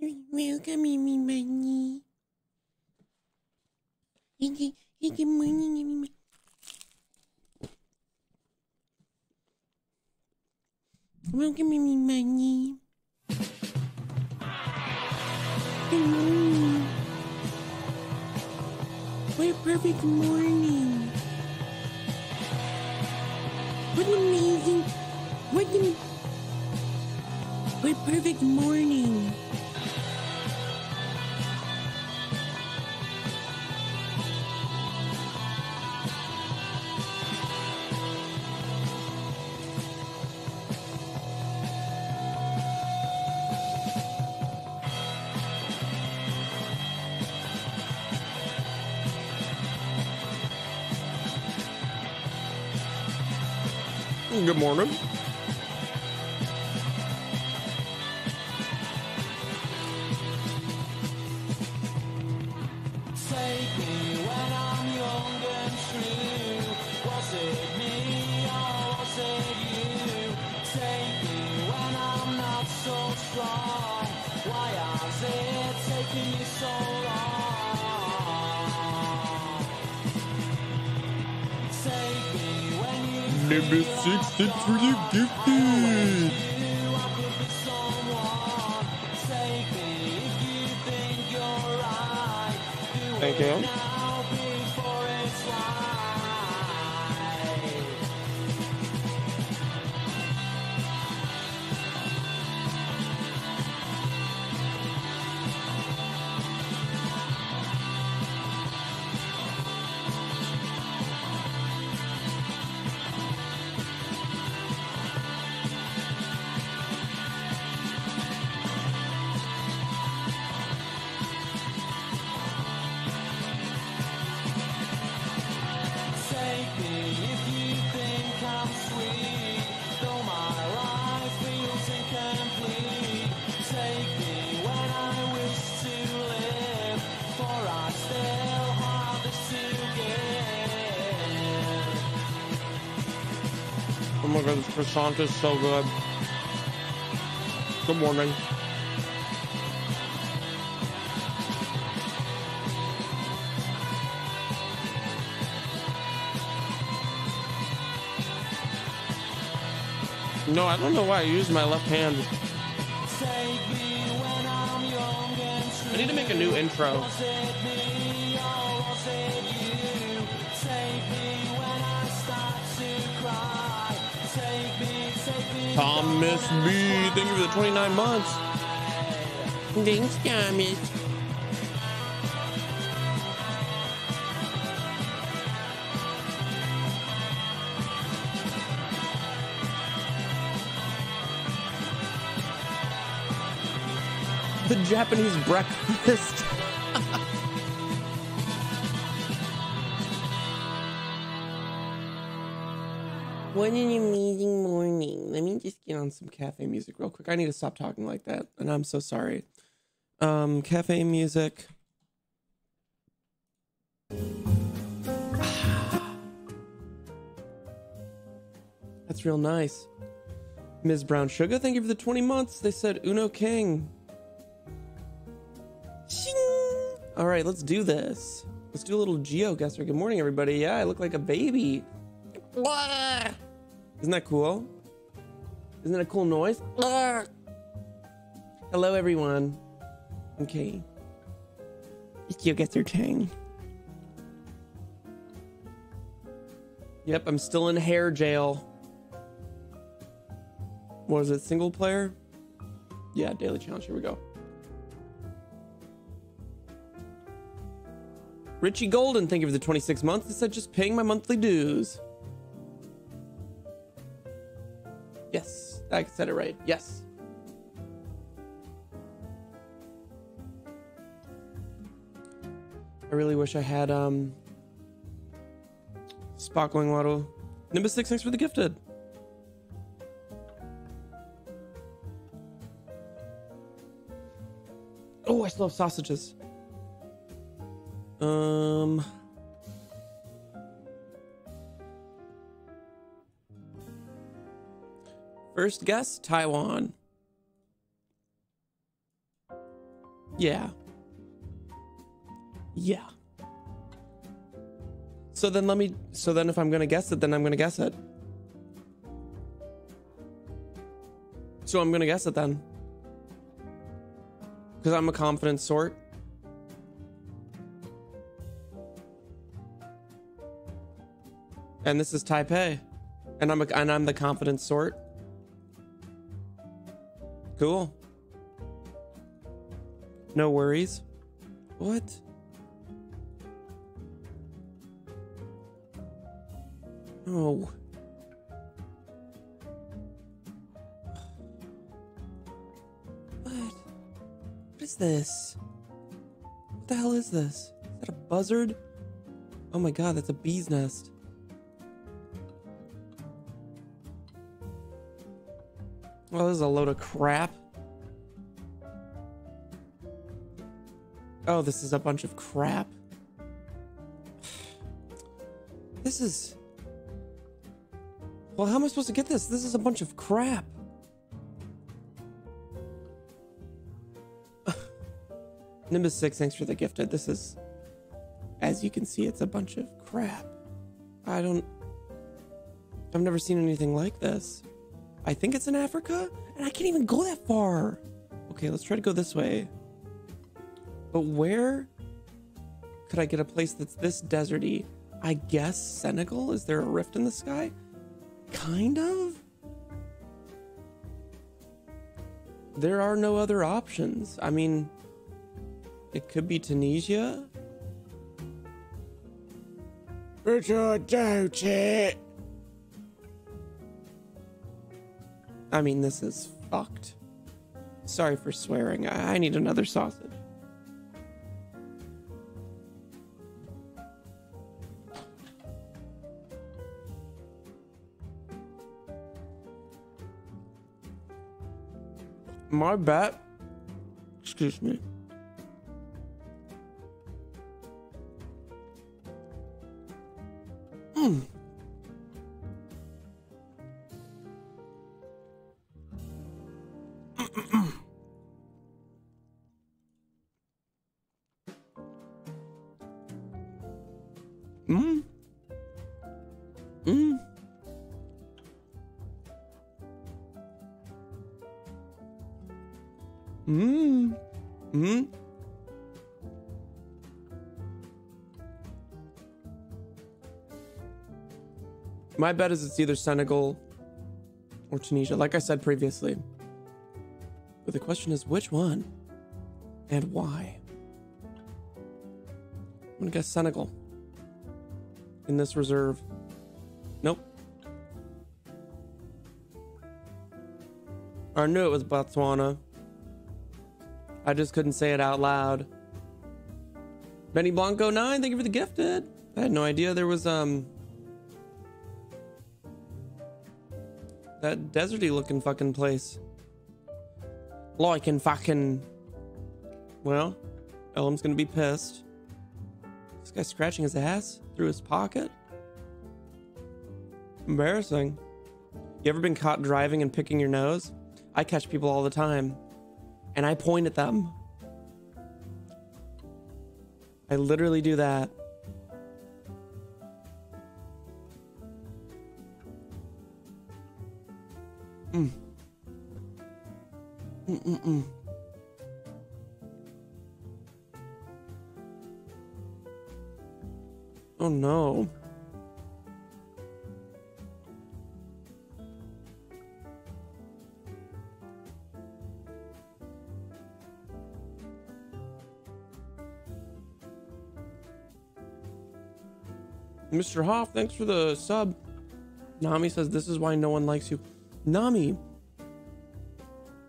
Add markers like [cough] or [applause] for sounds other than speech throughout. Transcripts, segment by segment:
Welcome, everybody. Good, good morning, everybody. Welcome, everybody. Good morning. What a perfect morning. What an amazing, what an, what a perfect morning. Good morning. That's for the Oh my god, this croissant is so good. Good morning. No, I don't know why I use my left hand. Take me when I'm young and true. I need to make a new intro. Thomas B, thank you for the 29 months. Thanks, Thomas. The Japanese breakfast. [laughs] What an amazing morning. Let me just get on some cafe music real quick. I need to stop talking like that, and I'm so sorry. Um, cafe music. [sighs] That's real nice. Ms. Brown Sugar, thank you for the 20 months. They said Uno King. Shing! All right, let's do this. Let's do a little GeoGuessr. Good morning, everybody. Yeah, I look like a baby. Isn't that cool? Isn't that a cool noise? Hello, everyone. Okay. You get your tang. Yep, I'm still in hair jail. What is it, single player? Yeah, daily challenge. Here we go. Richie Golden, thank you for the 26 months. They said just paying my monthly dues. Yes, I said it right. Yes. I really wish I had um Sparkling Water. Nimbus 6, thanks for the gifted. Oh, I still have sausages. Um. First guess Taiwan. Yeah. Yeah. So then let me so then if I'm gonna guess it, then I'm gonna guess it. So I'm gonna guess it then. Because I'm a confident sort. And this is Taipei. And I'm a, and I'm the confident sort. Cool. No worries. What? No. What? What is this? What the hell is this? Is that a buzzard? Oh my god, that's a bee's nest. Well, this is a load of crap. Oh, this is a bunch of crap. This is. Well, how am I supposed to get this? This is a bunch of crap. [sighs] Nimbus 6, thanks for the gifted. This is. As you can see, it's a bunch of crap. I don't. I've never seen anything like this. I think it's in Africa, and I can't even go that far. Okay, let's try to go this way. But where could I get a place that's this deserty? I guess Senegal? Is there a rift in the sky? Kind of? There are no other options. I mean, it could be Tunisia. Richard, don't it? I mean, this is fucked. Sorry for swearing. I, I need another sausage. My bad. Excuse me. Hmm. Mm. My bet is it's either Senegal or Tunisia, like I said previously. But the question is which one and why? I'm gonna guess Senegal in this reserve. Nope. I knew it was Botswana. I just couldn't say it out loud. Benny Blanco 9, thank you for the gifted. I had no idea there was um that deserty looking fucking place. Like in fucking Well, Ellum's gonna be pissed. This guy scratching his ass through his pocket. Embarrassing. You ever been caught driving and picking your nose? I catch people all the time. And I point at them. I literally do that. Mm-mm-mm. Oh no. Mr. Hoff, thanks for the sub. Nami says this is why no one likes you. Nami,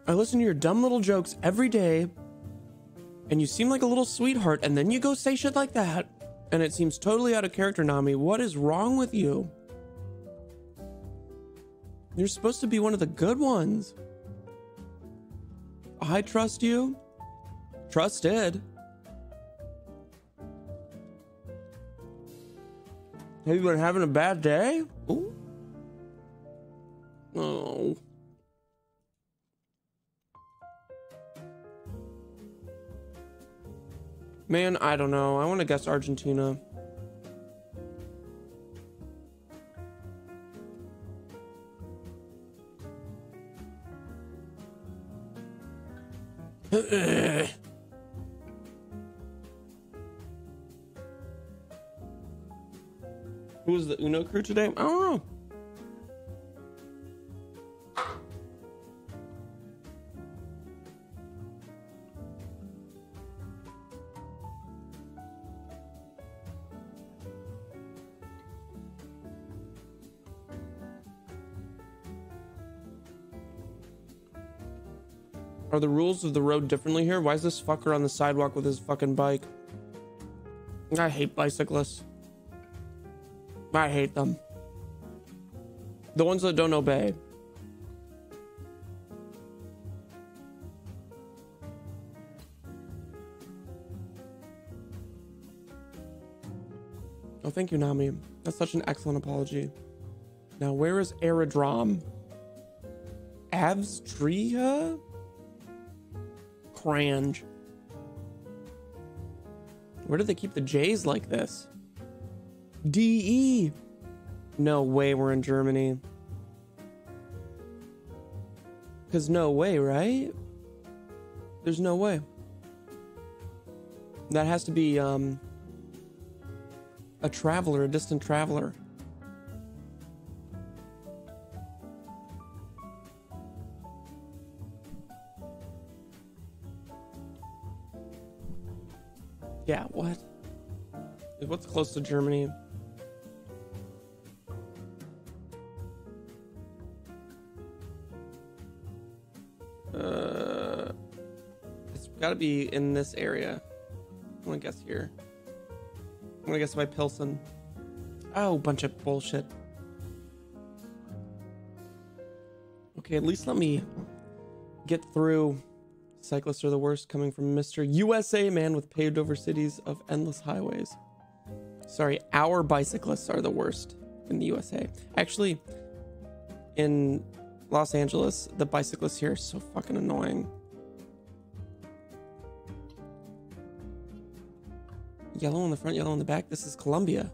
I listen to your dumb little jokes every day, and you seem like a little sweetheart, and then you go say shit like that, and it seems totally out of character, Nami. What is wrong with you? You're supposed to be one of the good ones. I trust you. Trusted. Have you been having a bad day? Ooh. Oh. Man, I don't know. I want to guess Argentina. Who was the Uno crew today? I don't know. Are the rules of the road differently here? Why is this fucker on the sidewalk with his fucking bike? I hate bicyclists. I hate them. The ones that don't obey. Oh, thank you, Nami. That's such an excellent apology. Now, where is Aerodrome? Avstria? Crange. Where do they keep the J's like this? DE. No way we're in Germany. Because no way, right? There's no way. That has to be um, a traveler, a distant traveler. Close to Germany? Uh, it's got to be in this area. I'm gonna guess here. I'm gonna guess by Pilsen. Oh, bunch of bullshit. Okay, at least let me get through. Cyclists are the worst coming from Mr. USA man with paved over cities of endless highways. Sorry, our bicyclists are the worst in the USA. Actually, in Los Angeles, the bicyclists here are so fucking annoying. Yellow in the front, yellow in the back. This is Colombia.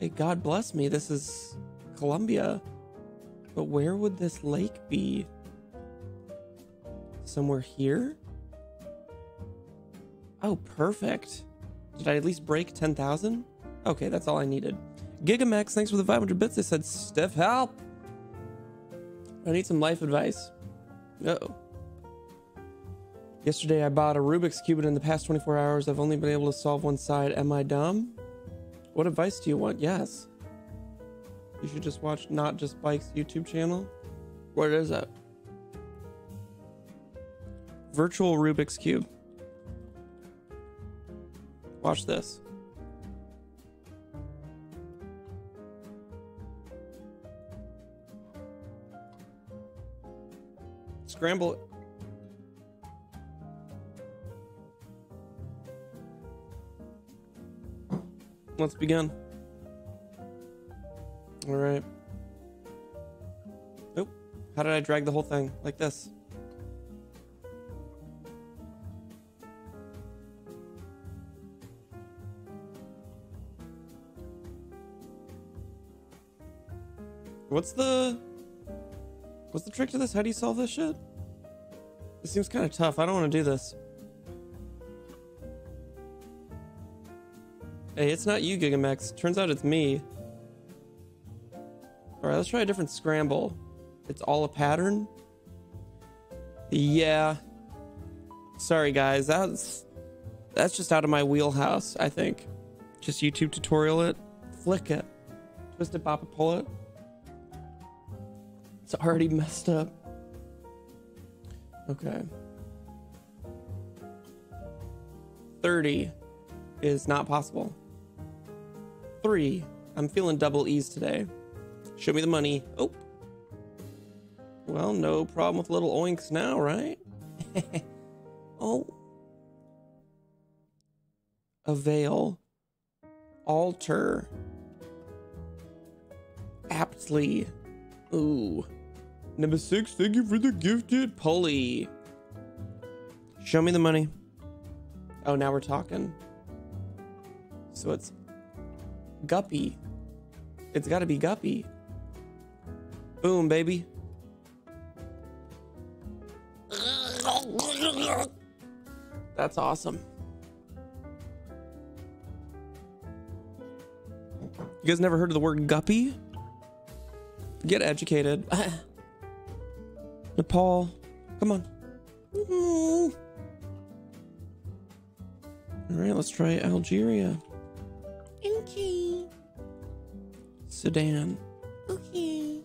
Hey, God bless me. This is Colombia. But where would this lake be? Somewhere here? Oh, perfect. Did I at least break 10,000? Okay, that's all I needed. Gigamax, thanks for the 500 bits. They said, Steph, help! I need some life advice. Uh oh. Yesterday I bought a Rubik's Cube, and in the past 24 hours, I've only been able to solve one side. Am I dumb? What advice do you want? Yes. You should just watch Not Just Bikes YouTube channel. What is that? Virtual Rubik's Cube. Watch this. Scramble. Let's begin. All right. Oop. How did I drag the whole thing? Like this. What's the What's the trick to this? How do you solve this shit? This seems kind of tough. I don't want to do this. Hey, it's not you, Gigamax. Turns out it's me. Alright, let's try a different scramble. It's all a pattern? Yeah. Sorry, guys. That's... That's just out of my wheelhouse, I think. Just YouTube tutorial it. Flick it. Twist it, pop it, pull it. It's already messed up. Okay. 30 is not possible. Three. I'm feeling double E's today. Show me the money. Oh. Well, no problem with little oinks now, right? [laughs] oh. Avail. Alter. Aptly. Ooh. Number six, thank you for the gifted pulley. Show me the money. Oh, now we're talking. So it's Guppy. It's got to be Guppy. Boom, baby. That's awesome. You guys never heard of the word guppy? Get educated. [laughs] Nepal, come on. Mm-hmm. All right, let's try Algeria. Okay. Sudan, Okay.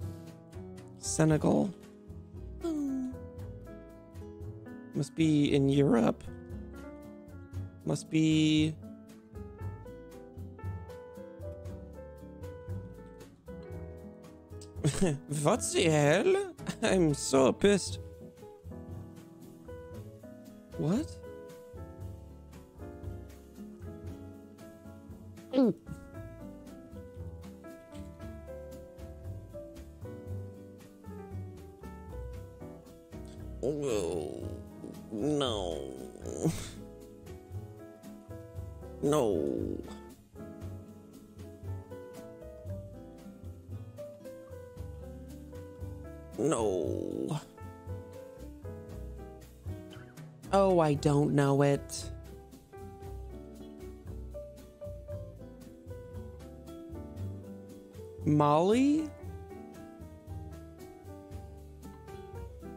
Senegal. Boom. Must be in Europe. Must be. [laughs] what the hell? [laughs] I'm so pissed. What? Oh, no. No. No. Oh, I don't know it. Molly?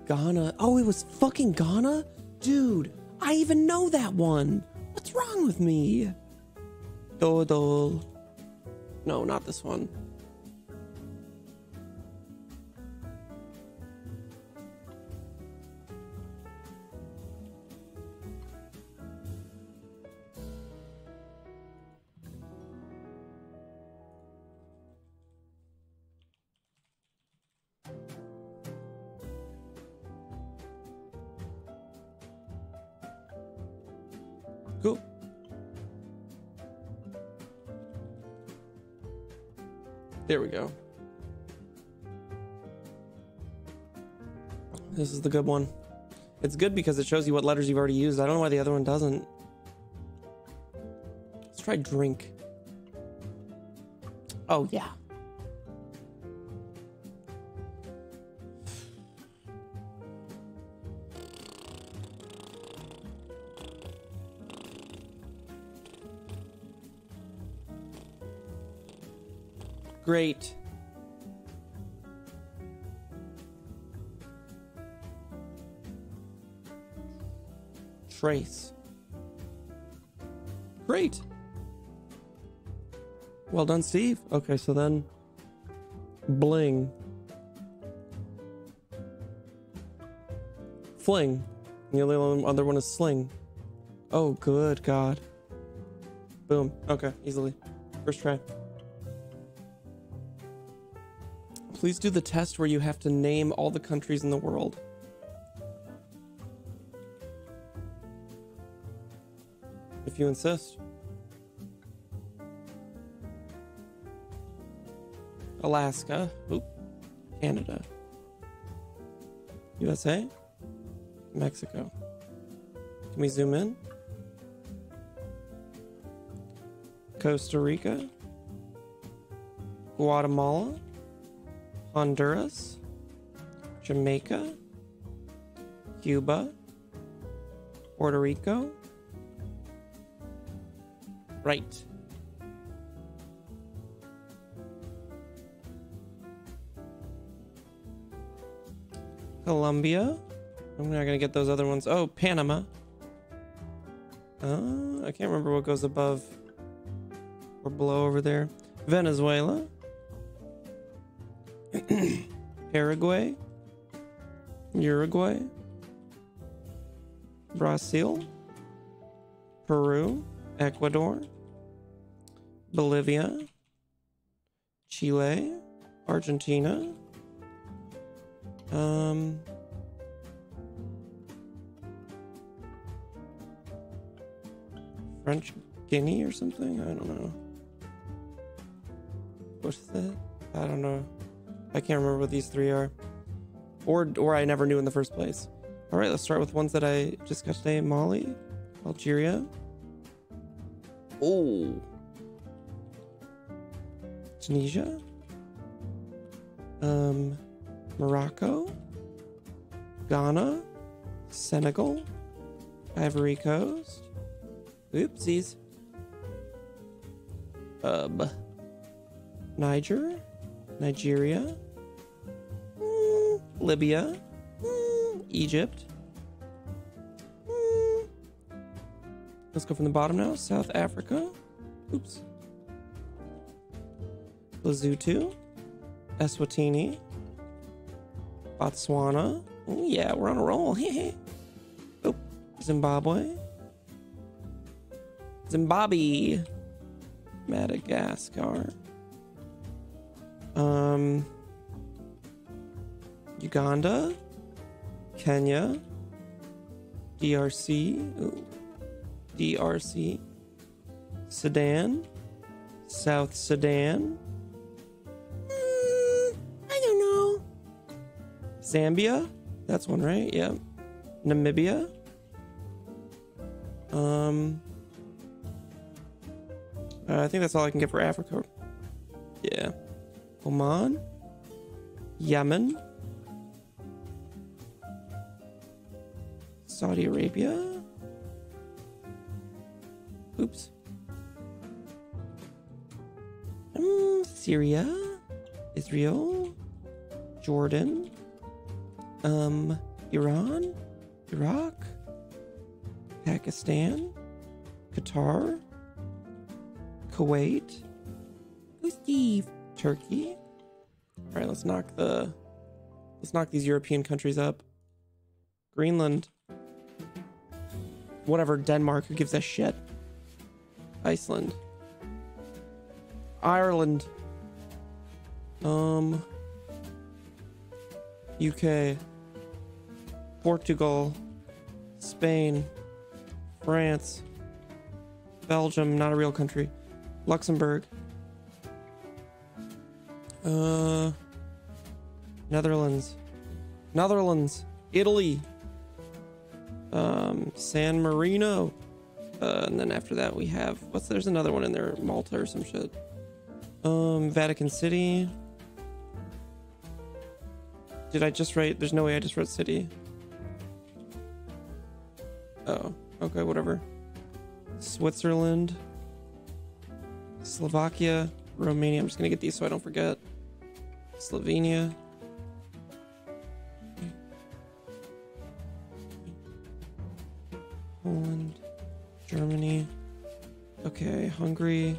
Ghana. Oh, it was fucking Ghana? Dude, I even know that one. What's wrong with me? Dodol. No, not this one. The good one. It's good because it shows you what letters you've already used. I don't know why the other one doesn't. Let's try drink. Oh, yeah. Great. Great. Well done, Steve. Okay, so then bling. Fling. The only other one is sling. Oh, good God. Boom. Okay, easily. First try. Please do the test where you have to name all the countries in the world. You insist. Alaska. Oop. Canada. USA. Mexico. Can we zoom in? Costa Rica. Guatemala. Honduras, Jamaica, Cuba, Puerto Rico. Right. Colombia. I'm not gonna get those other ones. Oh, Panama. Uh, I can't remember what goes above or below over there. Venezuela. [clears throat] Paraguay, Uruguay, Brazil, Peru, Ecuador, Bolivia, Chile, Argentina, um, French Guinea or something? I don't know. What's that? I don't know. I can't remember what these three are. Or or I never knew in the first place. Alright, let's start with ones that I just got today. Mali, Algeria, Oh. Tunisia. Um, Morocco. Ghana. Senegal. Ivory Coast. Oopsies. Um, Niger. Nigeria. Mm, Libya. Mm, Egypt. Mm. Let's go from the bottom now. South Africa. Oops. Lesotho. Eswatini. Botswana. Oh, yeah, we're on a roll. [laughs] oh, Zimbabwe. Zimbabwe. Madagascar. Um, Uganda, Kenya, DRC, ooh, DRC, Sudan, South Sudan. Zambia, that's one, right? Yeah. Namibia. Um, uh, I think that's all I can get for Africa. Yeah. Oman, Yemen, Saudi Arabia. Oops. Um, Syria, Israel, Jordan, um, Iran, Iraq, Pakistan, Qatar, Kuwait. Who's Steve? Turkey. All right, let's knock the let's knock these European countries up. Greenland. Whatever, Denmark, who gives a shit? Iceland. Ireland. Um UK. Portugal. Spain. France. Belgium, not a real country. Luxembourg. Uh, Netherlands, Netherlands, Italy, um, San Marino, uh, and then after that we have what's there's another one in there, Malta or some shit. Um, Vatican City. Did I just write? There's no way I just wrote city. Oh, okay, whatever. Switzerland, Slovakia, Romania. I'm just gonna get these so I don't forget. Slovenia. Poland, Germany. Okay, Hungary,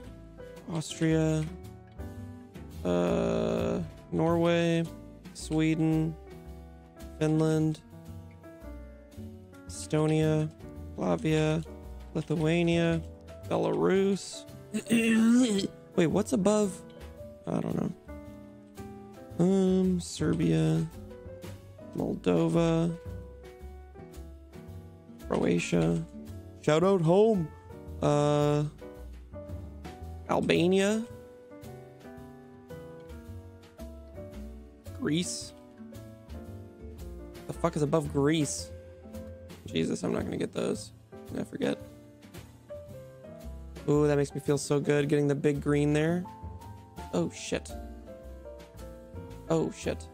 Austria, uh, Norway, Sweden, Finland, Estonia, Latvia, Lithuania, Belarus. [coughs] Wait, what's above? I don't know. Um, Serbia, Moldova, Croatia. Shout out home. Uh, Albania, Greece. The fuck is above Greece? Jesus, I'm not gonna get those. I forget. Ooh, that makes me feel so good getting the big green there. Oh shit. Oh shit.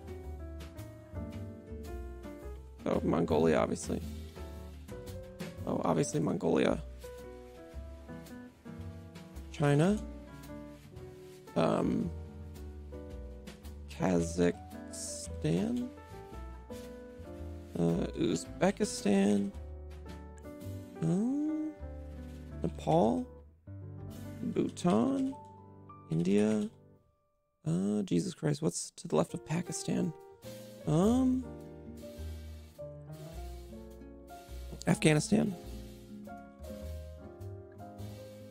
Oh, Mongolia, obviously. Oh, obviously Mongolia. China. Um, Kazakhstan. Uh, Uzbekistan. Um, Nepal. Bhutan. India. Uh, Jesus Christ, what's to the left of Pakistan? Um, Afghanistan.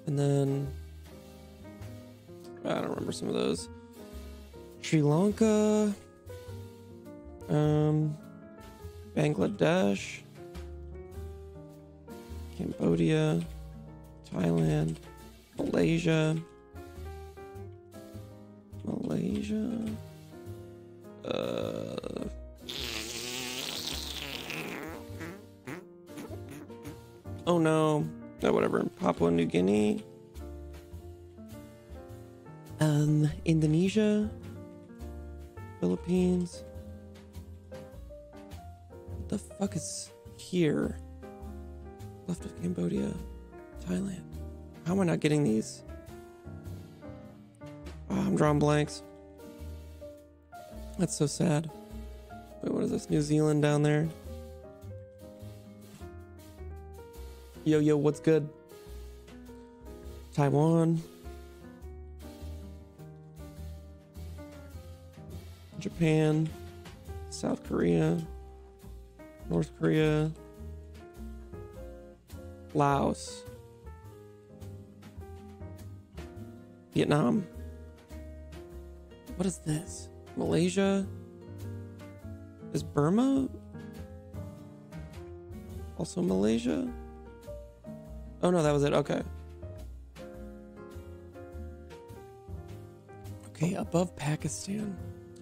And then, I don't remember some of those. Sri Lanka. Um, Bangladesh. Cambodia. Thailand. Malaysia. Malaysia. Uh. Oh no. No, whatever. Papua New Guinea. Um, Indonesia, Philippines. The fuck is here? Left of Cambodia, Thailand. How am I not getting these? Oh, I'm drawing blanks. That's so sad. Wait, what is this? New Zealand down there? Yo, yo, what's good? Taiwan. Japan. South Korea. North Korea. Laos. Vietnam. What is this? Malaysia? Is Burma also Malaysia? Oh no, that was it. Okay. Okay, above Pakistan.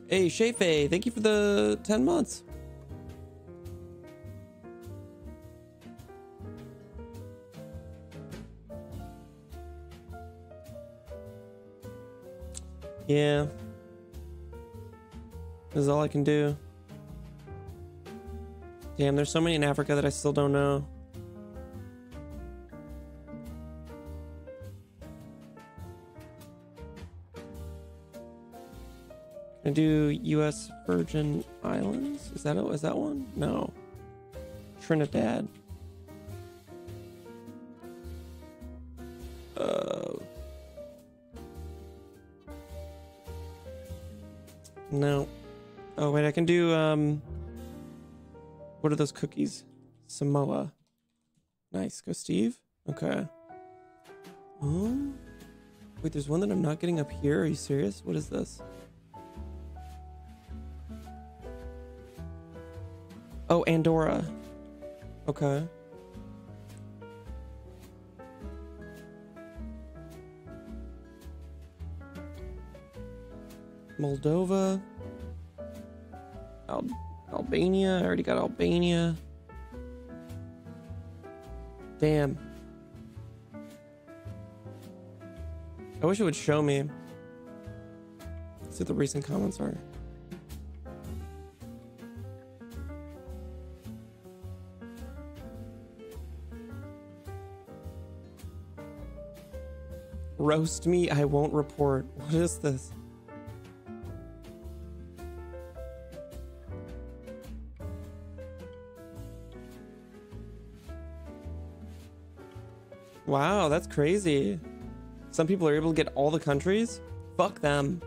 Hey, Shafe, thank you for the 10 months. Yeah. This is all I can do. Damn, there's so many in Africa that I still don't know. I do U.S. Virgin Islands? Is that it? Is that one? No. Trinidad. No. Oh wait, I can do um. What are those cookies? Samoa. Nice. Go, Steve. Okay. Um. Wait, there's one that I'm not getting up here. Are you serious? What is this? Oh, Andorra. Okay. Moldova. Al- Albania. I already got Albania. Damn. I wish it would show me. Let's see what the recent comments are. Roast me, I won't report. What is this? Wow, that's crazy. Some people are able to get all the countries? Fuck them.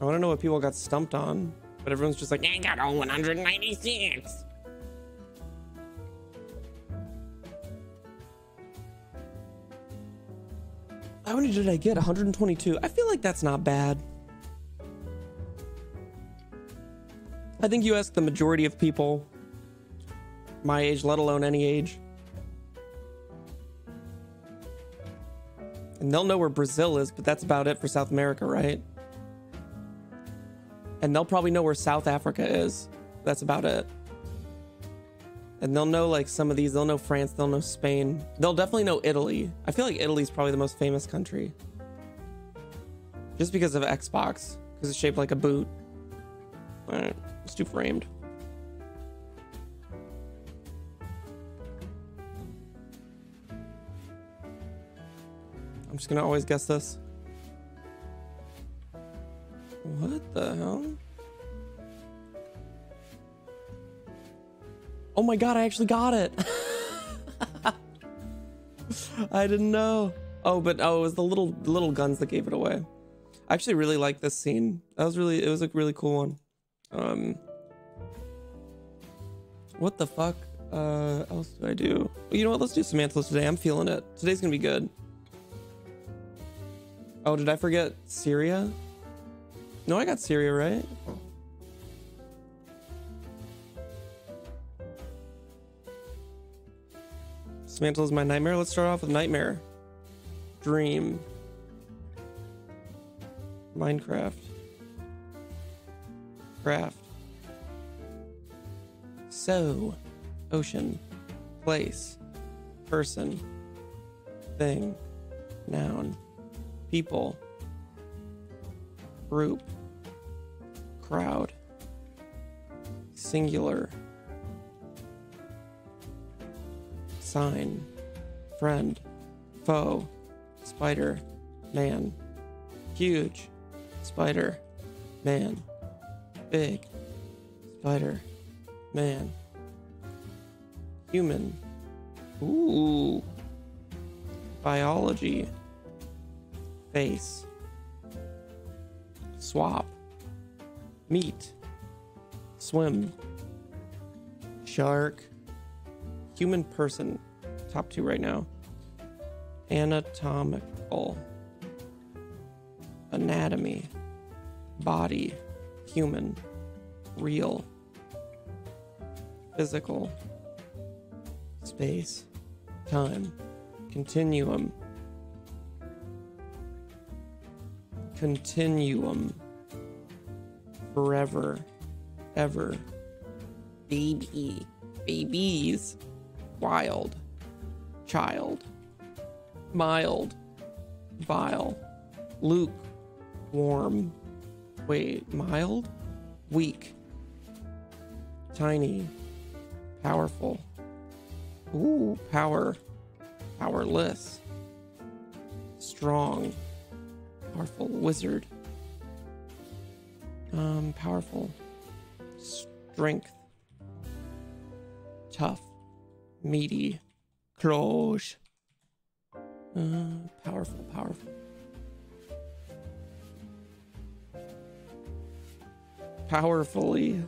I want to know what people got stumped on, but everyone's just like, I got all 196. How many did I get? 122. I feel like that's not bad. I think you ask the majority of people my age, let alone any age. And they'll know where Brazil is, but that's about it for South America, right? And they'll probably know where South Africa is. That's about it. And they'll know like some of these. They'll know France. They'll know Spain. They'll definitely know Italy. I feel like Italy's probably the most famous country. Just because of Xbox. Because it's shaped like a boot. Too framed. I'm just gonna always guess this. What the hell? Oh my god, I actually got it. [laughs] I didn't know. Oh, but oh, it was the little little guns that gave it away. I actually really like this scene. That was really it was a really cool one. Um What the fuck uh else do I do? You know what? Let's do Samantha today. I'm feeling it. Today's to be good. Oh, did I forget Syria? No, I got Syria, right? Samantha is my nightmare. Let's start off with nightmare. Dream. Minecraft. Craft. So, ocean, place, person, thing, noun, people, group, crowd, singular, sign, friend, foe, spider, man, huge, spider, man, big, spider, man, human, ooh, biology, face, swap, meat, swim, shark, human person, top two right now, anatomical, anatomy, body, human, real, physical, space, time, continuum, continuum, forever, ever, baby, babies, wild, child, mild, vile, luke, warm, wait, mild, weak, tiny, powerful, ooh, power, powerless, strong, powerful, wizard, um, powerful, strength, tough, meaty, close, uh, powerful, powerful. Powerfully.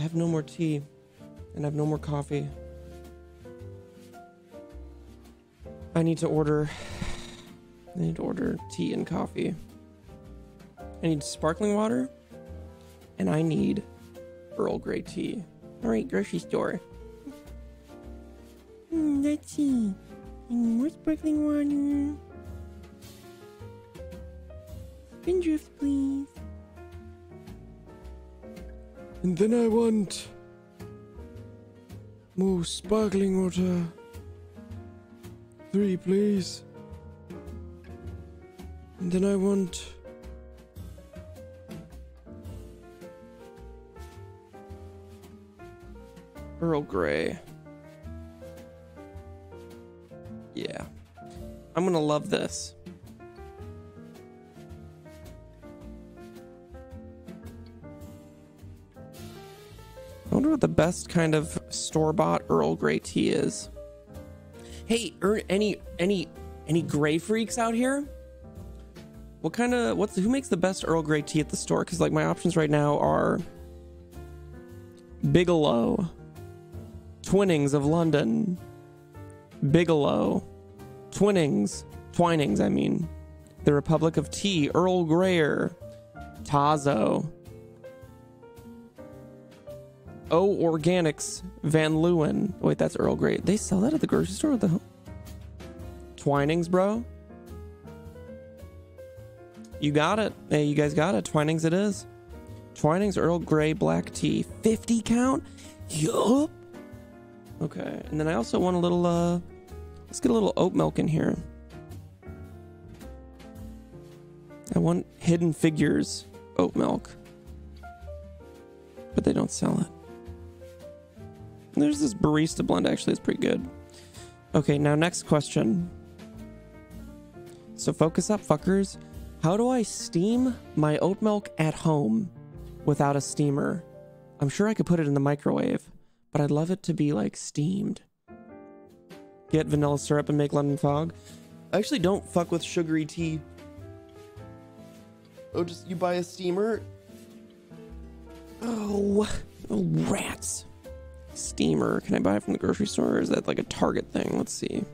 I have no more tea and I have no more coffee. I need to order. I need to order tea and coffee. I need sparkling water and I need Earl Grey tea. All right, grocery store. Mm, let's see. More sparkling water. Spindrift, please. And then I want more sparkling water. Three, please. And then I want. Earl Grey. Yeah. I'm gonna love this. What the best kind of store-bought Earl Grey tea is. Hey, er, any any any gray freaks out here? What kind of what's who makes the best Earl Grey tea at the store? Because like my options right now are Bigelow, Twinnings of London, Bigelow, Twinnings, Twinings, I mean, the Republic of Tea, Earl Greyer, Tazo, O Organics, Van Leeuwen. Wait, that's Earl Grey. They sell that at the grocery store? What the hell? Twinings, bro. You got it. Hey, you guys got it. Twinings it is. Twinings Earl Grey black tea. 50 count? Yup. Okay. And then I also want a little uh let's get a little oat milk in here. I want hidden figures oat milk. But they don't sell it. There's this barista blend actually, it's pretty good. Okay, now next question. So focus up, fuckers. How do I steam my oat milk at home without a steamer? I'm sure I could put it in the microwave, but I'd love it to be like steamed. Get vanilla syrup and make London Fog. I actually don't fuck with sugary tea. Oh, just you buy a steamer. Oh, oh rats. Steamer. Can I buy it from the grocery store or is that like a Target thing? Let's see.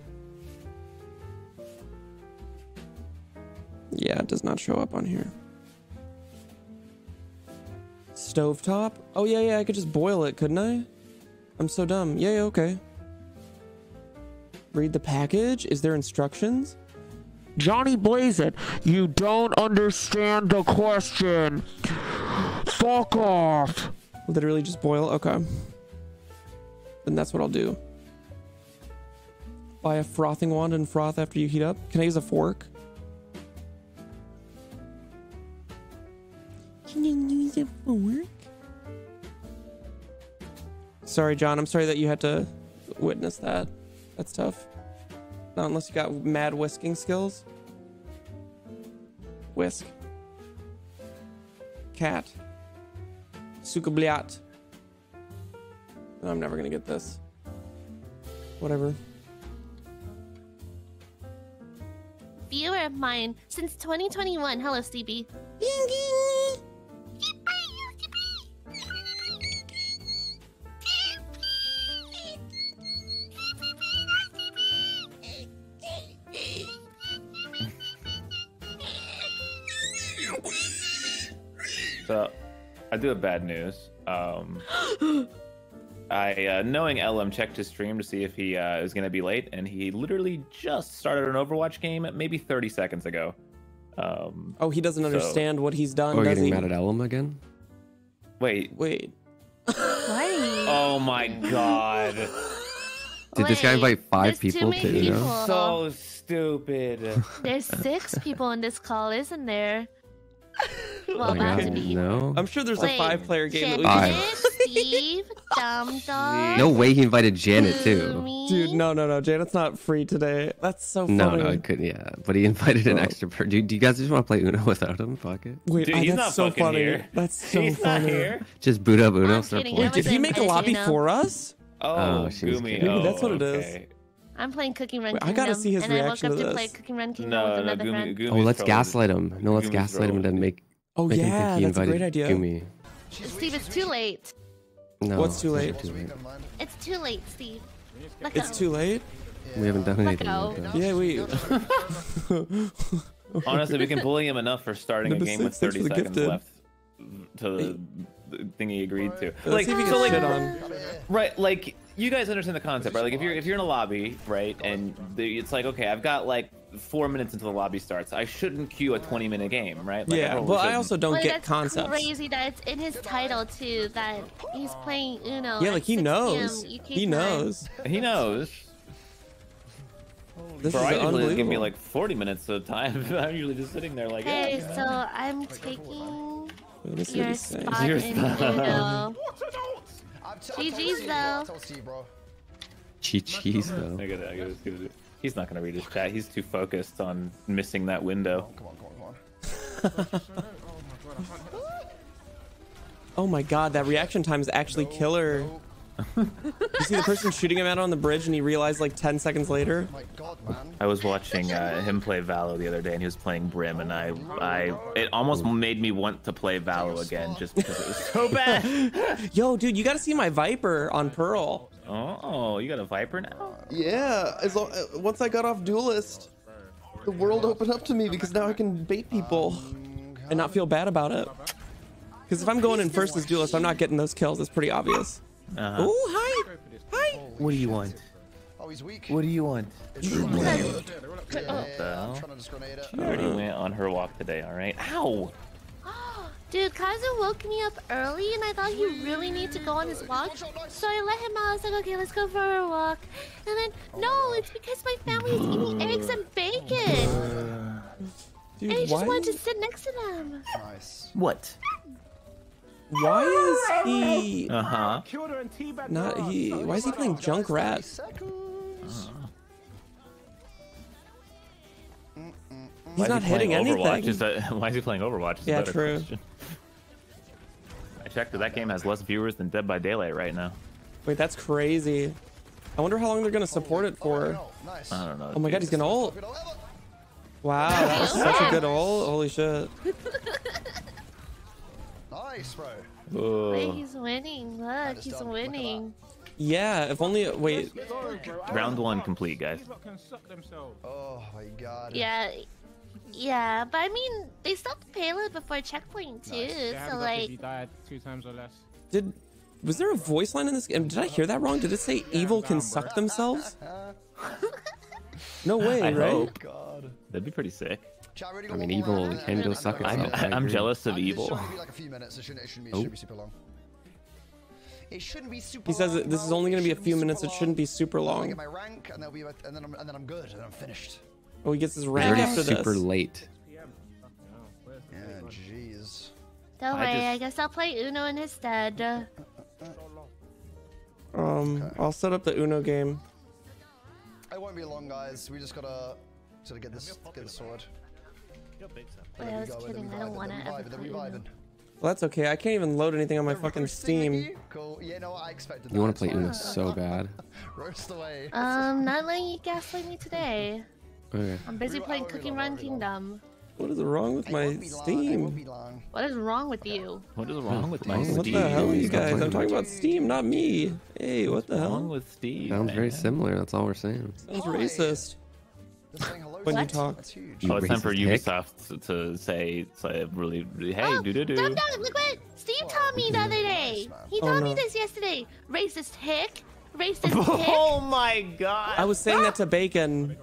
Yeah, it does not show up on here. Stovetop? Oh, yeah, yeah, I could just boil it, couldn't I? I'm so dumb. Yeah, yeah, okay. Read the package. Is there instructions? Johnny Blaze it, you don't understand the question. fuck off. Literally just boil. Okay. Then that's what I'll do. Buy a frothing wand and froth after you heat up. Can I use a fork? Can you use a fork? Sorry, John. I'm sorry that you had to witness that. That's tough. Not unless you got mad whisking skills. Whisk. Cat. Sukabliat. I'm never gonna get this. Whatever. Viewer of mine since 2021. Hello, Stevie. So, I do have bad news. Um, [gasps] [gasps] [gasps] I, uh, knowing Ellum, checked his stream to see if he uh, was going to be late, and he literally just started an Overwatch game maybe 30 seconds ago. Um, Oh, he doesn't So- understand what he's done, Oh, does getting he? mad at Ellum again? wait. Wait. Why? Oh my god. Did this guy Wait, invite five there's too people many to Uno? people. So stupid. There's six people in this call, isn't there? Well, Oh, about to be. no. I'm sure there's a five-player game that we can [laughs] Steve, Dumb Dog. No way he invited Janet too. Dude, no, no, no. Janet's not free today. That's so funny. No, no, I couldn't. Yeah, but he invited an Bro. extra person. Do, do you guys just want to play Uno [laughs] without him? Fuck it. Wait, Dude, ah, he's that's not so fucking funny. here. That's so He's funny. not here. Just boot up Uno. I'm start kidding, playing. I Wait, did he make a lobby Gina. for us? Oh, Oh, she Gumi. kidding. Maybe that's what it oh, is. Okay. I'm playing Cookie Run Wait, I Kingdom. gotta see his and I woke up to to play Cookie Run Kingdom No, with no, another Gumi, friend. Gumi's Oh, let's probably- gaslight him. No, let's Gumi's gaslight him and then make. Oh make him yeah, think he that's a invited great idea. Gumi. Steve, it's too late. No, What's too late? Too late. It's too late, Steve. Let It's go. too late. We haven't done Let anything. go. Yeah, we. [laughs] Honestly, we can bully him enough for starting a game with six, thanks 30 seconds gifted. left to the, the thing he agreed to. Let's Like, see if he so gets like, shit on. right, like you guys understand the concept, right? Like if you're if you're in a lobby, right, and the, it's like, okay, I've got like four minutes until the lobby starts. I shouldn't queue a 20 minute game, right? Like, Yeah, probably but I shouldn't. also don't Well, get that's concepts. crazy that it's in his title too. That he's playing Uno. Yeah, like he knows. PM UK He knows. he knows. This Bro, is I usually give me like 40 minutes of time. [laughs] I'm usually just sitting there like, yeah, Okay, so I'm taking Let me see what your spot in. Uno. [laughs] GG's GG's though. Chi cheese though. I gotta, I gotta, I gotta- he's not gonna read his chat. He's too focused on missing that window. Come on, come on, come on. [laughs] Oh my god, that reaction time is actually killer. You see the person shooting him out on the bridge and he realized like 10 seconds later? My God, man. I was watching uh, him play Valo the other day, and he was playing Brim, and I, I, it almost made me want to play Valo again just because it was so bad. [laughs] Yo, dude, you gotta see my Viper on Pearl. oh, you got a Viper now? Yeah, as long, uh, once I got off Duelist, the world opened up to me because now I can bait people and not feel bad about it. Because if I'm going in first as Duelist, I'm not getting those kills. It's pretty obvious. Uh-huh. Ooh, hi! Hi! What do you want? Oh, he's weak. What do you want? Yeah, the I'm hell? trying to just grenade it. She already went on her walk today. All right. Ow! [gasps] Dude, Kazu woke me up early and I thought he really needed to go on his walk. So I let him out. I was like, okay, let's go for a walk. And then, no, it's because my family is eating eggs and bacon. [sighs] Dude, And I just wanted to sit next to them. Nice. What? Why [laughs] is he Uh huh. not he? Why is he playing Junkrat? Seconds. He's not hitting Overwatch? anything. Is that, [laughs] why is he playing Overwatch? Is a Yeah, better true. question. I checked that that game has less viewers than Dead by Daylight right now. Wait, that's crazy. I wonder how long they're gonna support it for. No, nice. I don't know. Oh my god, he's gonna ult. Ult. Wow, that was such a good ult. Holy shit. [laughs] Nice, bro. Wait, he's winning. Look, he's done. Look winning. Yeah, if only. Wait, Round one complete, guys. Oh my God. Yeah. Yeah, but I mean, they stopped the payload before checkpoint too, so like, died two times or less. did. Was there a voice line in this game? Did I hear that wrong? Did it say evil can suck [laughs] themselves? [laughs] No way, I right? hope. God. That'd be pretty sick. Chat, really I mean, evil can go suck gonna- I'm, itself. I I'm jealous of evil. only be like a few minutes. It shouldn't, be, Oh. super. It shouldn't be super He says long, this is only going to be a shouldn't few minutes. super It shouldn't be super long. Get my rank, and, be, and then I'm and then I'm good, and I'm finished. Oh, he gets his rank after super this. late. Yeah, jeez. Don't I worry, just- I guess I'll play Uno in his stead. Um, I'll set up the Uno game. It won't be long, guys. We just gotta sort of get this get this sorted. Wait, I was kidding. I don't want to ever Then play we Well, that's okay. I can't even load anything on my They're fucking Steam. Mickey? Cool. Yeah, no, I expected You want to play It's Uno so bad. [laughs] Roast away. Um, not letting you gaslight me today. Okay. I'm busy playing Cookie Run I won't be long. Kingdom. What is wrong with my won't be long, it won't be Steam? What is wrong with you? What is wrong with my Steam? What the hell are you guys? I'm talking about Steam, not me. Hey, what the hell? What's wrong hell? with Steve? Sounds very similar. That's all we're saying. Sounds racist. They're saying hello When to you talk. That's huge. You Oh, it's time for racist hick. Ubisoft to, to say, say really, really, hey, oh, do do do. Dum Dum, look what Steve taught me the other day. He Oh, taught me this yesterday. Racist hick. Racist hick. [laughs] Oh my god! I was saying that to Bacon.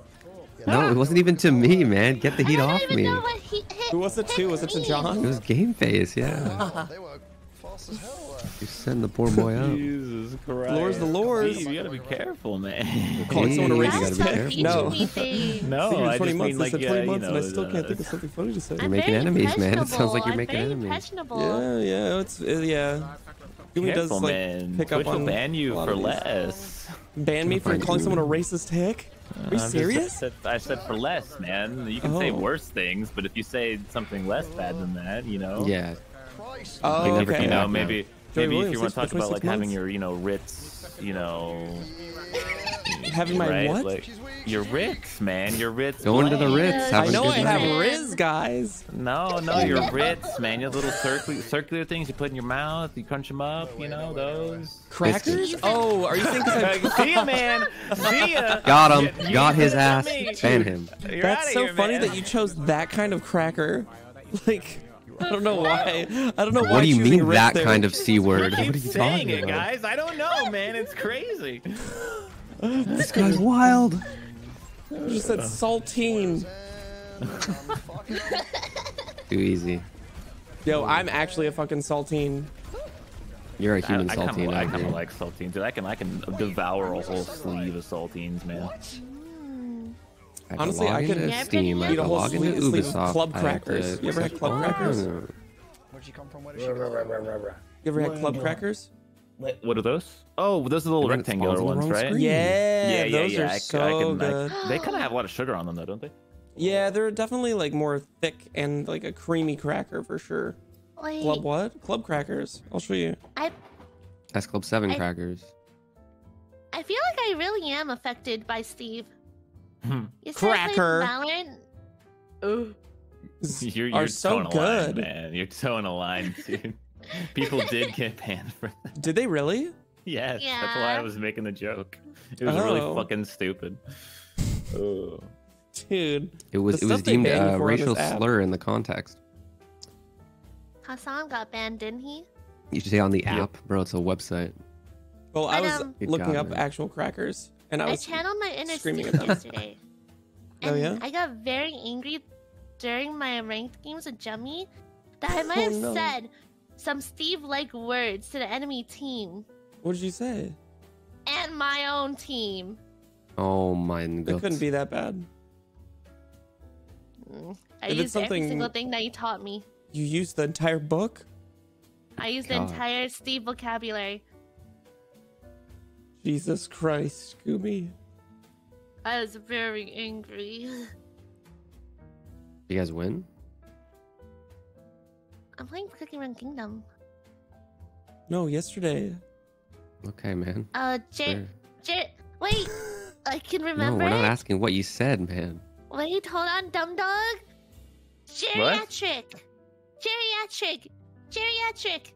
No, it wasn't even to me, man. Get the heat I don't off even me. know what he, hick, Who was it to? Was it to John? It was game face, yeah. They were fast as hell. Uh, You send the poor boy out. Jesus Christ. Lord's the Lord. Steve, you gotta be careful, man. Calling someone a [laughs] Hey, you racist gotta That's be careful. No. no, Seen you I just mean I like, said yeah, 20 you months, know, and I still can't uh, think of something funny to say. I'm making enemies, man. It sounds like you're I'm making very enemies. impressionable. Yeah, yeah, it's uh, yeah. Gumi does like man. pick Twitch up will on ban you for less. Ban me for calling you. someone a racist hick. Are you I'm just- serious? I said, I said for less, man. You can say Oh. worse things, but if you say something less bad than that, you know. Yeah. Christ. Oh, okay. You know, Yeah. maybe Joey maybe if you want to talk about like 26 having your, you know, Ritz, you know, Having my right? what? Like your Ritz, man. Your Ritz. Going to the. Ritz. I I know good I night. have Ritz, guys. No, no, your Ritz, man. Your little circular, circular things you put in your mouth. You crunch them up. You know those. Crackers? Oh, are you saying 'cause I [laughs] See ya, man. See ya. Got him. You- you Got his did it to ass. me. Ban him. You're That's so here, funny man. that you chose that kind of cracker. [laughs] Like, I don't know why. I don't know why. What do you mean that there. kind of c [laughs] word? What are Keep you saying talking it, about? guys. I don't know, man. It's crazy. This guy's wild. You just said saltine. Too easy. Yo, I'm actually a fucking saltine. You're a human I kind saltine. of, I I kind of like saltines. Dude, I can, I can devour a whole sleeve of saltines, man. I Honestly, I could into Yeah, Steam. I eat a whole log into sleeve- sleeve of Ubisoft. club crackers. You ever had club crackers? Oh. Where'd she come from? Where did she go? You ever had club crackers? What are those? Oh, those are the little It rectangular spawns on the ones, right? screen. Yeah, Yeah, yeah, those yeah. are I, so I can, good. I, they kind of have a lot of sugar on them, though, don't they? Yeah, they're definitely like more thick and like a creamy cracker for sure. Wait, Club what? Club crackers. I'll show you. I That's Club 7 I- crackers. I feel like I really am affected by Steve. Hmm. You said I played Cracker. Valorant. [laughs] You're, you're so towing a line, good. man. You're towing a line, dude. People did get banned for that. Did they really? Yes, that's why I was making the joke. It was really Oh. fucking stupid. Oh. Dude. It was it was deemed a for on this racial app. slur in the context. Hassan got banned, didn't he? You should say on the app, bro. It's a website. Well, I But, was um, looking up man. actual crackers, and I I, channeled my inner screaming Steve at them. yesterday. [laughs] Oh, And yeah? I got very angry during my ranked games with Jummy that I might Oh, have no. said some Steve-like words to the enemy team What did you say? and my own team. Oh my god. It couldn't be that bad. Mm. I If it's used every something- single thing that you taught me. You used the entire book? I used God. the entire Steve vocabulary. Jesus Christ, Scooby. I was very angry. [laughs] You guys win? I'm playing Cookie Run Kingdom. No, yesterday. Okay, man. Uh, Jer, Sure. Jer, wait, [laughs] I can No, remember we're not it. asking what you said, man. Wait, hold on, dumb dog. Geriatric, geriatric, geriatric.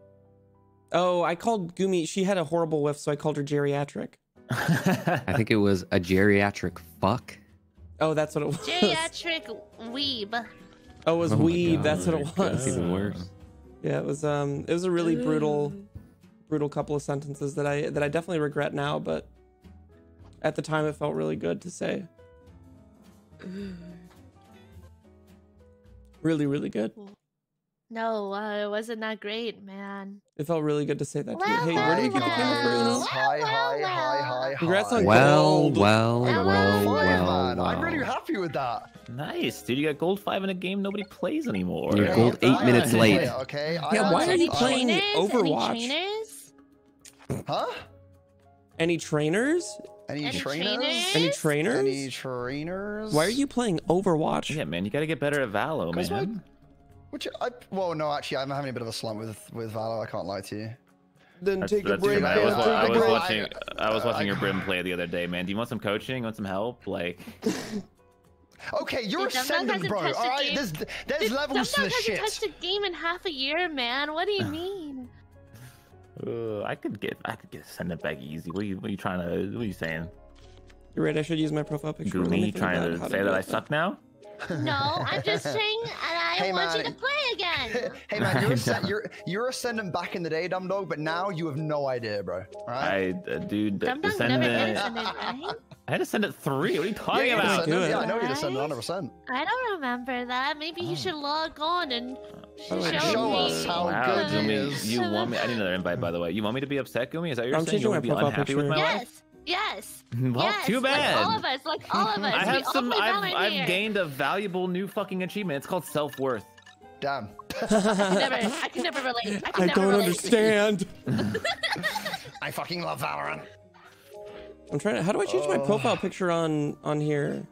Oh, I called Gumi. She had a horrible whiff, so I called her geriatric. I think it was a geriatric fuck. Oh, that's what it was. Geriatric weeb. Oh, it was Oh weeb. God. That's what it was. That's even worse. Yeah, it was. Um, it was a really brutal, brutal couple of sentences that I that I definitely regret now. But at the time, it felt really good to say. Really, really good. No, uh, it wasn't that great, man. It felt really good to say that to you. Well, where do you get the camera for well. Uno? Hi, hi, hi, hi, Congrats on Well, gold. well, Hello. well, Five, well. I'm really happy with that. Nice, dude. You got gold five in a game nobody plays anymore. You're Hey, gold if I eight minutes late. play, Okay. I Yeah, why are you playing trainers? Overwatch? Any trainers? Huh? Any trainers? Any, Any trainers? trainers? Any trainers? Any trainers? Why are you playing Overwatch? Yeah, man. You got to get better at Valo, 'Cause my- man. Which I well no actually I'm having a bit of a slump with with Valor. I can't lie to you. Then That's, take a that's break. true. I was, man, wa- take I a was break. watching. I was uh, watching I- your Brim play the other day, man. Do you want some coaching? Want some help? Like, [laughs] Okay, you're Dude, Dum Dum ascendant, hasn't bro. touched All a right, game. there's there's Dude, levels to Dum Dum this hasn't shit. touched a game in half a year, man. What do you [sighs] mean? uh, I could get. I could get send it back easy. What are you? What are you trying to? What are you saying? You're right. I should use my profile picture. Let Goonie trying to say do that. I suck now? No, I'm just [laughs] saying, and I Hey, want you to play again. [laughs] hey man, you're, ascend- [laughs] you're you're ascendant back in the day, dumb dog, but now you have no idea, bro. All right? I, uh, dude, Dum the send never it. Ascendant, right? I had to send it three. What are you talking yeah, you're about? do it. yeah, I know you're ascendant, Right? 100. percent I don't remember that. Maybe Oh. you should log on and How do show, Show me. us how Wow, good he Gumi, is. you want me? I need another invite, by the way. You want me to be upset, Gumi? Is that what you're I'm saying? You want to be unhappy with my picture. life? Yes, yes. Well, yes, too bad. Like all of us, like all of [laughs] us. I have all some. I've, I've gained a valuable new fucking achievement. It's called self worth. Damn. I can never, [laughs] I can never relate. I, can I never don't relate. understand. [laughs] I fucking love Valorant. I'm trying to. How do I change my Oh. profile picture on on here?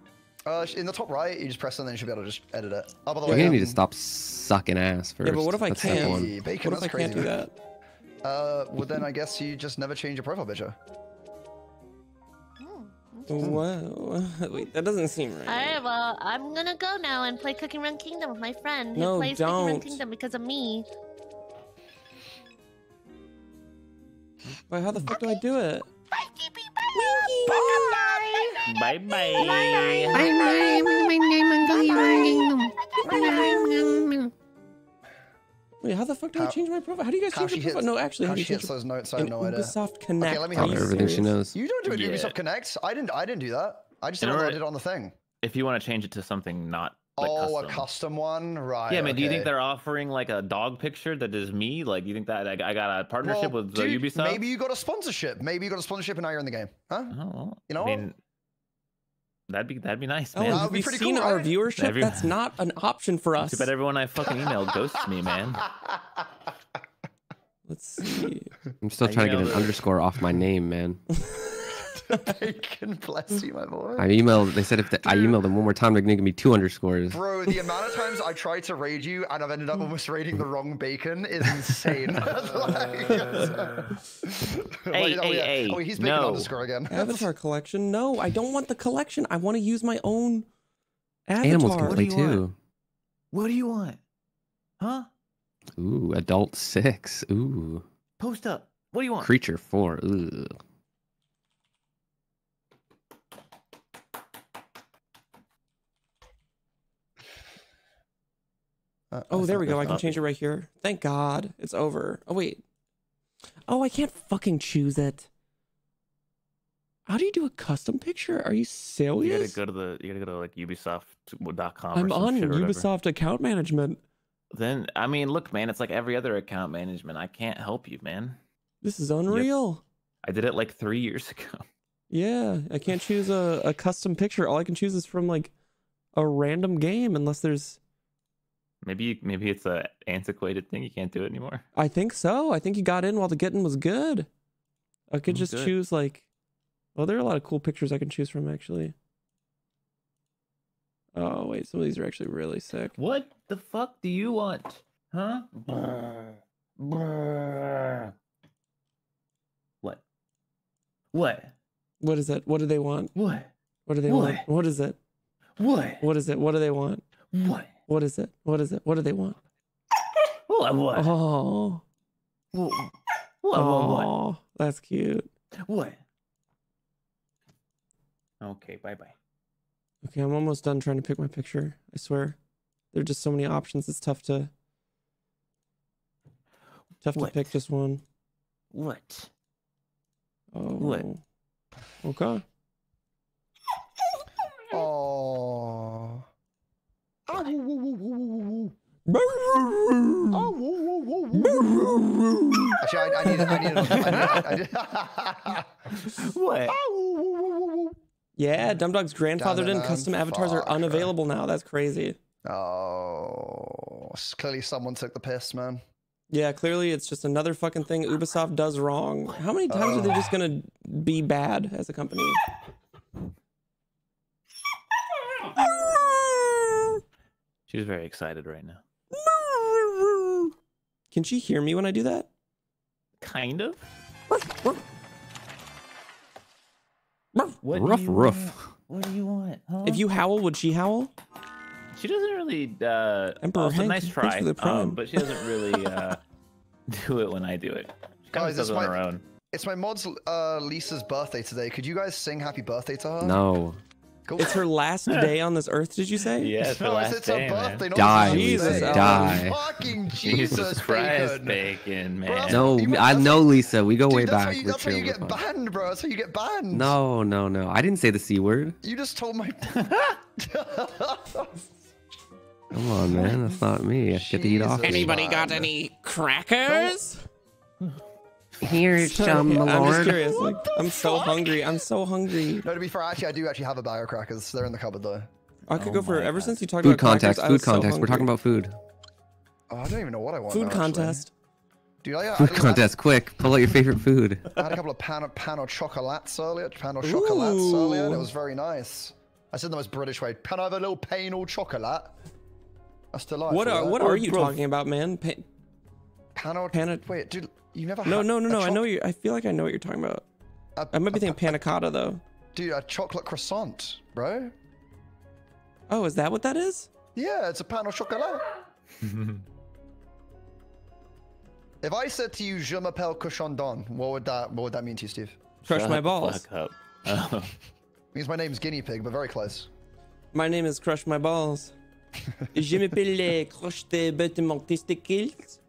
Uh, in the top right, you just press and then you should be able to just edit it. Oh, by the You're way, gonna need to um, stop sucking ass first. Yeah, but what if I That's can't? one. Hey, Bacon, What if I that's can't do crazy. that? Uh, well then I guess you just never change your profile picture. Whoa. Wait, that doesn't seem right. All right, well, I'm gonna go now and play Cookie Run Kingdom with my friend who No, plays Cookie Run. Kingdom because of me. Wait, how the fuck do I do it? Bye bye. Wait, how the fuck do I change my profile? How do you guys change she your profile? hits? No, actually, how how do she you change hits your those notes? I have in no idea. Ubisoft Connect? let me Are help you you. everything she knows. You don't do it in Yeah. Ubisoft Connect. I didn't. I didn't do that. I just In did, it, I did it on the thing. If you want to change it to something not like oh, custom. a custom one, right? Yeah, i man. Do you think they're offering like a dog picture that is me? Like, do you think that I, I got a partnership Well, with dude, Ubisoft? Maybe you got a sponsorship. Maybe you got a sponsorship and now you're in the game. Huh? Oh, well, You know I mean, that'd be that'd be nice, Oh, man. That would have be you seen cool, our right? viewership? Every- That's not an option for us. Too bad everyone I fucking emailed ghosts me, man. [laughs] Let's see. I'm still I trying to get an her. underscore off my name, man. [laughs] [laughs] Bacon, bless you, my boy. I emailed. They said if the, I emailed them one more time, they're gonna give me two underscores. Bro, the amount of times I tried to raid you and I've ended up almost raiding the wrong bacon is insane. [laughs] [laughs] Like- Hey, Wait, oh, hey, yeah. hey, Oh, he's bacon no. underscore again. Avatar collection? No, I don't want the collection. I want to use my own avatar. Animals can play do you want? too. What do you want? Huh? Ooh, adult six. Ooh, Post up. What do you want? creature four. Ooh. Uh, Oh, there we go. I can up. change it right here. Thank God. It's over. Oh, wait. Oh, I can't fucking choose it. How do you do a custom picture? Are you serious? You gotta go to the. You gotta go to like Ubisoft.com. I'm or some on shit or whatever. Ubisoft account management. Then I mean, look, man, it's like every other account management. I can't help you, man. This is unreal. I did it like three years [laughs] ago. Yeah, I can't choose a, a custom picture. All I can choose is from like a random game, unless there's. Maybe maybe it's a antiquated thing. You can't do it anymore. I think so. I think you got in while the getting was good. I could Mm, just good. choose like. Well, there are a lot of cool pictures I can choose from actually. Oh wait, some of these are actually really sick. What the fuck do you want? Huh? What? What? What is it? What do they want? What? What do they want? What? What is it? What? What is it? What do they want? What? What is it? What is it? What do they want? [laughs] What? What? Oh, What? What? What? oh, that's cute. What? Okay. Bye bye. Okay, I'm almost done trying to pick my picture. I swear, there are just so many options. It's tough to tough What? to pick just one. What? Oh, What? okay. Oh. Actually, I, I need it. I need it. I need it. I need What? Ah. [laughs] Yeah, Dumb Dog's grandfathered in custom avatars are unavailable now. That's crazy. Oh, clearly someone took the piss, man. Yeah, clearly it's just another fucking thing Ubisoft does wrong. How many times are they just gonna be bad as a company? She's very excited right now. Can she hear me when I do that? Kind of. Ruff. What Rough, do you rough. Want? What do you want? Huh? If you howl, would she howl? She doesn't really. Uh, Emperor well, it's a Hank, nice try, for the prime. um, but she doesn't really uh, [laughs] do it when I do it. She kind Guys, of does it on might- her own. It's my mod's uh, Lisa's birthday today. Could you guys sing happy birthday to her? No. Cool. It's her last day on this earth, did you say? Yeah, it's her No, last it's, it's her day, man. birthday. not Die, her Jesus, die. Fucking [laughs] Jesus, Jesus, Christ, bacon. bacon, Bro, man. No, You- I know how- Lisa. We go way Dude, that's back. How you, that's how you get we're banned, bro. That's how you get banned. No, no, no. I didn't say the c word. You just told my. [laughs] Come on, man. That's not me. I get to eat off. Anybody got any crackers? Here's [laughs] Sorry, some, my I'm just curious. Like, I'm so hungry. I'm so hungry. no, to be fair, actually, I do actually have a bag of crackers. They're in the cupboard though. I could Oh go for my ever God. since you talked Food about crackers, context. I Food was so context. We're talking about food. Oh, I don't even know what I want. food now, contest. Dude, I, I, Food I- contest. Quick. Pull out your favorite food. [laughs] I had a couple of pan pan au chocolates earlier. Pan au chocolates earlier. and It was very nice. I said the most British way. Can I have a little pain au chocolate? That's delightful. What are what are oh, you bro- talking about, man? Pa- Pan au Pana- Wait, dude, you never no, had no, no, no. I know you. I feel like I know what you're talking about. a- I might be a- thinking panna cotta though. Dude, a chocolate croissant, bro. Oh, is that what that is? Yeah, it's a pan au chocolat. [laughs] if I said to you, "Je m'appelle cochon d'Inde," what would that what would that mean to you, Steve? Crush Shut my balls. fuck up. [laughs] Oh. Means my name's guinea pig, but very close. My name is Crush My Balls. [laughs] Je m'appelle euh, Crush the But Mon Testicles.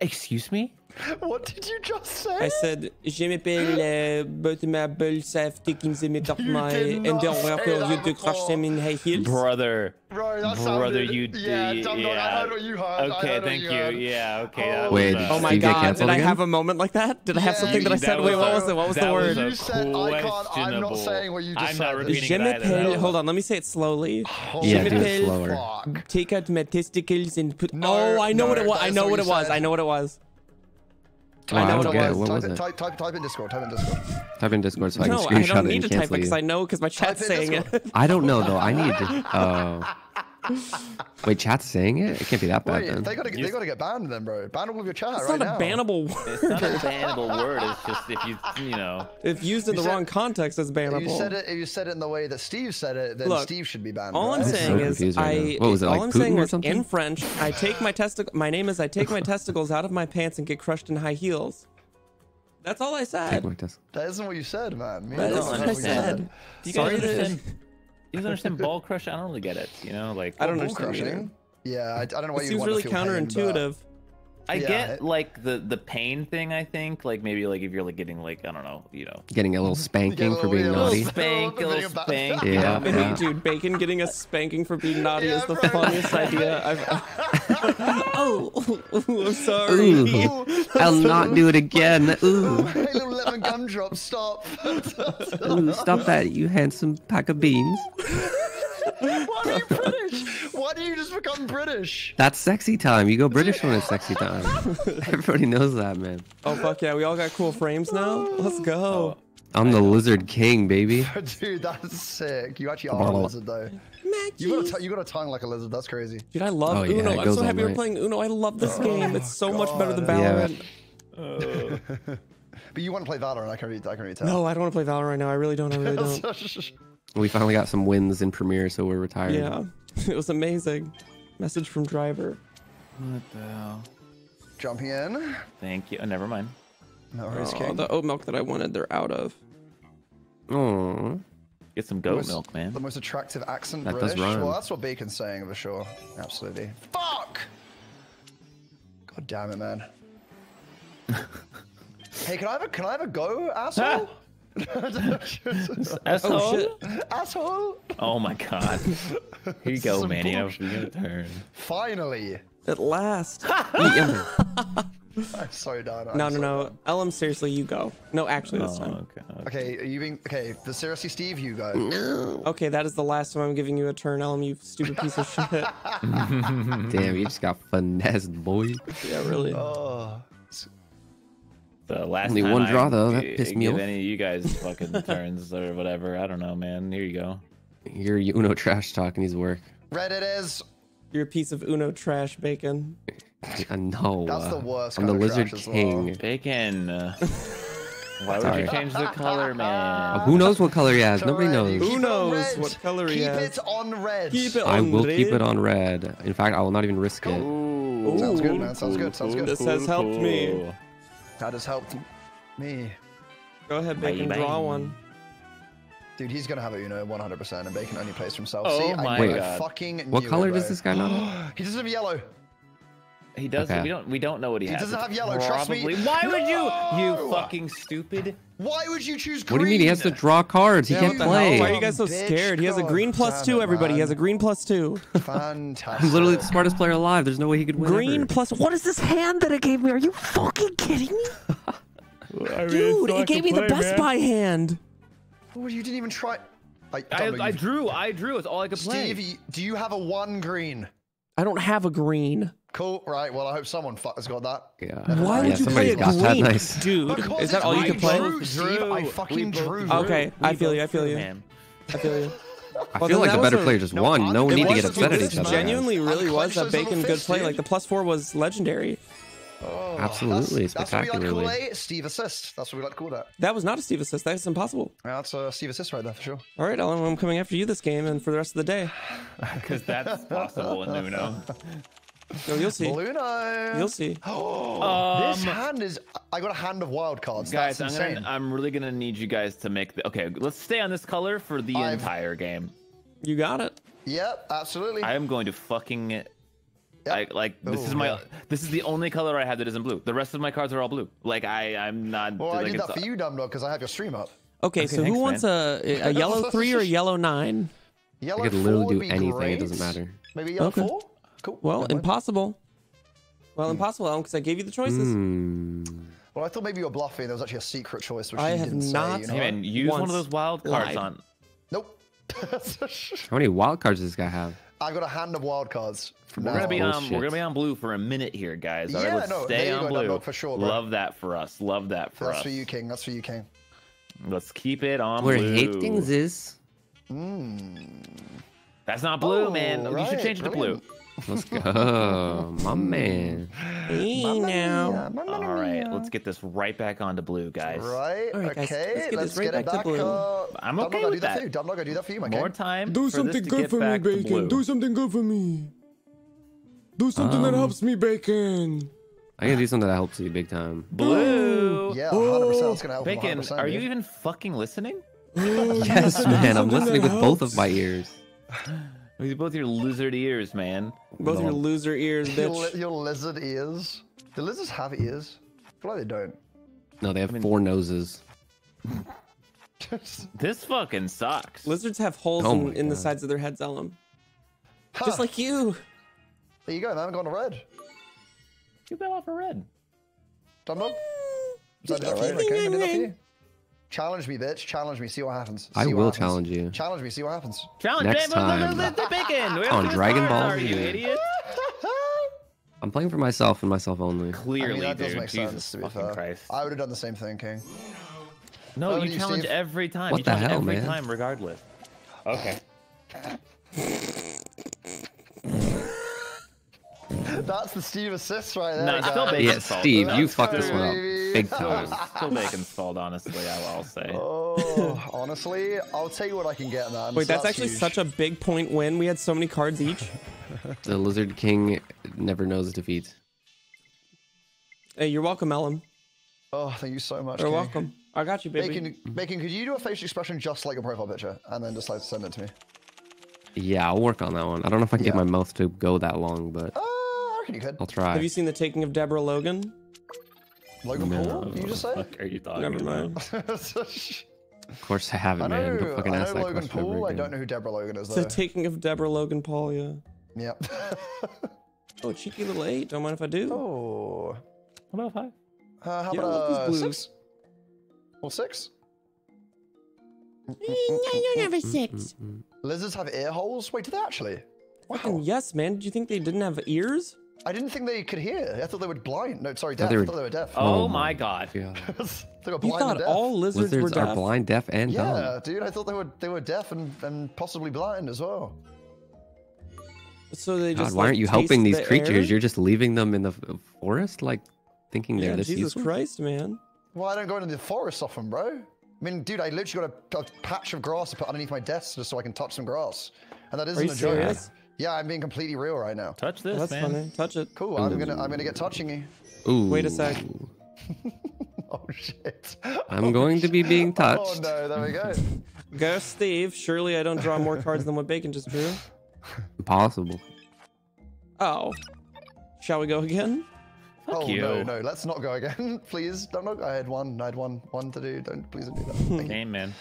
Excuse me? [laughs] what did you just say? I said, je m'appelle uh, But My Balls have taken them out of You my did and not they say are that to crush before. them in high heels. Brother. Bro, that Brother, sounded... you Yeah, d- Dumb Dog, I yeah. heard what you heard. I Okay, heard what thank you. heard. Yeah, okay. Oh. That Wait, was, did uh, Oh my Steve get god, did canceled I again? have a moment like that? Did I have Yeah, something that I you- said? that Wait, was what a- was it? What was the that was word? a You said, I can't- I'm not questionable- saying what you just I'm not said. repeating Je it either. m'appelle. That Hold was- on, let me say it slowly. Holy Yeah, do it m'appelle- slower. fuck. Take out my testicles and put. No, oh, I know what no, it was. I that's know what what you it was. said. I know what it was. I I know don't what get it it. What type, was it, it? type, type, type in Discord. Type in Discord. Type in Discord so I can No, I don't need to type it because. I know because my chat's saying it. I don't know though. I need to. Oh. [laughs] Wait, chat's saying it? It can't be that bad Wait, then. they gotta, they gotta get banned then, bro. Ban all of your chat It's right not now. a bannable word. It's word. not a bannable word. It's just if you, you know. If used in You the said- wrong context, it's If bannable. you said it, if you said it in the way that Steve said it, then Look, Steve should be banned. All I'm right? so saying is, confused right I. What was it, all like I'm Putin saying or was something? in French. I take my testicle. My name is I take my testicles out of my pants and get crushed in high heels. That's all I said. That isn't what you said, man. Me That and is Dylan what I you said. Do you guys Sorry to- understand? You guys understand ball crush? I don't really get it. You know, like I don't Ball understand crushing. Yeah, I, I don't know why It you seems want really to I Yeah, get it- like the the pain thing. I think like maybe like if you're like getting like I don't know, you know, Getting a little spanking for little- being yeah, a little naughty. spank, a little spank. [laughs] Yeah, Hey, yeah. dude, Bacon getting a spanking for being naughty Yeah, is the bro. funniest idea [laughs] I've. [laughs] oh, I'm sorry. Ooh. I'll not do it again. Ooh. hey, little lemon gumdrop, stop. Ooh, stop that, you handsome pack of beans. Why are you British? Why do you just become British? That's sexy time. You go British when it's sexy time. [laughs] Everybody knows that, man. Oh fuck yeah, we all got cool frames now. Let's go. Oh. I'm the lizard king, baby. [laughs] Dude, that's sick. You actually are a lizard, though. You got, a t- you got a tongue like a lizard. That's crazy. Dude, I love Oh, yeah, Uno. it I'm so all happy we're night. playing Uno. I love this oh game. It's so much better than God. Valorant. Yeah. [laughs] But you want to play Valorant, I can already, I can already tell. No, I don't want to play Valorant right now. I really don't. I really don't. We finally got some wins in Premier, so we're retired. yeah, [laughs] it was amazing. Message from driver. What the hell? Jumping in. Thank you. Oh, never mind. No worries, Oh, the oat milk that I wanted, they're out of. Aw. Get some goat Most- milk, man. The most attractive accent That does British. rhyme. Well, that's what Bacon's saying for sure. Absolutely. Fuck! God damn it, man. [laughs] hey, can I have a can I have a go, [laughs] asshole? [laughs] Asshole. Oh shit! Asshole! Oh my god. Here you go, Some man. You know, bullshit. turn. Finally! At last. [laughs] Liam. I'm so done. I'm No, no, so no. done. Ellum, seriously, you go. No, actually, this Oh, time. okay. okay. Okay, are you being okay? The seriously, Steve, you go. Okay, that is the last time I'm giving you a turn, Ellum, you stupid piece of [laughs] shit. Damn, you just got finessed, boy. yeah, really. Oh, The last Only time one I draw, though. That pissed me give off. Any of you guys fucking [laughs] turns or whatever? I don't know, man. Here you go. Your Uno trash talk needs work. red it is. You're a piece of Uno trash bacon. [laughs] I know. That's the uh, worst I'm kind the of trash Lizard as well. King. Bacon. [laughs] Why would Sorry. you change the color, Uh, man? who knows what color he has? Nobody Red, knows. keep Who knows what color he Keep has. Keep it on red. Keep it I on will keep it on red. In fact, I will not even risk it. Ooh. Sounds good, man. Sounds good. Sounds good. This has helped me. That has helped me. Go ahead, Bacon, Bye, draw bye. one. Dude, he's gonna have it, you know, 100%, and Bacon only plays for himself. Oh See, my I, knew it. God. fucking What color it, does this guy not have? [gasps] He doesn't have yellow. He does. Okay. We don't. We don't know what he, He has. He doesn't It's have yellow, trust me. Probably. Why would you? You fucking stupid. Why would you choose green? What do you mean? He has to draw cards. He Yeah, can't what the hell? play. Why are you guys so Bitch, scared? He has a green two, it, everybody. He has a green plus two. Fantastic. I'm literally the smartest player alive. There's no way he could win. Green ever. plus. What is this hand that it gave me? Are you fucking kidding me? Dude, it gave me the Best Buy hand. Oh, you didn't even try. I, I, I drew. I drew. It's all I could play. Steve, do you have a one green? I don't have a green. Cool. Right. Well, I hope someone fuck has got that. Yeah. Why yeah, would you play a got green, Nice. dude? Because Is that all you I could play? drew, Steve. I fucking drew. drew. Okay, I feel you, I feel you. man. I feel you. I Well, feel then like the better a- player just No, won. No need to get upset at each this other. genuinely I'm really was a clenched those little bacon good play. dude. Like the plus four was legendary. Oh, Absolutely, that's, That's what we like to call spectacularly. a Steve assist. That's what we like to call that. That was not a Steve assist. That's impossible. Yeah, that's a Steve assist right there for sure. All right, Ellum, I'm coming after you this game and for the rest of the day. [laughs] Because that's possible in Uno. [laughs] So you'll see. Bluno. You'll see. [gasps] Oh, this Um, hand is. I got a hand of wild cards. Guys, That's I'm gonna. I'm really gonna need you guys to make the. Okay, let's stay on this color for the I've- entire game. You got it. Yep, absolutely. I am going to fucking. Yep. I, like this is my yeah. this is the only color I have that isn't blue. The rest of my cards are all blue. Like I I'm not. well, like, I did that for you, Dumbo, because I have your stream up. Okay, so who thanks, wants a, a [laughs] yellow three or a yellow nine? Yellow I could literally would do anything. Great. It doesn't matter. Maybe yellow Okay. four. Cool. Well, never mind. impossible. Well, impossible, Alan, because I gave you the choices. Hmm. Well, I thought maybe you were bluffing. There was actually a secret choice, which I you have didn't not- say. You know? Hey man, use one of those wild cards lied. on. Nope. [laughs] How many wild cards does this guy have? I've got a hand of wild cards. From We're now gonna be on. on. We're gonna be on blue for a minute here, guys. All right, Yeah, let's no, stay on go, blue. Dumbo, for sure, bro. Love that for us. Love that for That's us. That's for you, King. That's for you, King. Let's keep it on Where blue. hate things is. That's not blue, Oh, man. You should change it to blue. Brilliant. Let's go, [laughs] my man. Hey now. Yeah, mamma All right, mia. let's get this right back onto blue, guys. Right. All right, guys, okay. let's get let's this right get it back to blue. Uh, I'm okay I'll do with that. that. for you. Dumbo, I'll do that for you, my More time. Do for something this to good get for me, Bacon. Do something good for me. Do something that Um, helps me, Bacon. I gotta do something that helps you big time. Blue. Yeah, 100%. That's gonna help. him Bacon, 100%, are you dude. even fucking listening? [laughs] Yes, [laughs] man. I'm listening that with both of my ears. With both your lizard ears, man. Both your loser ears, [laughs] Your, bitch. li- your lizard ears. Do lizards have ears? I feel like they don't. No, they have four noses. [laughs] This fucking sucks. Lizards have holes Oh in, in the sides of their heads, Ellum. Huh. Just like you. There you go, man. I'm going to red. You got off a red. Dumbo? Mm. Is that enough for you? Okay, I did that for you. Challenge me, bitch. Challenge me. See what happens. I what will happens. challenge you. Challenge me. See what happens. Challenge Next Bacon. time. The bacon. Where On Dragon cards Ball are you Z. idiot? I'm playing for myself and myself only. Clearly, I mean, that does dude. make Jesus sense, to be fucking fair. Christ. I would have done the same thing, King. No, you you, challenge Steve? every time. What you the challenge hell, every man? time, regardless. Okay. [laughs] That's the Steve assist right there. No, it's still Bacon's Yeah. Steve, you That's fucked this one up crazy. Big It [laughs] time. still Bacon's fault, honestly. I'll, I'll say. Oh, [laughs] honestly, I'll tell you what I can get, man. Wait, So that's actually huge. such a big point win. We had so many cards each. [laughs] The Lizard King never knows defeat. Hey, you're welcome, Ellum. Oh, thank you so much. You're King. welcome. I got you, baby. Bacon, Bacon, could you do a facial expression just like a profile picture, and then just like send it to me? Yeah, I'll work on that one. I don't know if I can get my mouth to go that long, but Uh, I reckon you could. I'll try. Have you seen the taking of Deborah Logan? Logan Paul? Did you just say? What are you talking Never mind. [laughs] Of course I haven't, I man. Don't fucking I ask know that Logan question Paul. I don't know who Deborah Logan is, So though. taking of Deborah Logan Paul, yeah. Yep. [laughs] Oh, cheeky little eight. Don't mind if I do. oh. What about five? Uh, how Yeah, about look, uh, these blues. six? Or six? I don't have Mm, six. mm, mm. Lizards have ear holes? Wait, do they actually? Fucking yes, man. Did you think they didn't have ears? I didn't think they could hear. I thought they were blind. No, sorry, oh, thought deaf. they I were- thought they were deaf. Oh, Oh my my god. Yeah. [laughs] they were You thought and deaf. all lizards Lizards were are blind, deaf, and dumb. yeah, dude. I thought they were they were deaf and, and possibly blind as well. So they just. God, why like, aren't you taste helping these the creatures? air? You're just leaving them in the forest, like thinking they're Yeah, this Jesus useful. Christ, man. Well, I don't go into the forest often, bro. I mean, dude, I literally got a, a patch of grass to put underneath my desk just so I can touch some grass, and that Are isn't you a joke. Serious? Yeah, I'm being completely real right now. Touch this, Oh, that's man. funny. Touch it. Cool. I'm gonna I'm gonna get touching you. Ooh. Wait a sec. [laughs] Oh shit. I'm going to be being touched. [laughs] Oh no, there we go. Go, Steve. Surely I don't draw more cards than what Bacon just drew. Impossible. Oh. Shall we go again? Fuck oh you. no, no, let's not go again, [laughs] please. Don't look. I had one. I had one. One to do. Don't please don't do that. Thank. Game, man.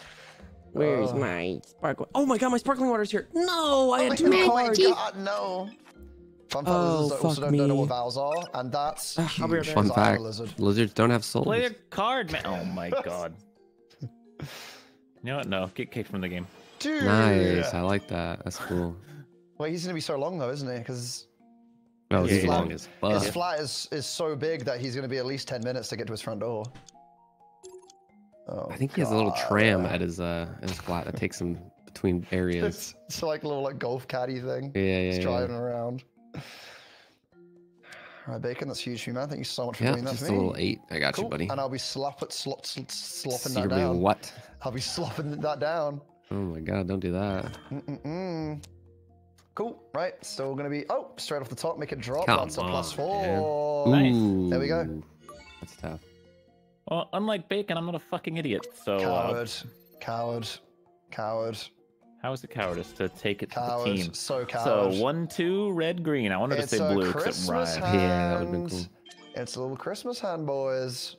Where's Uh, my Sparkling. Oh my god, my sparkling water's here. No, I had two oh my cards. god, no. Fun fact: Oh, lizards also fuck don't, don't know me. what vowels are, and that's I'll right huge. back. Fun 'cause I am a fact: lizard. lizards don't have souls. Play a card, man. Oh my [laughs] god. You know what? No, get kicked from the game. Dude. Nice. I like that. That's cool. Wait, he's gonna be so long though, isn't he? Because Oh, Yeah, he's long as fuck. his flat is is so big that he's gonna be at least ten minutes to get to his front door. Oh, I think he has a little tram at his uh at his flat that takes him between areas. [laughs] It's, it's like a little like golf caddy thing. Yeah, yeah, He's yeah. driving around. [sighs] All right, Bacon, that's huge for you, man. Thank you so much for Yeah, doing that just for a me. little eight. I got cool. you, buddy. And I'll be slop it, slop, sl- slopping So that down. what? I'll be slopping that down. Oh my god, don't do that. Mm-mm-mm. Cool. Right. Still gonna be. Oh, straight off the top, make it drop. Come That's a on, man. four. Nice. There we go. That's tough. Well, unlike Bacon, I'm not a fucking idiot. So uh, Coward. Coward. Coward. how is it cowardice to take it to the team? So coward. So one, two, red, green. I wanted to say a blue, except Christmas Ryan. hand. Yeah, that would've been cool. It's a little Christmas hand, boys.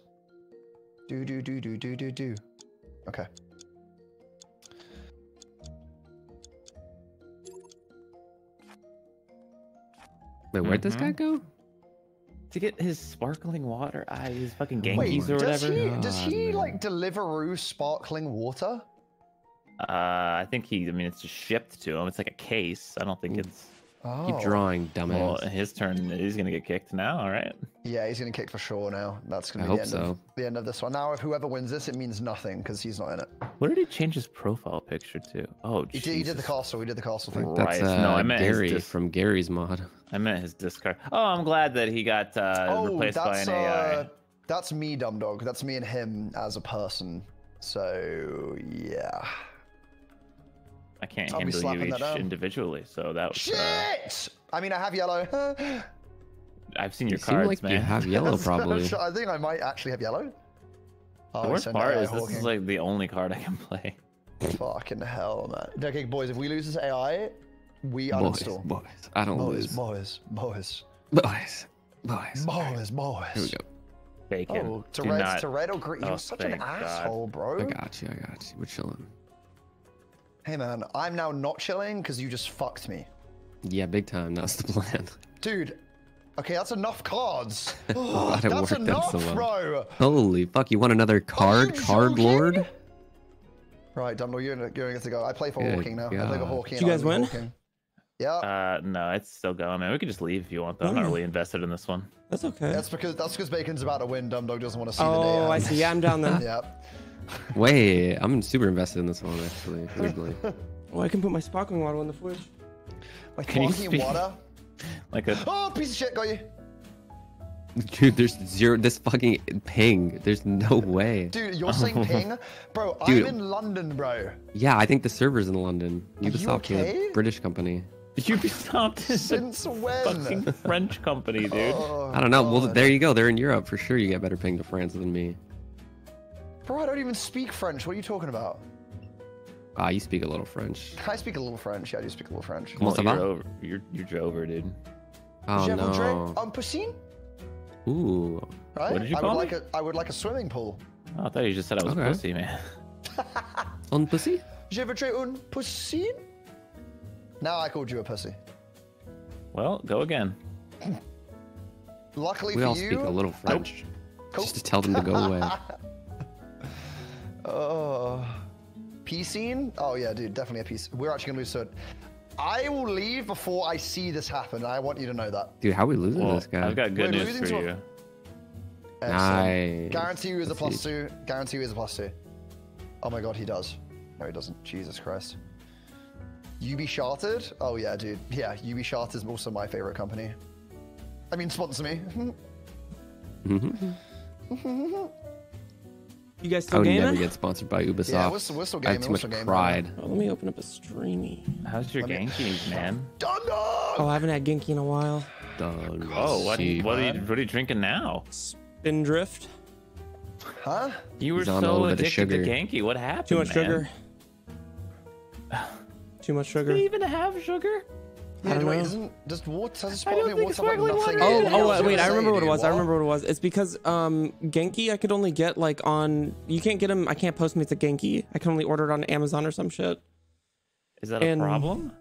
Do do do do do do do. Okay. Wait, where'd this Mm-hmm. guy go? To get his sparkling water, ah, his fucking Wait, Genkies or does whatever. he does he God, like man. Deliveroo sparkling water? Uh, I think he. I mean, it's just shipped to him. It's like a case. I don't think it's. Oh. Keep drawing, Well, dumbass. his turn. He's gonna get kicked now. All right. Yeah, he's gonna kick for sure now. That's gonna I be the end, so. of, the end of this one. Now, if whoever wins this, it means nothing because he's not in it. What did he change his profile picture to? Oh, He did, he did the Jesus. castle. We did the castle thing. That's Right, no, uh, I meant his Gary dis- from Garry's mod. I meant his discard. Oh, I'm glad that he got uh, oh, replaced by that's an AI. uh, that's me, dumb dog. That's me and him as a person. So yeah. I can't I'll handle you each individually, so that was. Uh, Shit! I mean, I have yellow. [gasps] I've seen your You cards, like man. you have yellow, [laughs] probably. I think I might actually have yellow. Oh, The worst send part AI is this hawking. is like the only card I can play. Fucking hell, man. Okay, boys, if we lose this AI, we Boys, uninstall. boys. I don't Boys, lose. boys, boys, Boys, boys. boys, boys. Here we go. Bacon. Oh, to Do red, not- to red or green. Oh, You're such an God. asshole, bro. I got you. I got you. We're chilling. Hey, man, I'm now not chilling because you just fucked me. Yeah, big time. That's the plan. [laughs] Dude, okay, that's enough cards. [laughs] Glad that's worked out enough, so well. bro. Holy fuck! You want another card, card joking? lord? Right, Dumbledore, you're gonna, you're gonna go. I play for Good Hawking now. I play for God. Hawking. Did you guys win? Hawking. Yeah, Uh, no, it's still going, man. We could just leave if you want, though. I'm not really invested in this one. That's okay. that's because that's because Bacon's about to win. Dumb Dog doesn't want to see the day. oh, I see. Yeah, I'm down then. [laughs] Yeah. [laughs] Wait, I'm super invested in this one actually. Weirdly. Oh, [laughs] I can put my sparkling water on the fridge. Like Can you fucking speak- water. [laughs] Like a [gasps] Oh, piece of shit, got you. Dude, there's zero. This fucking ping. There's no way. Dude, you're saying ping? Bro, Dude. I'm in London, bro. Yeah, I think the server's in London. Ubisoft is okay? a British company. Ubisoft is a Since when? fucking French company, dude. Oh, I don't know. Well, there you go. They're in Europe for sure. You get better ping to France than me. Bro, I don't even speak French. What are you talking about? Ah, you speak a little French. I speak a little French. Yeah, I do speak a little French. Comment ça you're va? over. You're you're Jover, dude. Oh Je voudrais no. un piscine, Ooh. right? What did you I call would me? like a I would like a swimming pool. Oh, I thought you just said I was Okay. pussy, man. On pussy? Je voudrais un pussy. Now I called you a pussy. Well, go again. Luckily We for all you. speak a little French. Cool. Just to tell them to go away. [laughs] Oh. P scene? Oh yeah, dude, definitely a piece. We're actually gonna lose to it. I will leave before I see this happen. I want you to know that. Dude, how are we losing Well, this guy? I've got good We're news for to a- you. Excellent. Nice. Guarantee you is a That's plus huge. two. Guarantee you is a plus two. Oh my god, he does. No, he doesn't. Jesus Christ. UB Chartered? Oh yeah, dude. Yeah, UB Chartered is also my favorite company. I mean, sponsor me. [laughs] Mm-hmm. [laughs] You guys I still would gaming? never get sponsored by Ubisoft. Yeah, we're still- we're still I gaming, have too much gaming. pride. Oh, let me open up a streamy. How's your Let me- Genki, man? Dun dun! Oh, I haven't had Genki in a while. Done. Oh, what, See. what, are you, what are you drinking now? Spindrift. Huh? You were He's on a so little bit addicted to sugar. Genki. What happened? Too much man? sugar. [sighs] Too much sugar. Do you even have sugar? Yeah, don't wait, know. doesn't does water does I don't sparkling think water have sparkling like water nothing? Oh, oh, uh, wait! I remember what it dude, was. I remember what it was. It's because um Genki I could only get like on. You can't get them. I can't post me to Genki. I can only order it on Amazon or some shit. Is that a problem?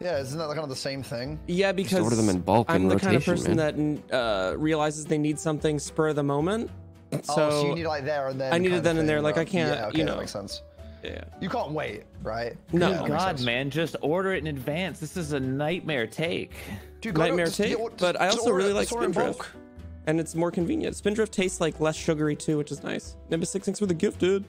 Yeah, isn't that kind of the same thing? Yeah, because order them in bulk I'm in the kind of rotation, person that uh, realizes they need something spur of the moment. So, oh, so you need like there and then. I need it kind then and there, thing, like, I can't, Yeah, okay, you that know. makes sense. Yeah. You can't wait, right? No. Yeah, God, man, just order it in advance. This is a nightmare take. Dude, go to- Nightmare just- take, yeah, but I also order really it- like just order in Spindrift. and it's more convenient. Spindrift tastes like less sugary too, which is nice. Nimbus Six thanks for the gifted.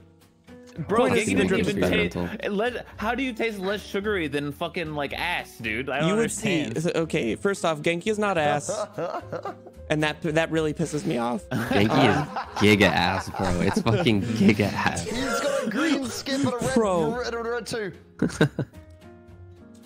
Bro, Point is, Genki doesn't Spindrift even taste. Let, how do you taste less sugary than fucking like ass, dude? I don't You would understand. see. Okay, first off, Genki is not ass, [laughs] and that that really pisses me off. Genki is uh, giga ass, bro. It's fucking giga ass. He's got a green skin but a red, Bro. red, red, red too. [laughs]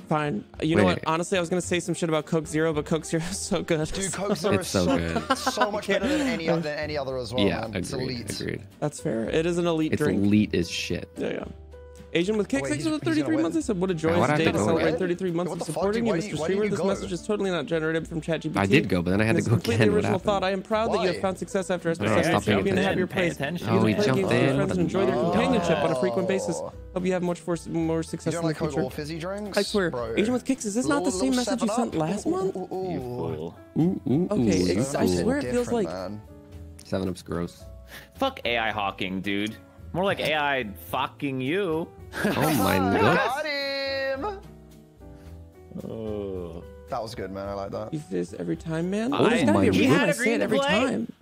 Fine. You know what? Honestly, I was gonna say some shit about Coke Zero, but Coke Zero is so good. Dude, Coke [laughs] Zero It's is so good. so much better than any than any other as well, Yeah, man. It's agreed. elite. Agreed. That's fair. It is an elite It's drink. elite as shit. Yeah, yeah. Asian with kicks, wait, thanks for the 33 months. I said, what a joyous would day to to celebrate 33 months of supporting you, Mr. did you- why Streamer. This message is totally not generated from ChatGPT. I did go, but then I had to go completely again. What original thought. I am proud that you have found success after a Yeah, specific stop being champion and have your pay place. attention. You Oh, he play jumped games with your in. friends and enjoy their Oh. companionship on a frequent basis. Oh. Hope you have much more success in the future. or fizzy drinks? I swear, Asian with kicks. Is this not the same message you sent last month? ooh, ooh, You ooh. fool. Ooh, ooh, Okay, I swear it feels like- Seven Up's gross. Fuck AI hawking, dude. More like AI fucking you. Oh my god. [laughs] Got him! Oh. That was good, man. I like that. You say this every time, man. I- There's gotta be a We reason had I a say it green every play. time.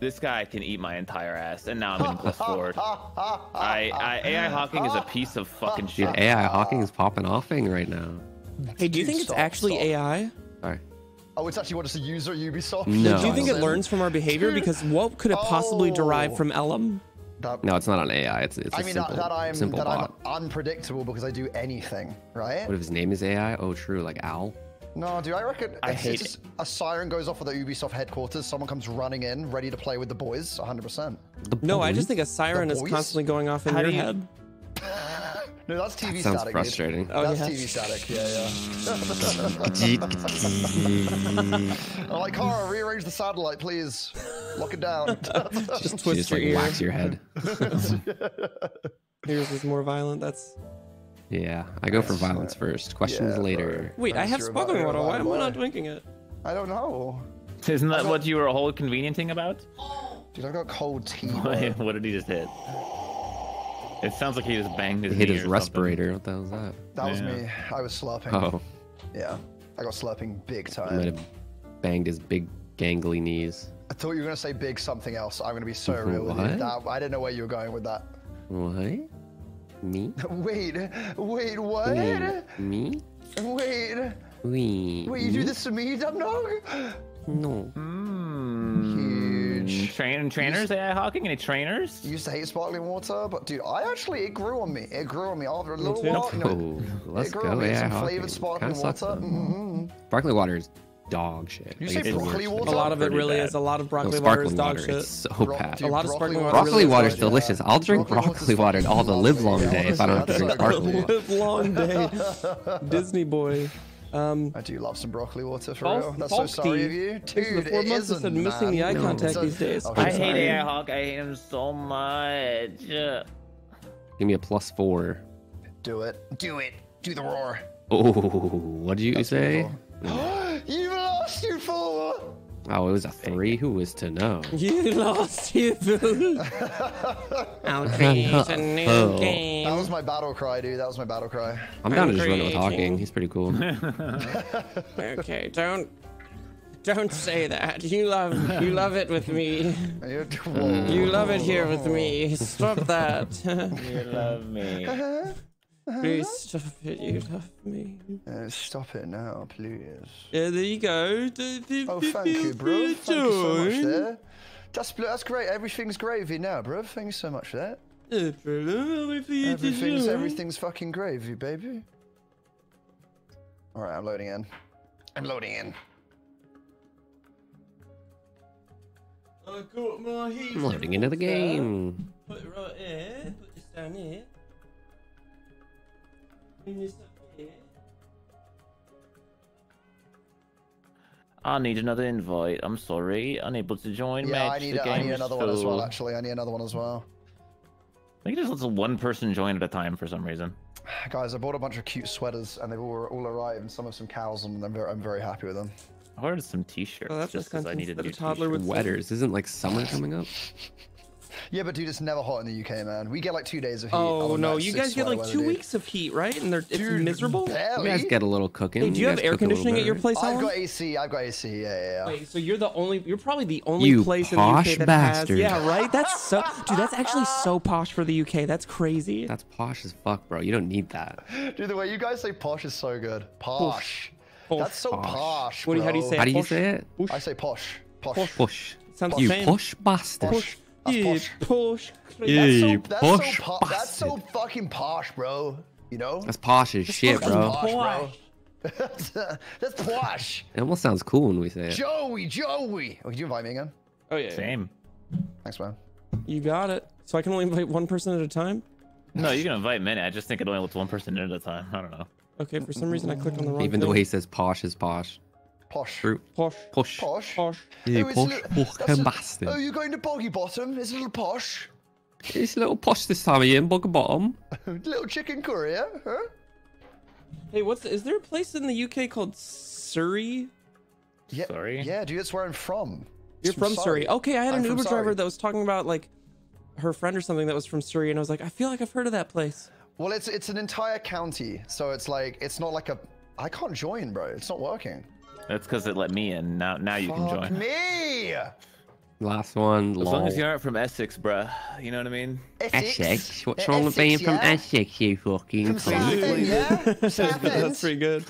This guy can eat my entire ass, and now I'm in plus [laughs] forward. I, I AI hawking is a piece of fucking shit. Dude, AI Hawking is popping offing right now. Hey, do you Dude, think it's actually stop. AI? Sorry. Oh, it's actually what it's a user at Ubisoft. No. Do you think it learns [laughs] from our behavior? Because what could it possibly derive Oh. from Ellum? That, No, it's not on AI. It's it's a I mean simple, that, that I'm simple that bot. I'm unpredictable because I do anything, right? What if his name is AI? Oh, true, like Owl. No, dude, I reckon I hate it's just a siren goes off at the Ubisoft headquarters. Someone comes running in, ready to play with the boys. 100. percent The No, I just think a siren is constantly going off in How your you- head. [laughs] No, that's TV That sounds static. dude. frustrating. Oh, That's yeah. TV static. Yeah, yeah. I'm like, [laughs] Cara, rearrange the satellite, please. Lock it down. [laughs] Just You twist just your like ear. wax your head. Yours is more violent. That's. Yeah, I go for violence first. Questions Yeah, later. Wait, I have your sparkling water. Why am I not drinking it? I don't know. Isn't that what you were whole conveniencing about? Dude, I got cold tea. What what did he just hit? It sounds like he just banged his He hit his or something. respirator. What the hell was that? That was me. I was slurping. Oh, Yeah. I got slurping big he might time. have banged his big gangly knees. I thought you were going to say big something else. I'm going to be so real with you. That, I didn't know where you were going with that. What? Me? [laughs] Wait, wait, what? Me? Me? Wait, We? wait, you do this to me, Dumb Dog? No. Mm, Huge. Train, trainers, AI hawking? Any trainers? You used to hate sparkling water, but dude, I actually, it grew on me. It grew on me after a little too. while. You know, let's it grew go. on me. AI Some Hawking. flavored sparkling water. Mm-hmm. Sparkling water is dog shit. You Like, say it's the broccoli worst. A lot of it really bad. is. A lot of No, water is dog water shit. is so Bro- bad. dude, A lot of sparkling water water's Broccoli really water is good, delicious. I'll drink Broccoli broccoli water all the live long day if I don't honestly, drink sparkling water. Live long day. [laughs] Disney boy. Um, I do love some broccoli water for False- real. That's so sorry of you, dude. the four it months that isn't, said missing the eye No. contact It's a- these days. Oh, I I'm hate sorry. AI hawk. I hate him so much. Give me a plus four. Do it. Do it. Do the roar. Oh, what did you That's say? [gasps] you lost, you fool! Oh, it was a three. Who was to know? [laughs] You lost, you fool. [laughs] I'll create a new Oh. game. That was my battle cry, dude. That was my battle cry. I'm down to just run it with. Hawking. He's pretty cool. [laughs] Okay, don't don't say that. You love you love it with me. You love it here with me. Stop that. You love me. Please stop it. You love me. Uh, stop it now, please. Yeah, there you go. Oh, thank you, bro. Thank you so much there. That's that's great. Everything's gravy now, bro. Thank you so much for that. Everything's everything's fucking gravy, baby. All right, I'm loading in. I'm loading in. I got my heat. I'm loading into the game. Put it right here. Put this down here. I need another invite. I'm sorry, unable to join. Yeah, I need the I need is another one as well. Actually, I need another one as well. I think it just lets one person join at a time for some reason. Guys, I bought a bunch of cute sweaters, and they've all, all arrived, and some have some cows on them. I'm very, I'm very happy with them. I ordered some T-shirts Oh, that's just because I sentence needed that a new toddler would t-shirts. say. Wetters. Isn't like summer [sighs] coming up? Yeah, but dude, it's never hot in the UK, man. We get like two days of heat. Oh, oh no, you guys get like weather, two dude. weeks of heat, right? And they're it's Dude, miserable. You Barely. guys get a little cooking. Hey, do you have air cook a little conditioning at your better. place, I've got AC. I've got AC. Yeah, yeah, yeah. Wait, so you're the only, you're probably the only You place in the UK that bastard. has, yeah, right? That's so, dude, that's actually so posh for the UK. That's crazy. That's posh as fuck, bro. You don't need that. Dude, the way you guys say posh is so good. Posh. Posh. That's so Posh. posh. What do you- how do you bro. say How do you Posh. say it? I say posh. Posh. Posh. Sounds You posh same. bastard. Posh. That's Yeah, posh. posh. That's so, that's posh so po- That's so fucking posh, bro. You know? That's posh as shit, That's bro. posh, bro. [laughs] that's posh. It almost sounds cool when we say it. Joey, Joey. Oh, could you invite me again? Oh yeah, Same. Thanks, man. you got it. So I can only invite one person at a time. No, you can invite many. I just think it only lets one person in at a time. I don't know. Okay, for some reason I clicked on the wrong. Even the way he says posh is posh. Posh. True. posh, Push. Posh. posh. You Oh, it's posh little- fucking a- bastard. Oh, you're going to Boggy Bottom? It's a little posh. It's a little posh this time of year in Bugger Bottom. [laughs] little chicken curry, yeah? Huh? Hey, what's is there a place in the UK called Surrey? Yeah, Sorry? Yeah, dude, that's where I'm from. You're It's from Surrey. Okay, I had I'm an from Uber driver that was talking about like her friend or something that was from Surrey, and I was like, I feel like I've heard of that place. Well, it's it's an entire county, so it's like it's not like a. I can't join, bro. It's not working. That's because it let me in. Now, now you can join. me. Last one. As long as you aren't from Essex, bruh. You know what I mean? Essex. What's Uh, wrong with being Essex, from yeah? Essex, you fucking From cunt? Southend, yeah? [laughs] That's Southend. pretty good.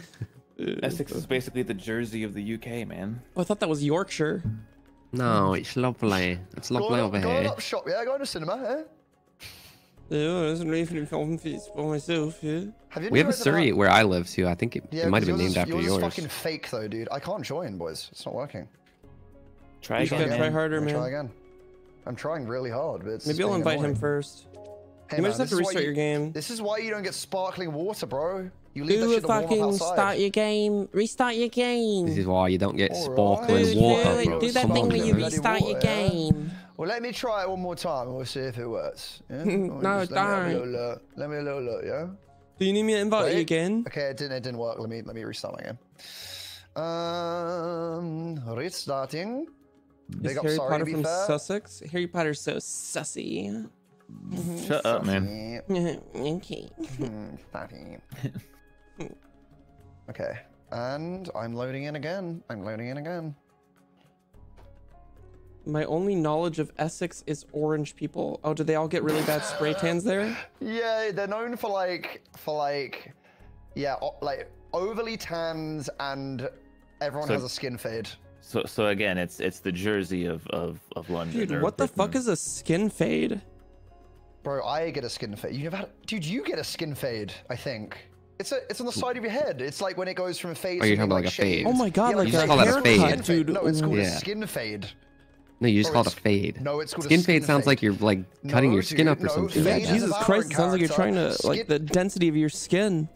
[laughs] Essex is basically the Jersey of the UK, man. Oh, I thought that was Yorkshire. No, it's lovely. It's lovely Going, over up, going here. up shop, yeah, going to cinema, eh? Yeah, that's really film feast by myself. Yeah. Have you We have a ever Surrey where I live too. I think it, Yeah, it might have been named yours after yours. Yours is fucking fake though, dude. I can't join, boys. It's not working. Try You again, try harder, I'm man. Try again. I'm trying really hard, but it's Maybe I'll being invite him first. Hey, you might just have this to is why restart you- your game. This is why you don't get sparkling water, bro. You leave that Do shit to warm up fucking outside. start your game. Restart your game. This is why you don't get Alright. sparkling Dude, water, do bro. Do that Come thing on, where you restart your game. Well, let me try it one more time and we'll see if it works. Yeah? [laughs] No, Just let me don't. look. Let me a little look, yeah? Do you need me to invite you again? Okay, it didn't, it didn't work. Let me let me restart again. game. Um, restarting. Is Big up, Harry sorry Potter from fair. Sussex? Harry Potter's so sussy. Shut up, man. [laughs] okay. Hmm, fatty. [laughs] okay, and I'm loading in again. I'm loading in again. My only knowledge of Essex is orange people. Oh, do they all get really bad spray tans there? Yeah, they're known for like for like yeah, like overly tans and everyone So- has a skin fade. So, so again, it's it's the Jersey of of, of London. Dude, or what the fuck is a skin fade? Bro, I get a skin fade. You never had, dude. You get a skin fade. I think it's a it's on the side of your head. It's like when it goes from fade. Oh, you're talking about like a fade. Oh my God, Yeah, like You just a call that a haircut, fade. skin fade. dude. No, it's called Yeah. a skin fade. No, you just call it a fade. No, it's called a skin skin fade. Sounds fade. like you're like cutting No, your skin dude, up or no, something. Yeah, is Jesus Christ, it sounds like you're trying to like the density of your skin.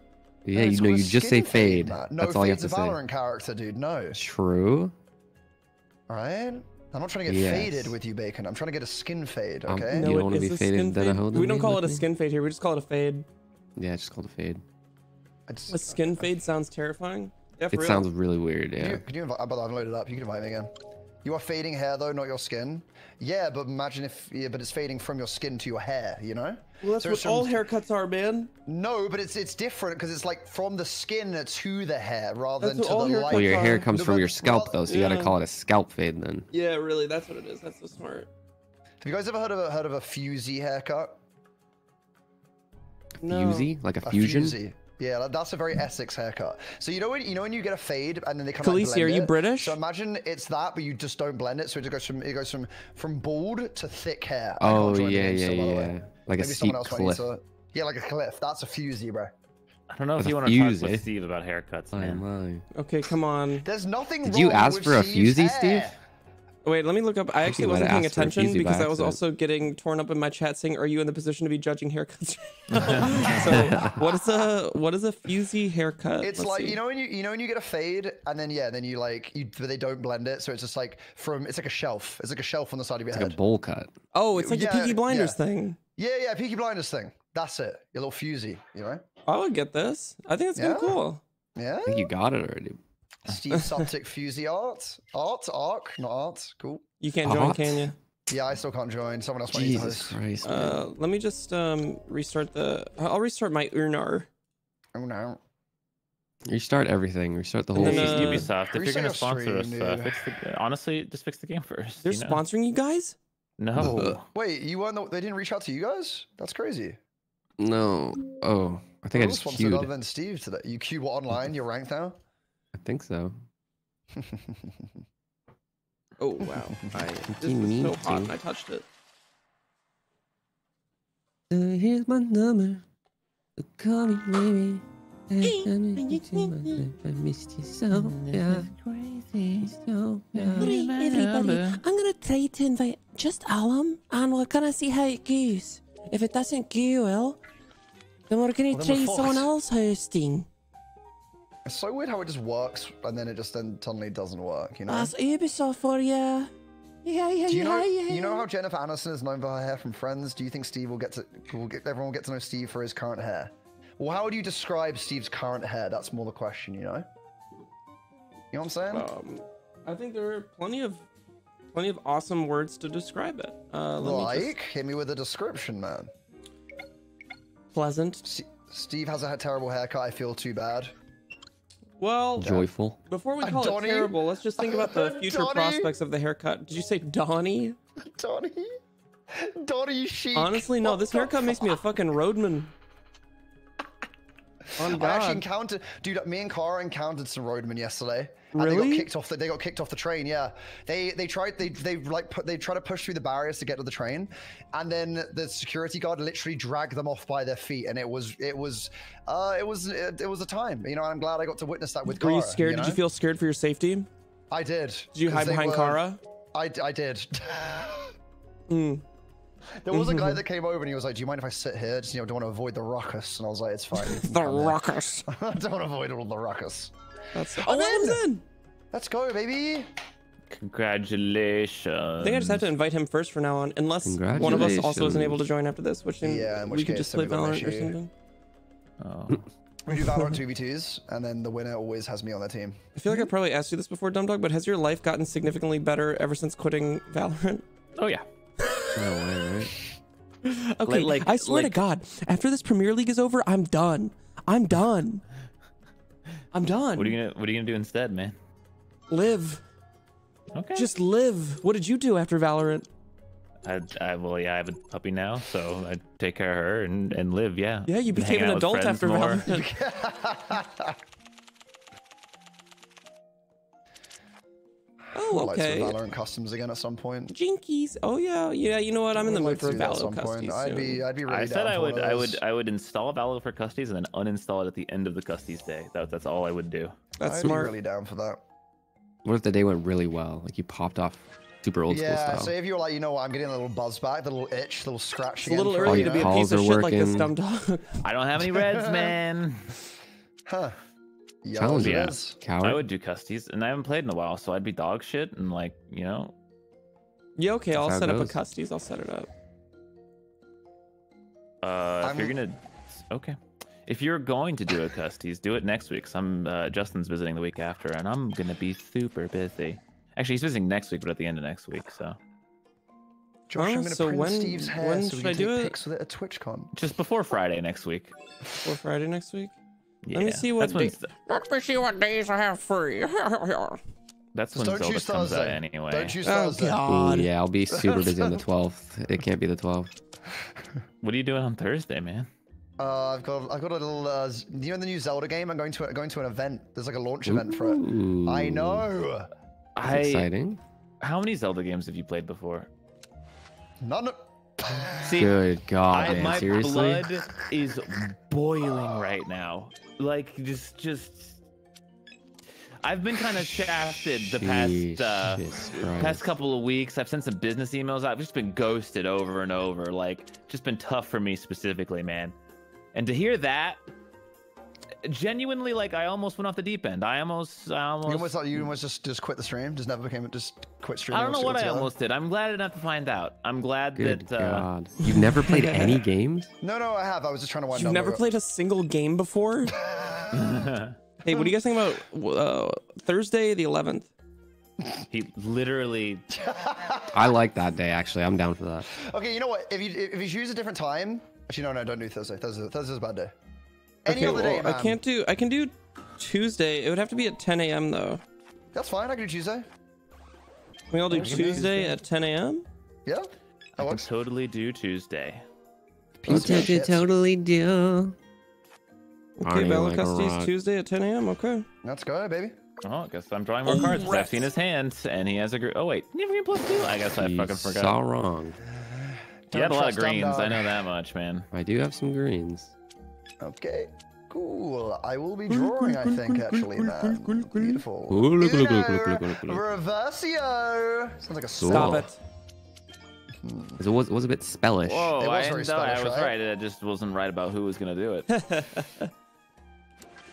Yeah, It's you know, you just say skin fade. No, That's all you have fade's to a say. Valorant character, dude. No. True. All right. I'm not trying to get Yes. faded with you, Bacon. I'm trying to get a skin fade, Um, okay? You don't wanna be a faded skin dead fade. We don't call it a skin fade here. We just call it a fade. Yeah, it's just called a fade. Just- A skin fade sounds terrifying. Yeah, It real. sounds really weird. Can Yeah. you, can you invite? But I've loaded it up. You can invite me again. You are fading hair though, not your skin. Yeah, but imagine if, yeah, but it's fading from your skin to your hair. You know? Well, that's There's what all haircuts are, man. No, but it's it's different because it's like from the skin to the hair rather That's than to the light. Well, your hair comes No, from your scalp well, though, so you gotta call it a scalp fade then. Yeah, really, that's what it is. That's so smart. Have you guys ever heard of a heard of a fusey haircut? No. Fusey, like a A fusion. fusey. Yeah, that's a very Essex haircut. So you know when you know when you get a fade and then they kind of Khaleesi, like are you it? British? So imagine it's that, but you just don't blend it. So it just goes from it goes from from bald to thick hair. Oh yeah, yeah, still, by the way. yeah. Like a steep else cliff. to. Yeah, like a cliff. That's a fusey, bro. I don't know if you want to talk fuse, eh? with Steve about haircuts, Oh man. my. Okay, come on. There's nothing Did wrong you ask for a Steve's fusey, hair. Steve? Wait, let me look up. I actually wasn't paying asked for a attention because I was also getting torn up in my chat saying, "Are you in the position to be judging haircuts?" [laughs] so, [laughs] what is a what is a fusey haircut? It's Let's like see. you know when you you know when you get a fade and then yeah then you like you but they don't blend it so it's just like from it's like a shelf it's like a shelf on the side of your It's like a head. bowl cut. Oh, it's like Yeah, the Peaky Blinders yeah. thing. yeah yeah Peaky Blinders thing. That's it. Your little fusey, you know. I would get this. I think it's kind of Yeah? cool. Yeah. I think you got it already. Steve Suptic fusey art art arc not art. Cool. You can't join, Hot. can you? Yeah, I still can't join. Someone else might need to Jesus host. Christ. Uh, let me just um restart the. I'll restart my Urnar. Oh no. Restart everything. Restart the whole. And then, uh, Ubisoft, if you're gonna your sponsor us, uh, fix the, honestly, just fix the game first. They're you know? sponsoring you guys. No, [laughs] Wait, you weren't? The, they didn't reach out to you guys? That's crazy. No. Oh, I think I Who just sponsored queued. other than Steve today? You queued what online? You're ranked now. I think so. [laughs] Oh wow! I [laughs] this Fucking was so hot. and. I touched it. Uh, here's my number. Uh, Call me, baby. I missed you so, yeah. Crazy. So, yeah. everybody, I'm gonna try to invite just Alan, and we're gonna see how it goes. If it doesn't go well, then we're gonna Well, then try we're someone else hosting. It's so weird how it just works and then it just then suddenly doesn't work. You know. That's Ubisoft for you. Yeah, yeah, Do you know? yeah, yeah. You know how Jennifer Aniston is known for her hair from Friends? Do you think Steve will get to? Will get, everyone will get to know Steve for his current hair? Well, how would you describe Steve's current hair? That's more the question. You know. You know what I'm saying? Um, I think there are plenty of plenty of awesome words to describe it. Uh, let like, me just hit me with a description, man. pleasant. S- Steve has a terrible haircut. I feel too bad. Well, Joyful. before we call Donnie? it terrible, let's just think about the [laughs] future Donnie? prospects of the haircut. Did you say Donnie? Donnie, Donnie Sheik. Honestly, no. What This the haircut makes me a fucking roadman. [laughs] On I actually encountered, dude. Me and Cara encountered some roadmen yesterday. And they got kicked off. The, they got kicked off the train. Yeah, they they tried they they like put, they try to push through the barriers to get to the train, and then the security guard literally dragged them off by their feet, and it was it was uh it was it, it was a time. You know, I'm glad I got to witness that with. Were you scared? Did you feel scared for your safety? I did. Did you hide behind were- Kara? I I did. [laughs] Mm. There was a guy that came over and he was like, "Do you mind if I sit here? Just you know, don't want to avoid the ruckus." And I was like, "It's fine." [laughs] The ruckus. I [laughs] don't want to avoid all the ruckus. That's oh, And Adam's then- in. Let's go, baby. congratulations. I think I just have to invite him first from now on, unless one of us also isn't able to join after this, which then Yeah, in which we could just play then we've got an Valorant or something. Oh. We do Valorant 2v2s, and then the winner always has me on their team. I feel like I probably asked you this before, Dumb Dog, but has your life gotten significantly better ever since quitting Valorant? oh yeah. [laughs] No way, right? Okay, like- I swear like- to God, after this Premier League is over, I'm done. I'm done. I'm done. What are you gonna What are you gonna do instead, man? live? Okay. Just live. What did you do after Valorant? I, I well yeah I have a puppy now, so I take care of her and and live. Yeah. Yeah, you became an adult after more. Valorant. [laughs] [laughs] I'd oh, like to okay. Valorant customs again at some point. Jinkies. Oh yeah, yeah. You know what? I'm in the mood like for to a do that Valo some. I'd be, soon. I'd be really I said I would I would. I would install Valor for Custies and then uninstall it at the end of the Custies day. That, that's all I would do. That's I'd smart. be really down for that. What if the day went really well? Like you popped off super old yeah, school so if you're like, you know what, I'm getting a little buzz back, the little itch, the little scratch. It's a little early to be a piece of Calls are shit like this, working. dumb dog. I don't have any reds, [laughs] man. Huh. Yellow Challenge it Yeah. is. Coward. I would do Custies, and I haven't played in a while, so I'd be dog shit and like you know, Yeah, okay. I'll set up a custies. I'll set it up. Uh, if you're gonna, okay. If you're going to do a custies, do it next week. 'cause I'm uh, Justin's visiting the week after, and I'm gonna be super busy. Actually, he's visiting next week, but at the end of next week. So Josh, I'm Oh, gonna so print when- Steve's hair when so we should I can do take it? pics with it at TwitchCon. just before Friday next week. For Friday next week. Yeah, Let me see what that's when day- Let me see what days I have free. [laughs] that's when Don't Zelda comes out anyway. Don't choose oh Thursday. Ooh, God. yeah, I'll be super busy on the [laughs] 12th. It can't be the 12th. What are you doing on Thursday, man? Uh, I've got I've got a little. Uh, you know the new Zelda game? I'm going to going to an event. There's like a launch event for it. I know. That's I exciting. how many Zelda games have you played before? None. See, Good God, I, man. my Seriously? blood is boiling right now. Like just just I've been kind of shafted the past uh, past couple of weeks. I've sent some business emails. I've just been ghosted over and over. Like just been tough for me specifically, man. And to hear that genuinely like I almost went off the deep end. I almost I You almost almost thought you almost just just quit the stream. Just never became just quit streaming. I don't know what I altogether? almost did. I'm glad I didn't have to find out. I'm glad Good that uh, God. You've never played [laughs] any games? No, no, I have. I was just trying to wind You've never played a single game before? [laughs] hey, what do you guys think about uh, Thursday the 11th? he literally I like that day, actually. I'm down for that. Okay, you know what? If you if you choose a different time, actually no, no, don't do Thursday. Thursday, Thursday's a bad day. Any okay, other day, well, man. I can't do. I can do Tuesday. It would have to be at 10 a.m. though. That's fine. I can do Tuesday. Can we all do can do Tuesday at 10 a.m.? Yeah, I that can totally do Tuesday. Piece of shit. totally do. Okay, Arnie Valor like a Custies rock. Tuesday at 10 a.m. Okay. Let's go, baby. Oh, I guess I'm drawing more oh, cards. 'cause I've seen his hand, and he has a. Gr- oh wait, never even plus two. I guess I fucking forgot. saw wrong. He had a lot of Don't trust dumb greens. I know that much, man. I do have some greens. Okay, cool. I will be drawing, I think, actually, man. Beautiful. Ooh, look, look, look, look, look, look, look. Reversio. Sounds like a Cool. Stop it. Hmm. It was, it was a bit spellish. Whoa, It was I, very no, I was right? right. I just wasn't right about who was gonna do it. [laughs]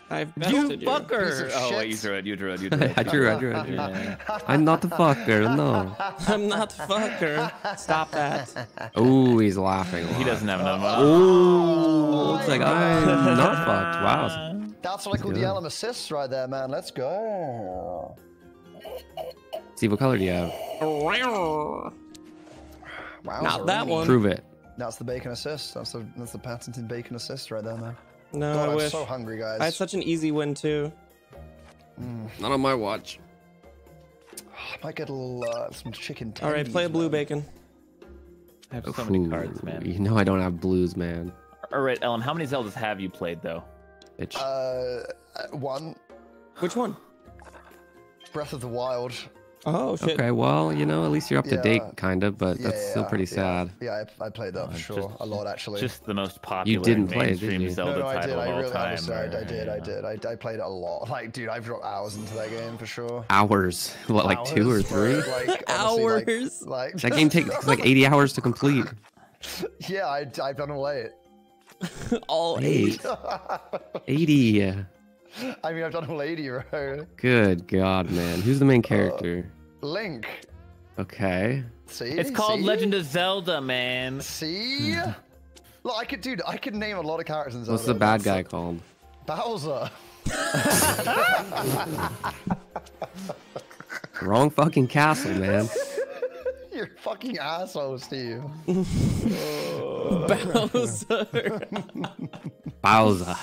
I've you bested you. fucker! Piece of Oh wait, you drew it. You drew it. You [laughs] drew it. I drew, I drew, I drew. Yeah. I'm not the fucker, no. [laughs] I'm not the fucker. Stop that. Oh, he's laughing. He doesn't have enough money. Oh, looks like I'm not fucked. Wow. That's what I call the good. Elm assists right there, man. Let's go. Steve, what color do you have? Wow. Not that one. Prove it. That's the bacon assist. That's the that's the patented bacon assist right there, man. No, God, I I'm so hungry, guys. I had such an easy win too. Not on my watch. I might get a little uh, some chicken. All right, play a blue man. bacon. I have so many cards, man. You know I don't have blues, man. All right, Ellum. How many Zeldas have you played though? Bitch. Uh, uh, one Which one? Breath of the Wild. Oh shit. okay, well, you know, at least you're up to date, kind of, but Yeah, that's yeah, still yeah, pretty yeah. sad. Yeah, I, I played that uh, for sure. just- a lot, actually. Just the most popular You didn't play it, did mainstream you? Zelda no, no, I title did. of I all really, time. honestly, I, I or, did. I did. I, I played it a lot. Like, dude, I've dropped hours into that game for sure. Hours. What, like two or three? Like, honestly, like- Hours. Like, That game takes [laughs] like 80 hours to complete. yeah, I, I've done all eight. [laughs] All eight. [laughs] Eight. 80. I mean, I've done all 80, bro. Good God, man. Who's the main character? Uh, Link. Okay. See? It's called See? Legend of Zelda, man. See? Hmm. Look, I could, dude, I could name a lot of characters in Zelda. What's the bad guy That's- called? Bowser. [laughs] Wrong fucking castle, man. [laughs] You're fucking asshole, Steve. [laughs] Bowser. Bowser.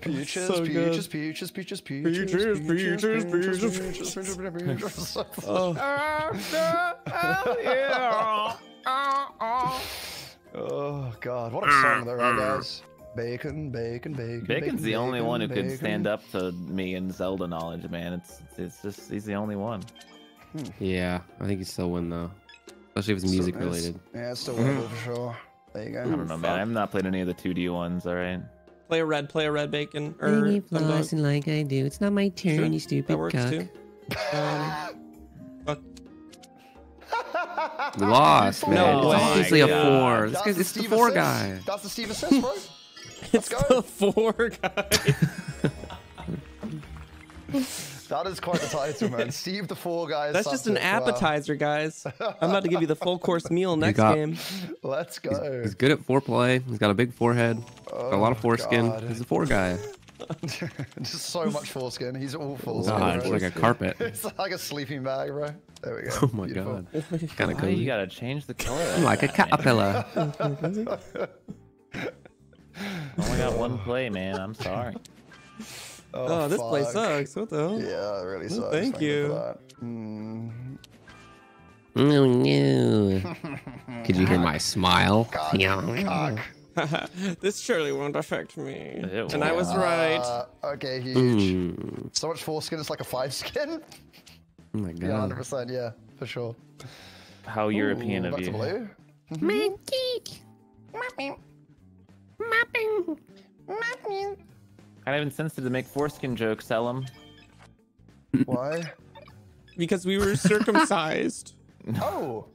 Peaches, So good. peaches, peaches, peaches, peaches, Peaches, peaches, peaches, peaches, peaches. peaches, peaches. Oh, Oh god, what a song though, right, guys? Bacon, bacon, bacon. Bacon's the only one who could bacon. stand up to me in Zelda knowledge, man. It's it's just he's the only one. Yeah, I think he'd still win though. Especially if it's music So it's- related. Yeah, it's still winnable for sure. There you I go. don't know, man. I've not played any of the 2D ones. All right. Play a red. Play a red bacon. Or Sundog. like I do. It's not my turn, Sure, you stupid That works too. Um, [laughs] fuck. Lost, man. No it's way. obviously a God. four. This That's guy's the it's the Steve four assist. guy. That's the Steve assist, bro. [laughs] It's go. the four guy. [laughs] That is quite the title, man. [laughs] Steve the Four Guys. That's just an Subject. Wow. appetizer, guys. I'm about to give you the full course [laughs] meal next got- game. Let's go. He's good at foreplay. He's got a big forehead. got a lot of oh, foreskin. God. He's a four guy. [laughs] just so much foreskin. He's all foreskin. God, it's like a carpet. It's like a sleeping bag, bro. There we go. Oh my Beautiful. god. Kind of Why you gotta change the color? I'm like a caterpillar. Only got one play, man. I'm sorry. Oh, this place sucks. What the hell? Yeah, it really sucks. Oh, thank you you. for. Mm, Oh no. [laughs] Could you hear my smile? cock. [laughs] [laughs] this surely won't affect me. Ew. And I was right. Uh, okay, huge. Mm. So much foreskin, it's like a five skin. Oh my god. Yeah, god. 100%. Yeah, for sure. How European Ooh, of back to you. blue. I haven't sensed it to make foreskin jokes, sell them. Why? [laughs] Because we were circumcised. [laughs] Oh,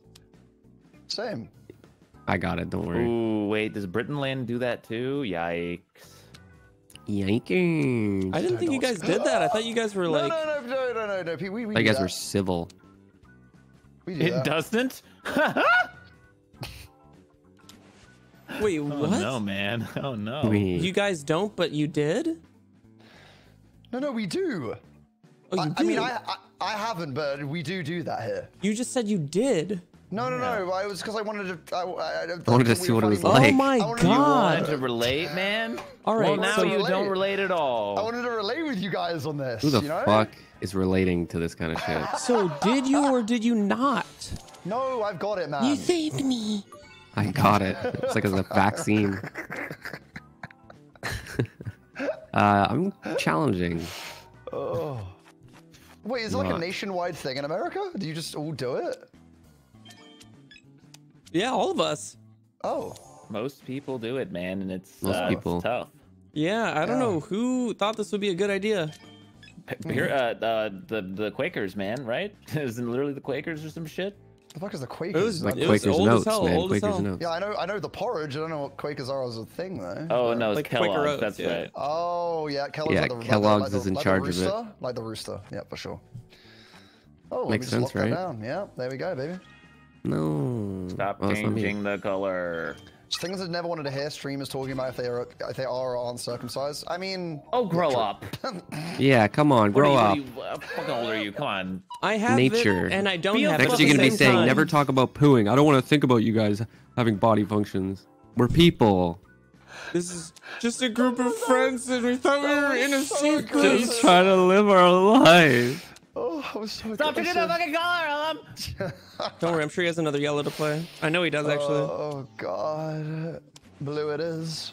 same. I got it. Don't worry. Ooh, wait, does Britain land do that too? Yikes. Yikers. I didn't think you guys did that. I thought you guys were like. no, no, no, no, no, no. Pete, We, we I do guys that. were civil. We do It that. doesn't? [laughs] Wait, Oh what? no, man. [laughs] Oh no. We- You guys don't, but you did? No, no, we do. Oh, you I, do. I mean, I, I I haven't, but we do do that here. You just said you did. No, no, no. I was because I wanted to. I, I, I, I wanted to see what it was like. Oh like. my I wanted to- You wanted to relate, man? All right, Well, now so- you Relate. don't relate at all. I wanted to relate with you guys on this. Who the you know? fuck is relating to this kind of shit? So did you or did you not? No, I've got it, man. You saved me. I [laughs] got it. It's like a vaccine. [laughs] uh, I'm challenging. Oh. Wait, is it like a nationwide thing in America? Do you just all do it? Yeah, all of us. Oh. Most people do it, man, and it's, Most uh, people. it's tough. Yeah, I don't Yeah. know who thought this would be a good idea. Here, uh, uh, the the Quakers, man, right? [laughs] Isn't it literally the Quakers or some shit? The fuck is the Quakers? It was Like- it Quakers was old Notes, as hell. man. Old as hell. Notes. yeah, I know. I know the porridge. I don't know what Quakers are as a thing though. Oh no, it's Like Kellogg's. Oats, That's yeah. right. Oh yeah, Kellogg's. Yeah, like the, Kellogg's like the, is in like charge the of it. rooster, Like the rooster. Yeah, for sure. Oh, Makes sense, right? down. Yeah, there we go, baby. No. Stop it's not me. changing the color. Things I've never wanted to hear streamers talking about if they are if they are or. I mean, Oh, grow up. [laughs] Yeah, come on, grow you- up. what are you- uh, fucking old are you? Come on. I have Nature. it and I don't Feel have. Next, at you're gonna be saying, time. never talk about pooing. I don't want to think about you guys having body functions. We're people. This is just a group of friends, and we thought we were in a secret. Just trying to live our life. [laughs] oh, I was so Stop changing the aggressive. fucking color, Ellum! [laughs] Don't worry, I'm sure he has another yellow to play. I know he does actually. Oh, oh god, blue it is.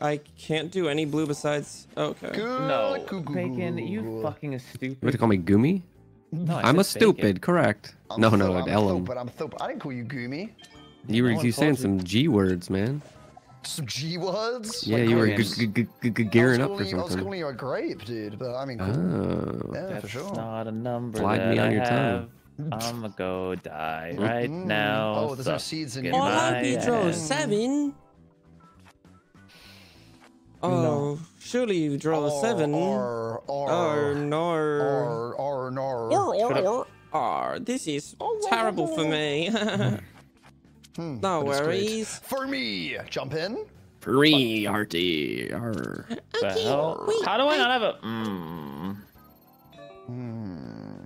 I can't do any blue besides. Oh, okay. Good. No, Goo, goo, Bacon, goo, you goo. fucking You want to call me Goomy? No, I I'm a said bacon. stupid, correct. I'm no, tho- no, I'm Ellum. But I'm thump. I didn't call you Goomy. You were No one you saying you- some G words, man. Some G words. Yeah, Like you were Korean. g- g- g- g- I was gearing up calling for you- I was something. calling you a grape, dude. But I mean, cool. Oh. yeah, That's for sure. not a number Slide me on I your have. tongue. I'ma go die right Mm. now. Oh, there's no seeds in in you. Oh, my I hope you drove ass. seven. Oh, surely you drove a seven. Or, or, Oh no. or, or, or, Or, or, or, or. This is terrible for me. [laughs] Hmm, no that is great. worries. For me, jump in. Free arty. Arr. The hell? How do I not have a? Mm. Hmm.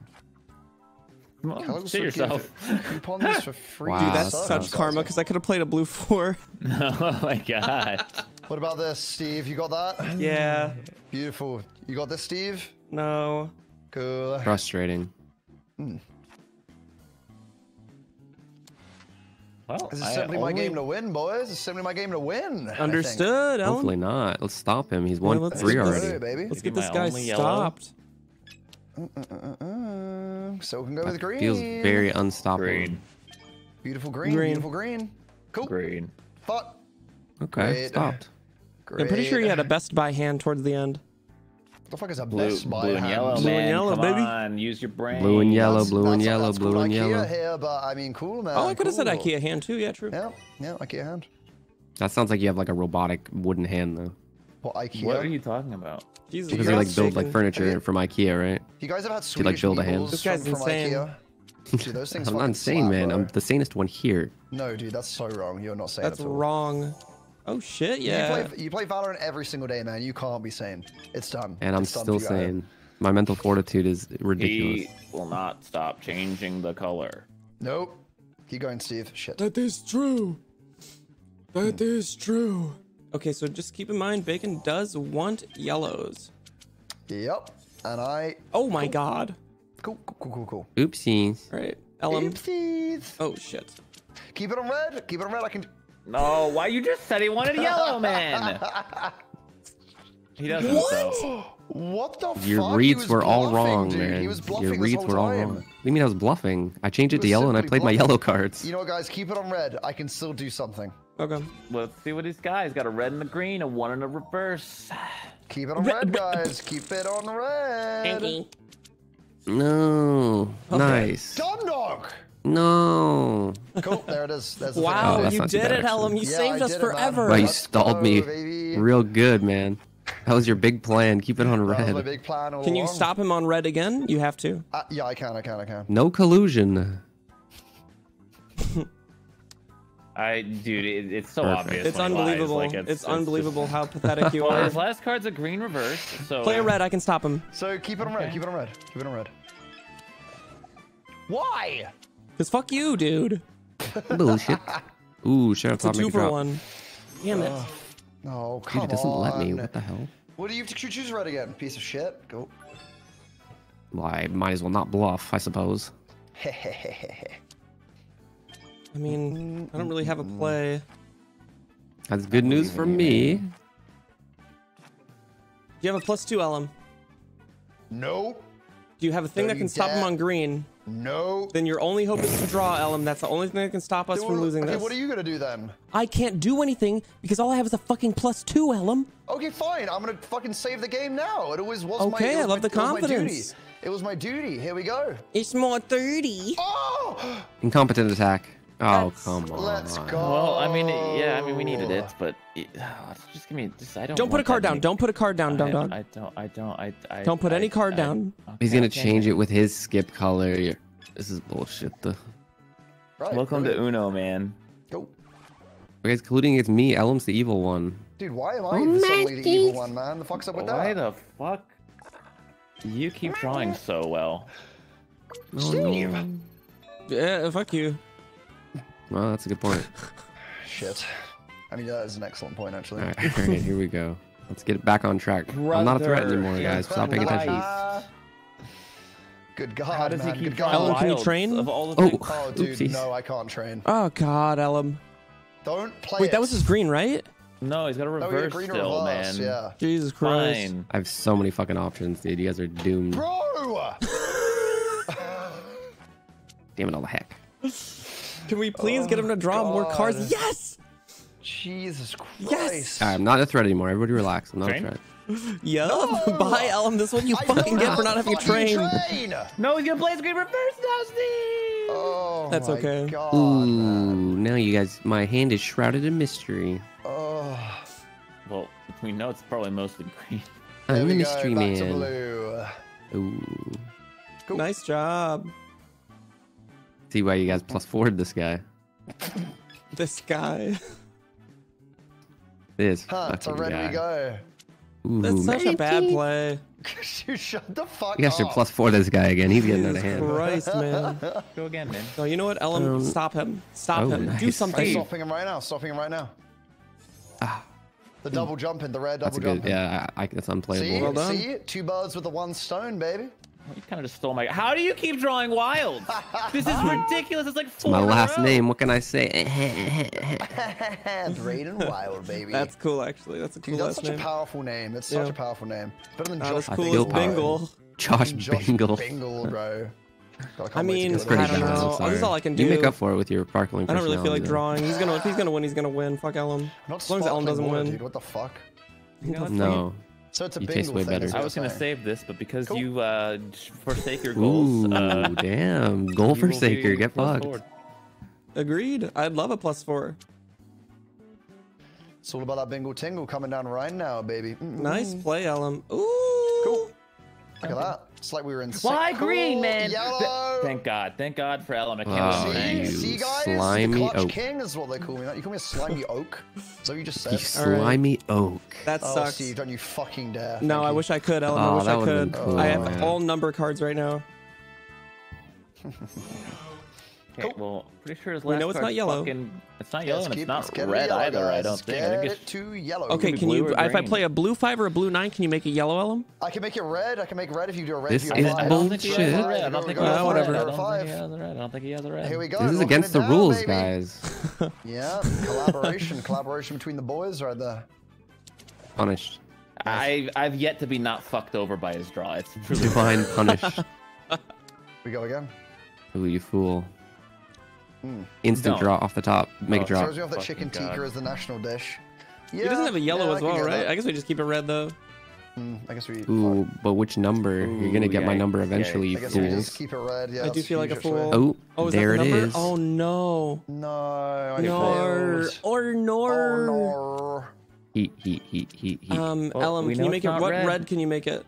Come on, Kellogg's shit yourself. [laughs] give Coupons for free. Wow, Dude, that's that such sounds karma because I could have played a blue four. [laughs] oh my god. [laughs] What about this, Steve? You got that? yeah. Beautiful. You got this, Steve? No. Cool. Frustrating. Well, This is I simply my only- game to win, boys. This is simply my game to win. Understood, Ellum. Hopefully not. Let's stop him. He's Yeah, three do this. already. Hey, baby. Let's get this guy only yellow. stopped. Uh, so we can go with green. Feels very unstoppable. Green. beautiful green, Green. Beautiful green. Cool. Green. Fuck. Okay, Great. stopped. Great. I'm pretty sure he had a Best Buy hand towards the end. What the fuck is a Blue, best buy blue and yellow, Blue man. and yellow, Come baby. on, use your brain. Blue and yellow, That's- blue and that's- yellow, that's blue called and IKEA yellow. here, but I mean, cool, man. Oh, I could have said. IKEA hand too. Yeah, true. Yeah, yeah, IKEA hand. That sounds like you have like a robotic wooden hand though. What IKEA? What are you talking about? Jesus, Because they like guys build like have furniture you- from IKEA, right? You guys have had you, Swedish like, build a hand? meatballs This guy's from, from insane. IKEA? Dude, those things [laughs] I'm not insane, slap, man. bro. I'm the sanest one here. No, dude, that's so wrong. You're not sane That's at wrong. Oh shit, yeah. You play, you play Valorant every single day, man. You can't be sane. It's done. And I'm It's done still for you sane. My mental fortitude is ridiculous. He will not stop changing the color. Nope. Keep going, Steve. Shit. That is true. That hmm. is true. Okay, so just keep in mind, Bacon does want yellows. Yep. And I. Oh my god. Cool, cool, cool, cool, cool. Oopsies. Right, Ellum. Oopsies. Oh shit. Keep it on red. Keep it on red. I can. No, why you just said he wanted yellow, man? He doesn't. So. What the Your fuck? He reads was were all wrong, dude. man. He was bluffing Your reads were all wrong. What do you mean I was bluffing? I changed it to yellow and I simply played my yellow cards. You know what, guys? Keep it on red. I can still do something. Okay. Let's see what he's got. He's got a red and a green, a one and a reverse. Keep it on red, guys. Keep it on red. No. Nice. Dumb dog. No. Cool. There it is. There's the Wow, thing. that's you not too did bad, it, Ellum. You Yeah, saved I us did it, man. forever. Wow, you Let's stalled me baby. real good, man. That was your big plan. Keep it on That was my red. big plan Can you along. stop him on red again? You have to. Uh, yeah, I can. I can. I can. No collusion. [laughs] I, dude, it, it's so Perfect. obvious. It's when he lies, unbelievable. like, it's, it's, unbelievable how pathetic [laughs] you are. his last card's a green reverse, so Play a red, I can stop him. So keep it on red. Okay. Keep it on red. Keep it on red. Why? Cause fuck you, dude. Bullshit. Ooh, shut up, It's a top, make two for drop. one. Damn it. Oh, Dude, come it doesn't on. let me. What the hell? What do you have to choose red again? Piece of shit. Go. Well, I might as well not bluff, I suppose. [laughs] I mean, I don't really have a play. That's good news for me. Do you have a plus two, Ellum? no. Do you have a thing that can stop him on green? No. Then your only hope is to draw, Ellum. That's the only thing that can stop us Then from losing okay, this. what are you gonna do then? I can't do anything because all I have is a fucking plus two, Ellum. Okay, fine. I'm gonna fucking save the game now. It always was my. Okay, I love my, the it was my duty. confidence. It was my duty. Here we go. It's more 30. Oh, Incompetent attack. Oh, Let's- come on. let's go. Well, I mean, yeah, I mean, we needed it, but it, uh, just give me. Just, I don't. Don't put a card down. many- Don't put a card down, I, Dumb Dog. I don't. I don't. I. I Don't put I- any card I- down. He's okay, gonna okay. change it with his skip color. This is bullshit. The Right, Welcome to. Uno, man. Go. you guys, including it's me. Ellum's the evil one. Dude, why am I Oh, suddenly the evil one, man? The fuck's up with Why that? Why the fuck? You keep drawing so well. Oh, no. Yeah, fuck you. Well, that's a good point. [sighs] Shit. I mean, that is an excellent point, actually. All right, all right, here we go. Let's get it back on track. I'm not a threat anymore, guys. Stop paying attention. Nice. Good God, How does he keep Good God. Ellen, can you train? Of all the Oh. things? Oh, dude, Oopsies. no, I can't train. Oh, God, Ellum. Don't play Wait, it. that was his green, right? No, he's got a yeah, reverse green still, reverse, man. yeah. Jesus Christ. Fine. I have so many fucking options, dude. You guys are doomed. Bro! [laughs] Damn it all the heck. [laughs] Can we please get oh him to draw more cards? Yes! Jesus Christ. Yes! All right, I'm not a threat anymore. Everybody relax. I'm not Train? a threat. [laughs] Yup. No! Bye, Ellum. This one you I fucking get for not having a train. train. No, he's gonna play his green reverse now, Steve. Oh, That's my okay. God, Ooh, now you guys, my hand is shrouded in mystery. Oh, Well, we know it's probably mostly green. I'm we the go, mystery back to man. blue. Ooh. Cool. Nice job. See why you guys plus forward this guy. This guy. This Huh, so fucking red guy. we go. Ooh, That's such a bad play. you shut the fuck you guys should up. plus four this guy again. He's getting out of hand. Christ, man. [laughs] Go again, man. No, you know what, Ellum? Um, Stop him. Stop oh, him. Do nice. I'm something. stopping him right now. Stopping him right now. Ah. The double jump in the red double a jump. good. Yeah, I, I, that's unplayable. See, Well done. see, two birds with the one stone, baby. You kind of just stole my. How do you keep drawing wild? this is [laughs] ridiculous. It's like four. My last row. name. What can I say? Drayden Wild, baby. That's cool, actually. That's a cool Dude, that's last such name. a powerful name. It's Yeah. such a powerful name. Better than Not Josh. as cool feel as. Bingle. Josh Josh Bingle. Bingle, bro. God, I mean, I don't know. This is all I can do. You make up for it with your sparkling. I don't really feel like drawing. He's gonna if he's gonna win, he's gonna win. Fuck Ellum. Not As long as Ellum doesn't water, win. Dude, what the fuck? You No. So it's a You Bingle taste way thing, better. I was gonna save this, but because Cool. you uh, forsake your goals, Ooh, uh, damn. [laughs] Goal forsaker. Get plus fucked. forward. Agreed. I'd love a plus four. It's all about that bingle tingle coming down right now, baby. Mm, Nice play, Ellum. Ooh. Cool. Look at that. It's like we were in. Why sync. green, Cool. man? Th- Thank God. Thank God for Ellum. I can't See, you see, guys, slimy the clutch oak. king is what they call me. You call me a slimy [laughs] oak. So you just You said. All right. slimy oak. That Oh, sucks. Steve, don't you fucking dare. No, Thank I wish I could, Ellum. I Oh, wish I could. cool, I have man. all number cards right now. [laughs] Okay, well, pretty sure his We last know it's not yellow. Fucking, it's not yellow Let's and it's not red yellow, either. I don't Let's think. I Get think it it's to yellow. Okay, can you? If I play a blue five or a blue nine, can you make it yellow, Ellum? I can make it red. I can make red if you do a red. This if you do is a I five. don't think he has bullshit. a red. I don't think he has a whatever. red. I Go ah, don't five. think he has a red. I don't think he has a red. Here we go. This is against the rules, guys. [laughs] Yeah, collaboration, collaboration between the boys right the Punished. I I've yet to be not fucked over by his draw. It's really Divine punished. [laughs] We go again. Ooh, you fool. Instant Don't. draw off the top. Make a Oh, drop. Throws me off that Fucking chicken God. tikka as the national dish. Yeah, He doesn't have a yellow yeah, as well, get right? that. I guess we just keep it red though. Mm, I guess we. Ooh, but which number? You're gonna Ooh, get my number yikes. eventually, I you guess we just fools. keep it red. Yeah, I do feel like a fool. Oh, Oh, is there that it the number? is. Oh no. No, I Nor or nor. Oh no. Heat, heat, heat, heat, heat. Um, Well, Ellum, can you make it? What red. red. can you make it?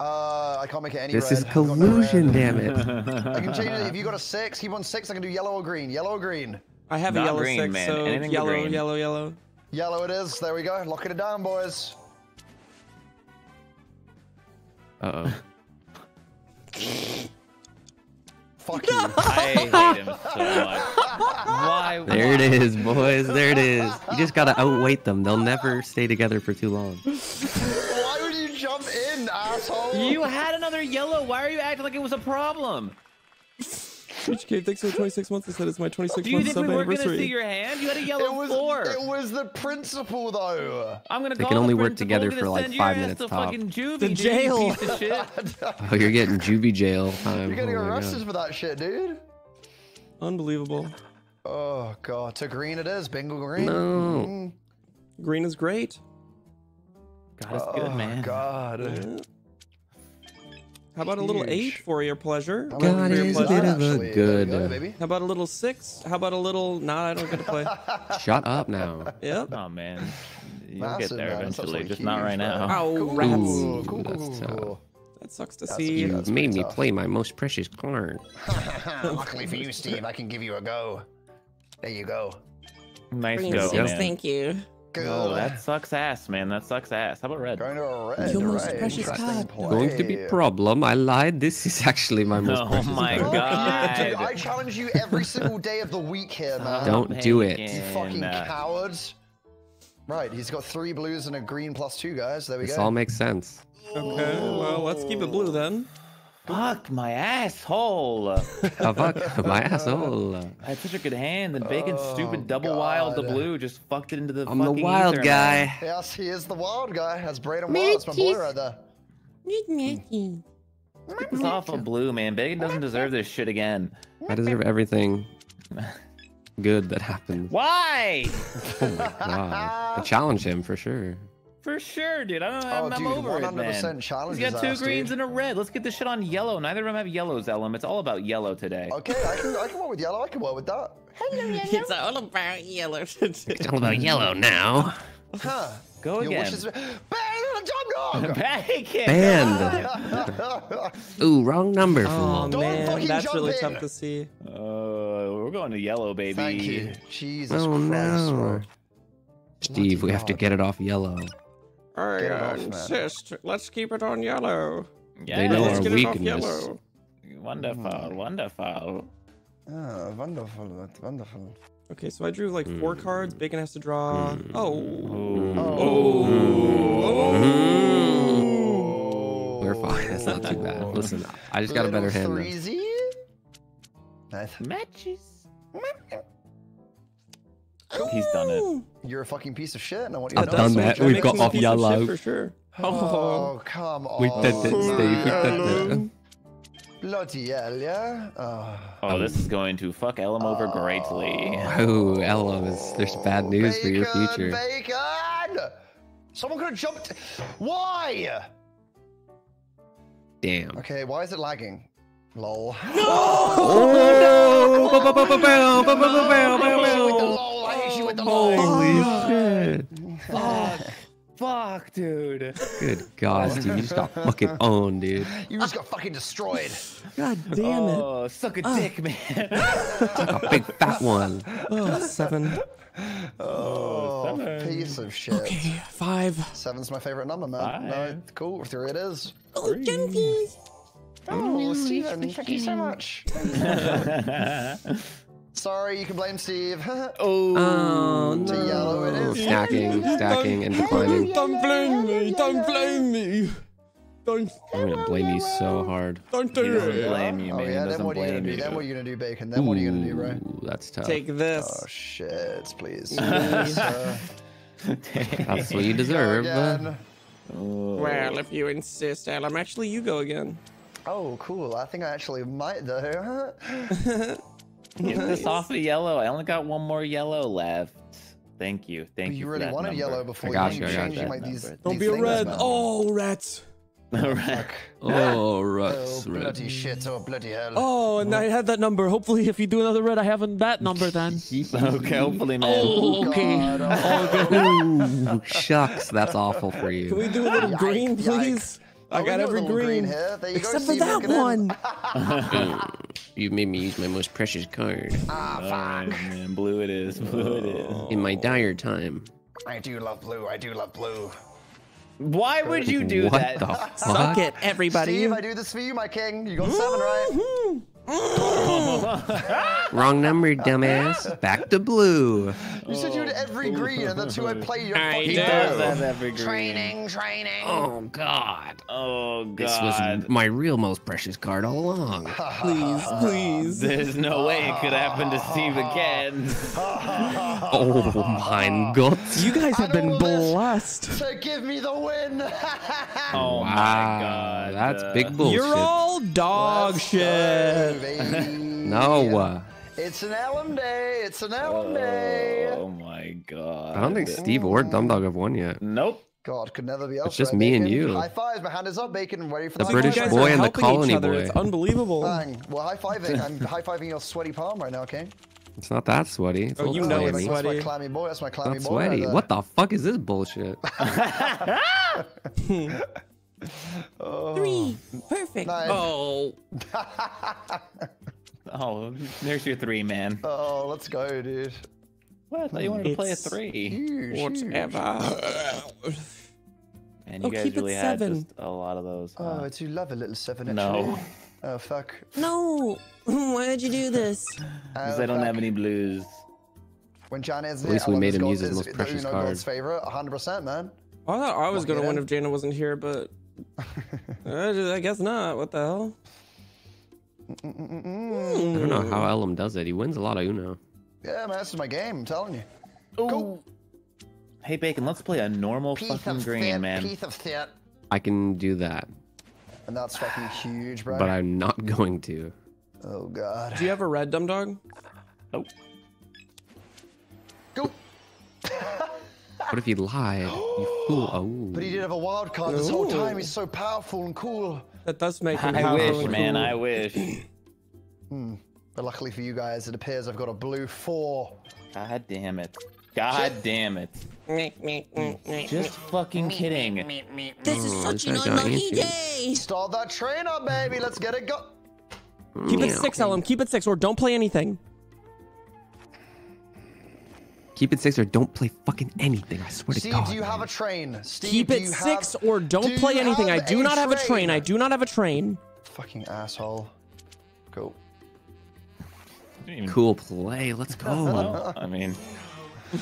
Uh, I can't make it any this red. is I've no collusion, red. damn it. I can change it. If you got a six, keep on six. I can do yellow or green. Yellow or green. I have a yellow green, six, man. so Anything but yellow, green. yellow, yellow. Yellow it is. There we go. Locking it down, boys. Uh oh. Fuck [laughs] you. I hate him so much. Why? [laughs] There it is, boys. There it is. You just gotta outweight them. They'll never stay together for too long. [laughs] Why you asshole? You had another yellow. Why are you acting like it was a problem? HK, thanks for 26 months. I said it's my 26 Do you think sub we weren't gonna anniversary. see your hand? You had a It yellow was, four. it was the principle, though. I'm gonna They call can the only work together for, like, send five minutes ass to top. fucking juvie, The jail. You piece of shit. [laughs] Oh, you're getting juvie jail time. You're getting Oh my God. arrested for that shit, dude. Unbelievable. Oh god, to green it is. Bingo green. No. Mm. Green is great. God is Oh good, man. god. How about a little Huge. eight for your pleasure? How God about we is do a bit of a good- There go, uh, baby. How about a little six? How about a little? Nah, I don't get to play. [laughs] Shut up now. Yep. Oh man, you'll Massive, get there man. Eventually, absolutely just not right man. now. Ow, Cool, rats. cool, cool, That's cool, cool. That sucks to That's see. You that's made me tough. play my [laughs] most precious card. [laughs] Luckily for you, Steve, I can give you a go. There you go. Nice Green go, six, man. thank you. Good. Oh, that sucks ass, man. That sucks ass. How about red? Going to a red. Your most right. precious card. play. Going to be problem. I lied. This is actually my most Oh precious my card. God. Oh, dude, I challenge you every single day of the week here, man. Don't do it. You fucking cowards. Right, he's got three blues and a green plus two, guys. There we This go. all makes sense. Okay, well, let's keep it blue then. Fuck my asshole. [laughs] Oh, fuck my asshole. I had such a good hand, and Bacon Oh, stupid double wild the blue just fucked it into the I'm the wild ether, guy. man. Yes, he is the wild guy. That's Braden Wild. That's my boy right there. It's off of blue, man. Bacon doesn't deserve this shit again. I deserve everything good that happens. Why? Oh my god. I challenge him for sure. For sure, dude. I don't know. Oh, I'm, I'm dude, over it, 100% man. challenge He's his got two ass, greens dude. and a red. Let's get this shit on yellow. Neither of them have yellows, Ellum. It's all about yellow today. Okay, I can, I can work with yellow. I can work with that. [laughs] It's all about yellow. It's all about yellow now. Huh. Go Your again. wishes- Bang on the dog! Bacon. [laughs] Banned. [laughs] Ooh, wrong number. Oh. Don't man, fucking that's jump really in. tough to see. Uh, we're going to yellow, baby. Thank you. Jesus Oh Christ, no. bro. Steve, we have to get it off yellow. I Get it off, uh, man. insist. Let's keep it on yellow. Yeah, They know Let's our get it off yellow. Wonderful, wonderful. Ah, wonderful, wonderful. Okay, so I drew like four cards. Bacon has to draw. Oh. Oh. oh We're fine. That's not too bad. [laughs] Listen, I just got a better hand. Than. Nice. Matches. He's done it. You're a fucking piece of shit, and I want you I've to know done that. much. That We've got off piece of yellow. for sure. Oh, come on. We did it, Steve. We did it. Bloody hell, yeah? Oh. Oh, this is going to fuck Ellum over greatly. Oh, Ella, is- there's bad news for your Bacon, future. Bacon! Someone could have jumped. Why? Damn. Okay, why is it lagging? Lol. Oh, With the lol, I hate you with the lol. Holy shit. Fuck. Fuck, dude. Good God, dude. you just got [laughs] fucking owned, dude. You just got fucking destroyed. God damn it. Oh, suck a ah. dick, man. A big fat [laughs] one. Oh, seven. Oh, oh, seven. piece of shit. Okay, five. Seven's my favorite number, man. No, Five. cool. Three it is. Oh, jumpies. Oh, oh, Steven, thank you so much. [laughs] Sorry, you can blame Steve. oh. [laughs] Oh, to yellow it is. Stacking, stacking, [laughs] and declining. Don't blame me. Don't blame me. Don't I'm gonna blame you so hard. don't do He do doesn't it. blame you, man. oh yeah, he then doesn't what are you gonna do? you. Then what are you gonna do, Bacon? Then what are you gonna do, bro? Ooh, That's tough. Take this. Oh shit, please. [laughs] Yes, uh, That's what you deserve. again. Well, if you insist, Alan. Actually, you go again. Oh, cool. I think I actually might though. Get this off of yellow. I only got one more yellow left. Thank you. Thank you. you for really wanted number. yellow before I you you, I got changing these. Don't Don't these be a red. man. Oh, rats. [laughs] All right. Oh, Oh, ruts, red. bloody shit! Oh, bloody hell! Oh, and I had that number. Hopefully, if you do another red, I have that number then. [laughs] [laughs] Okay, hopefully, man. Oh, okay. God, oh. Ooh, shucks, that's awful for you. Can we do a little Yike, green, yike. Please? I Oh, got every a little green. here. You Except go, for Steve, that look at him. one. [laughs] You made me use my most precious card Ah, All right, man. Blue it is. [laughs] Blue it is. in my dire time. I do love blue. I do love blue. Why would you do what that? the fuck? Suck it, everybody. Steve, I do this for you, my king. You got seven, right? [laughs] Wrong number, dumbass. Back to blue. You said you had every green, and that's who I play. You I fucking He do. does have every green. Training, training. Oh God. Oh god. This was my real most precious card all along. [laughs] Please, please. There's no way it could happen to Steve again. [laughs] Oh my God. You guys have been blessed. So give me the win. Oh my god. that's big bullshit. You're all dog Let's shit. go, baby. [laughs] No, uh, It's an Ellum day. It's an Ellum day. Oh my god. I don't think Steve or Dumb Dog have won yet. Nope. God, could never be It's just right, me and you. High fives. My hand is up, Bacon. I'm ready for The the, British guys boy are and the colony each other. boy. It's unbelievable. Bang. Well, high fiving. I'm high fiving your sweaty palm right now, okay? It's not that sweaty. It's a Oh, little you know clammy. it's That's my sweaty. clammy boy. That's my clammy Not boy. right sweaty. there. What the fuck is this bullshit? [laughs] [laughs] Three. Oh. Perfect. Nice. Oh, [laughs] Oh, there's your three, man. Oh, let's go, dude. What? I thought you wanted to play a three. Huge, huge. whatever. And you Oh, guys keep it really had just a lot of those. Oh. I do love a little seven, No. Oh, fuck. No. [laughs] Why'd you do this? Because Oh, I don't fuck. have any blues. When Jan is At least we made him use his is most the precious Uno card. God's favorite, 100%, man. I thought I was Lock gonna win if Janet wasn't here, but Uh, I guess not. What the hell? I don't know how Ellum does it. He wins a lot of Uno. Yeah, man, this is my game, I'm telling you. Ooh. Hey, Bacon, let's play a normal fucking green, shit, man. Piece of shit. I can do that, And that's fucking huge, bro. but I'm not going to. Oh, God. Do you have a red dumb dog? Nope. Go. [laughs] What if he lied? You fool. [gasps] Oh. But he did have a wild card this whole time. He's so powerful and cool. That does make him I powerful wish, and man. cool. I wish. [clears throat] Hmm. But luckily for you guys, it appears I've got a blue four. God damn it. God damn it. Just fucking kidding. This is Oh, such this an unlucky day. Start that train up, baby. Let's get it go. Keep it six, Ellen. Keep it six, or don't play anything. Keep it six or don't play fucking anything. I swear to Steve, God. do you have a train? Steve, Keep do it you six, have- or don't do play anything. I do a not have a train. I do not have a train. Fucking asshole. Go. Cool play. Let's go. [laughs] Well, I mean,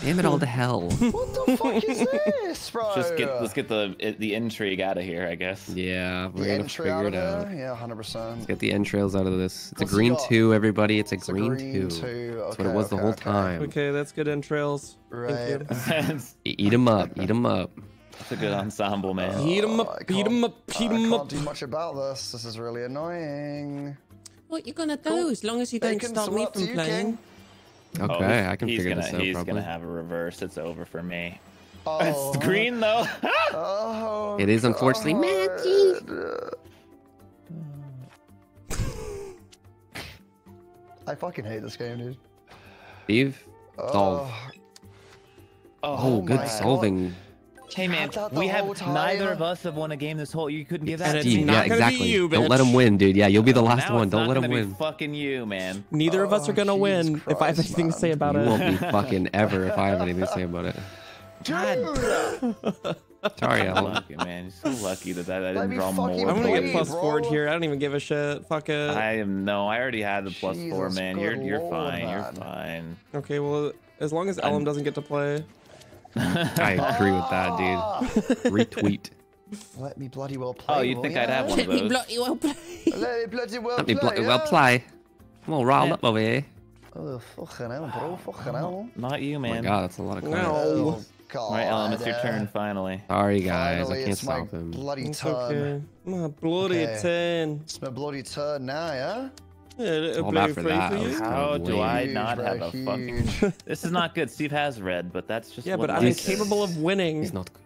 Damn it all to hell. [laughs] What the fuck is this, [laughs] bro? just get let's get the the intrigue out of here, I guess. Yeah, we're the gonna figure out it of out. there. Yeah, hundred percent. Let's Get the entrails out of this. It's What's a green two, everybody. It's a It's a green, green two. two. That's what it Okay, was the whole okay. time. Okay, that's good entrails. Right. Thank you. [laughs] Eat them up. Eat them up. It's a good ensemble, man. Uh, eat them up, I heat 'em can't- up, heat I 'em can't up. do much about this. This is really annoying. What you gonna do? As long as you don't Bacon, stop so me from playing. King. Oh, Okay, he's- I can he's figure gonna, this out He's probably. gonna have a reverse. It's over for me. [laughs] Oh, It's green though. [laughs] Oh, It is unfortunately God. I fucking hate this game, dude. Steve, solve. Oh, Oh, good solving. God. Solving. Hey man, had that the we have whole neither of us have won a game this whole. You couldn't give that. And to it's me. Steve, yeah, exactly. you, Don't let him win, dude. Yeah, you'll be oh, the last Now one. Don't let him gonna be win. Fucking you, man. Neither of us Oh, are gonna Jesus win if I have Christ, anything to say about You it. won't be [laughs] fucking ever if I have anything to say about it. God. [laughs] Sorry, I'm lucky, man. You're so lucky that, that I didn't draw more. I'm gonna get plus bro. four here. I don't even give a shit. Fuck it. I am no. I already had the plus four, Jesus, man. You're you're lord, fine. You're fine. Okay, well, as long as Ellum doesn't get to play. I agree with that, dude. [laughs] Retweet. Let me bloody well play. Oh, you will think ya? I'd have one of those? Let me bloody well play. Let me bloody well Let me play. well yeah? play. I'm all riled up over here. Oh, fucking hell, bro. Fucking hell. Not you, man. Oh my god, that's a lot of cards. No. Oh, God. All right, Ellen, it's your uh, turn finally. Sorry, guys. Finally, I can't stop him. bloody It's turn. okay. My bloody Okay. ten. It's my bloody turn now, yeah? Yeah, it'll All play about for free that. for I was you. kinda How do. I not have a fucking? huge. [laughs] This is not good. Steve has red, but that's just Yeah, but I'm life This- is. capable of winning. He's not good.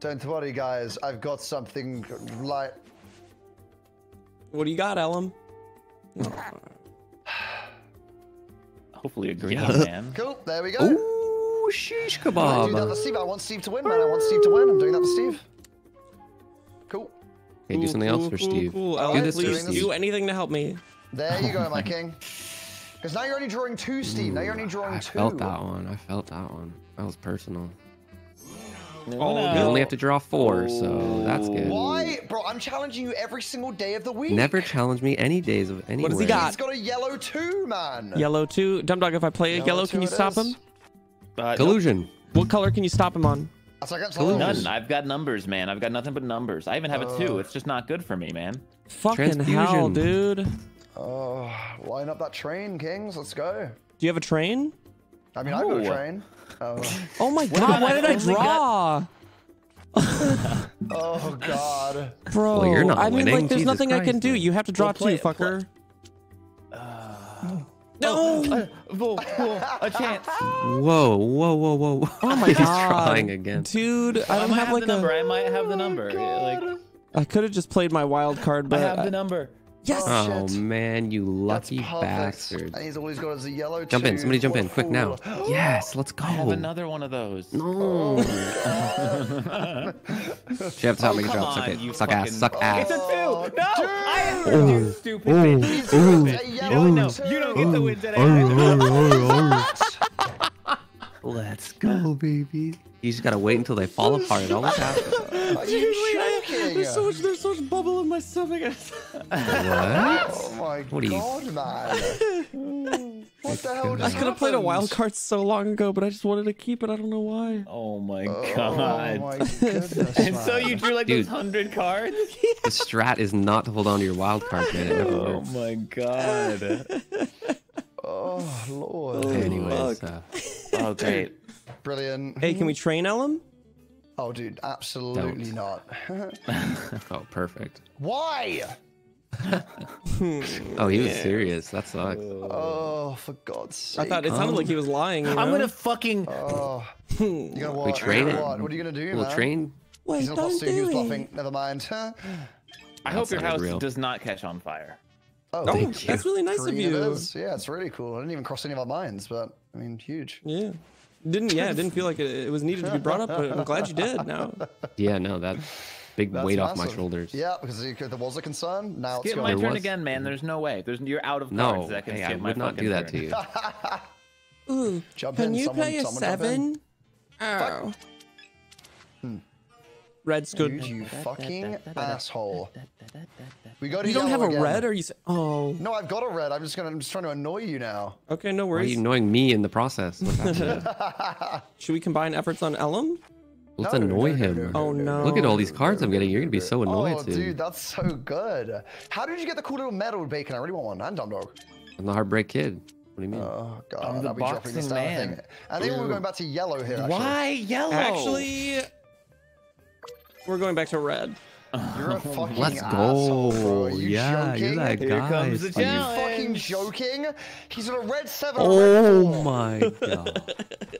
Don't worry, guys. I've got something like. What do you got, Ellum? [sighs] Hopefully a green, Yeah. man. [laughs] Cool, there we go. Ooh, shish I do that for. Steve. I want Steve to win, man. I want Steve to win. I'm doing that for Steve. Cool. Okay, do something else for Steve. Cool. Do Ellum, this for Steve. do anything to help me. There you go, my [laughs] king. Because now you're only drawing two, Steve. Now you're only drawing I two. felt that one. I felt that one. That was personal. Oh, no. You only have to draw four, so that's good. Why? Bro, I'm challenging you every single day of the week. Never challenge me any days of any. What does he got? He's got a yellow two, man. Yellow two. Dumb dog, if I play a Yellow yellow, can you stop is. him? Uh, nope. Collusion. What color can you stop him on? That's against Collusion. the rules. None. I've got numbers, man. I've got nothing but numbers. I even have a Uh. two. It's just not good for me, man. Fucking hell, dude. Oh, line up that train, Kings. Let's go. Do you have a train? I mean, I've got a train. Oh, Oh my about god, why did I only draw? [laughs] oh God. Bro, Well, you're not I mean, like, there's Jesus nothing I can do. man. You have to draw Well, play- two, fucker. No. no! Uh, whoa, whoa, a chance. [laughs] Whoa, whoa, whoa, whoa. Oh my [laughs] He's god. trying again. Dude, I I don't might have have like the number. a. I might have the number. Like, I could have just played my wild card, but... I have the number. Yes! Oh shit. man, you lucky bastard. And he's always got as a yellow Jump in, somebody jump What in, quick now. [gasps] Yes, let's go. I have another one of those. No. Oh. She have to help me oh, come drop. Suck it. Suck fucking- oh, ass. Suck It's ass. a two. No, I am Oh, you stupid oh, bitch. He's oh, got a You don't know. two. You don't get the win today. [laughs] Let's go, baby. You just gotta wait until they fall apart. It always [laughs] happens. Are you joking? There's so much, there's so much bubble in my stomach. What? Oh my What are you- god, man. [laughs] what the hell I could have played a wild card so long ago, but I just wanted to keep it. I don't know why. Oh my Oh god. my goodness, [laughs] and so you drew like Dude. those hundred cards? The strat is not to hold on to your wild card, man. It never Oh works. my god. Oh lord. Anyways, uh, Oh great. Brilliant. Hey, can we train Ellum? Oh, dude, absolutely Don't. not. [laughs] oh, perfect. Why? [laughs] Oh, he was serious. That sucks. Oh, for God's sake. I thought it sounded like he was lying. You I'm gonna fucking Oh, you gonna what? train You gonna it. What? What are you gonna do, We'll man? train. Wait, He's gonna don't bluff, he was do bluffing. Never mind. I That hope your house real. does not catch on fire. Oh, Oh, thank that's really nice of Green it you. is. Yeah, it's really cool. I didn't even cross any of our minds, but I mean, huge. Yeah. Didn't yeah, it didn't feel like it, it was needed to be brought up, but I'm glad you did now. Yeah, no, that big That's weight off my shoulders. Yeah, because it- there was a concern. Now it's Skip gone. my turn was- again, man. There's no way. There's you're out of cards No, that can hey, I skip my would not do that turn. to you. Ooh, Jump can in, you someone- play a someone jump seven? Oh. Red's You, good. you fucking asshole. We go to You don't have a again. red, or you? Say, oh, No, I've got a red. I'm just gonna. I'm just trying to annoy you now. okay, no Why are worries. you annoying me in the process? [laughs] Should we combine efforts on Ellum? Let's No, no, annoy no, him. no, no, Oh no! Look at all these cards I'm getting. You're gonna be so oh, annoyed Oh, soon. dude, that's so good. How did you get the cool little metal bacon? I really want one. And dumb dog. I'm the heartbreak kid. What do you mean? Oh god, I'm the I'll be dropping this boxing down. I man. think. I think we're going back to yellow here. Actually. Why yellow? Actually, we're going back to red. [laughs] You're a fucking Let's asshole, go. bro. Are you yeah, joking? you're that Here guy. comes the Are you fucking joking? He's on a red seven. and a red Oh four. my [laughs] god.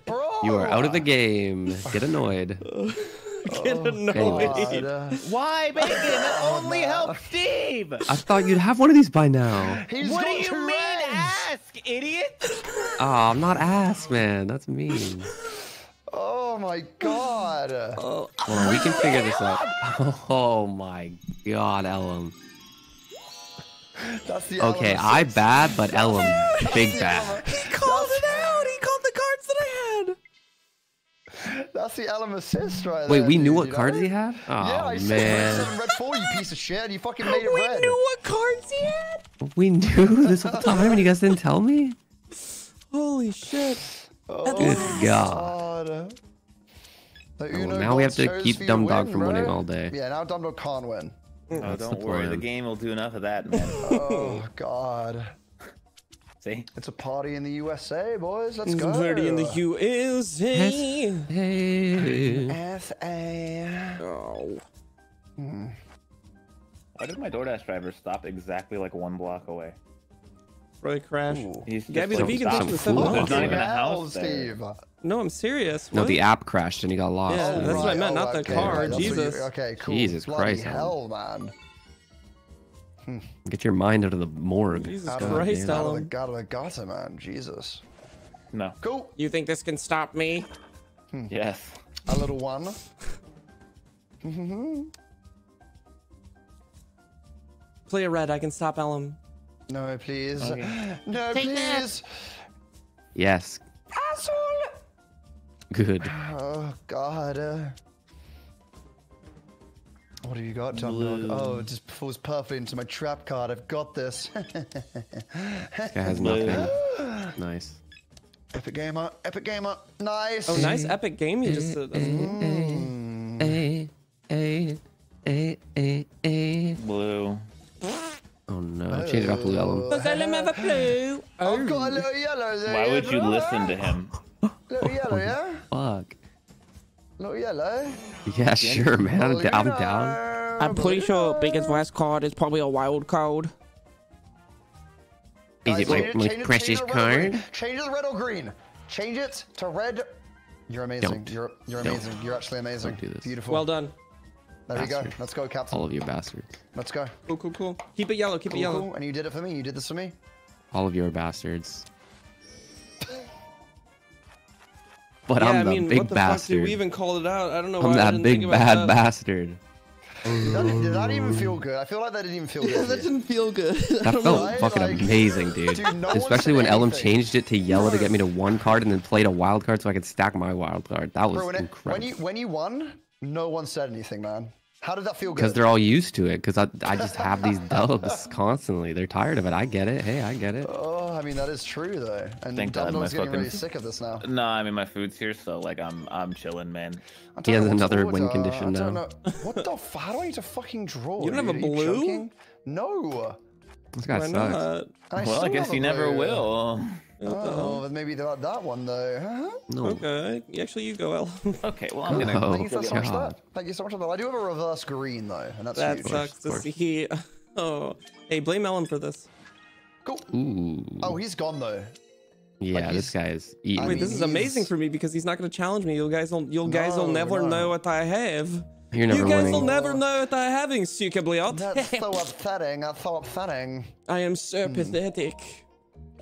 Bro. You are out of the game. Get annoyed. [laughs] Get oh annoyed. Anyways. God. Why bacon? That oh only helps Steve. I thought you'd have one of these by now. He's What do you mean? Ask, idiot. Oh, I'm not ass, man. That's mean. My god. Oh, Hold on, we can figure this out. [laughs] Oh my god, Ellum. That's the Okay, Ellum I bad, but Ellum big bad. he called it out. He called the cards that I had. That's the Ellum assist right Wait, there, we knew dude, what you cards know? he had? Yeah, Oh I man, seven, red four, you piece of shit, you fucking made it We red. knew what cards he had. we knew [laughs] this whole time, and you guys didn't tell me. Holy shit. Oh, Good God. God. The Oh, Uno now we have to keep Dumb Dog win, from winning all day. Yeah, now Dumb Dog can't win. Oh, That's don't the worry, the game will do enough of that, man. [laughs] Oh God. [laughs] See? It's a party in the USA, boys. Let's go. Party in the USA. Hey. SA. Oh. Why did my DoorDash driver stop exactly like one block away? Probably crash. Ooh. He's just Gabby, the like, vegan stop. takes the Some seven fool. There's not even a house there. Steve. No, I'm serious. No, the app crashed and he got lost. Yeah, that's what I meant, not the okay, car, right, that's what you- Jesus. okay, cool. Jesus Bloody Christ, hell, man. Get your mind out of the morgue. Jesus Out of, Christ, out of the Alan. out of the gutter, man. Jesus. No. Cool. You think this can stop me? Hmm. Yes. A little one. Play a red. I can stop Ellum. No, please. Okay. No, Take that. please. Yes. Asshole. Good. Oh God. Uh... What have you got, Dumb Dog? Oh, it just falls perfectly into my trap card. I've got this. it has nothing. [laughs] Nice. Epic gamer, epic gamer, nice. Oh, nice epic game you just said. That's. A, a, a, a, a. Blue. Oh no, change it up blue Ellum. Does Ellum have a blue? Oh, I've got a little yellow there. Why would you brother? listen to him? Little [laughs] yellow, yeah? Fuck. Little yellow. Yeah, sure, man. I'm, d- I'm down. I'm pretty sure biggest west card is probably a wild card. Is it my, change my change it- precious change it to red or green. card? Change it to red or green. Change it to red. You're amazing. Don't. You're you're Don't. amazing. You're actually amazing. Don't do this. Beautiful. Well done. There we go. Let's go, Captain. All of you bastards. Let's go. Cool, cool, cool. Keep it yellow. Keep it yellow. cool. And you did it for me. You did this for me. All of you are bastards. [laughs] But yeah, I'm I the mean, big what the fuck, dude? bastard. We even called it out. I don't know I'm why I that didn't big think about bad that. bastard. Did that, did that even feel good? I feel like that didn't even feel [laughs] good. Yeah, for that you. didn't feel good. [laughs] That felt Right? fucking Like- amazing, dude. Dude, no Especially when Ellum anything. changed it to yellow to get me to one card and then played a wild card so I could stack my wild card. That was Bro, when, it, incredible. when you when you won, no one said anything, man. How did that feel good? Because they're all used to it. Because I, I just have these [laughs] dubs constantly. They're tired of it. I get it. Hey, I get it. Oh, I mean that is true though. And Thank God my getting really sick of this now. No, I mean my food's here, so like I'm I'm chilling, man. I don't He has know what to another win condition I now. know. What the? F- how do I need to fucking draw? You don't have a blue? joking? No. This guy Why sucks. not? I Well, I guess have you never will. Oh, oh but maybe that, that one though. Huh? No. Okay. Actually, you go, Ellum. [laughs] Okay, well I'm oh, gonna. Oh, Thank you so much for that. Thank you so much for that. I do have a reverse green though, and that's that huge. sucks to see. [laughs] Oh, hey, blame Ellum for this. Cool. Ooh. Oh, he's gone though. yeah, he's- this guy is eating. I Wait, mean, this is amazing for me because he's not going to challenge me. You guys will, you guys will never no. know what I have. You're never you guys winning. will never know what I have in Sukabliot. That's so [laughs] upsetting. That's so upsetting. I am so hmm. pathetic.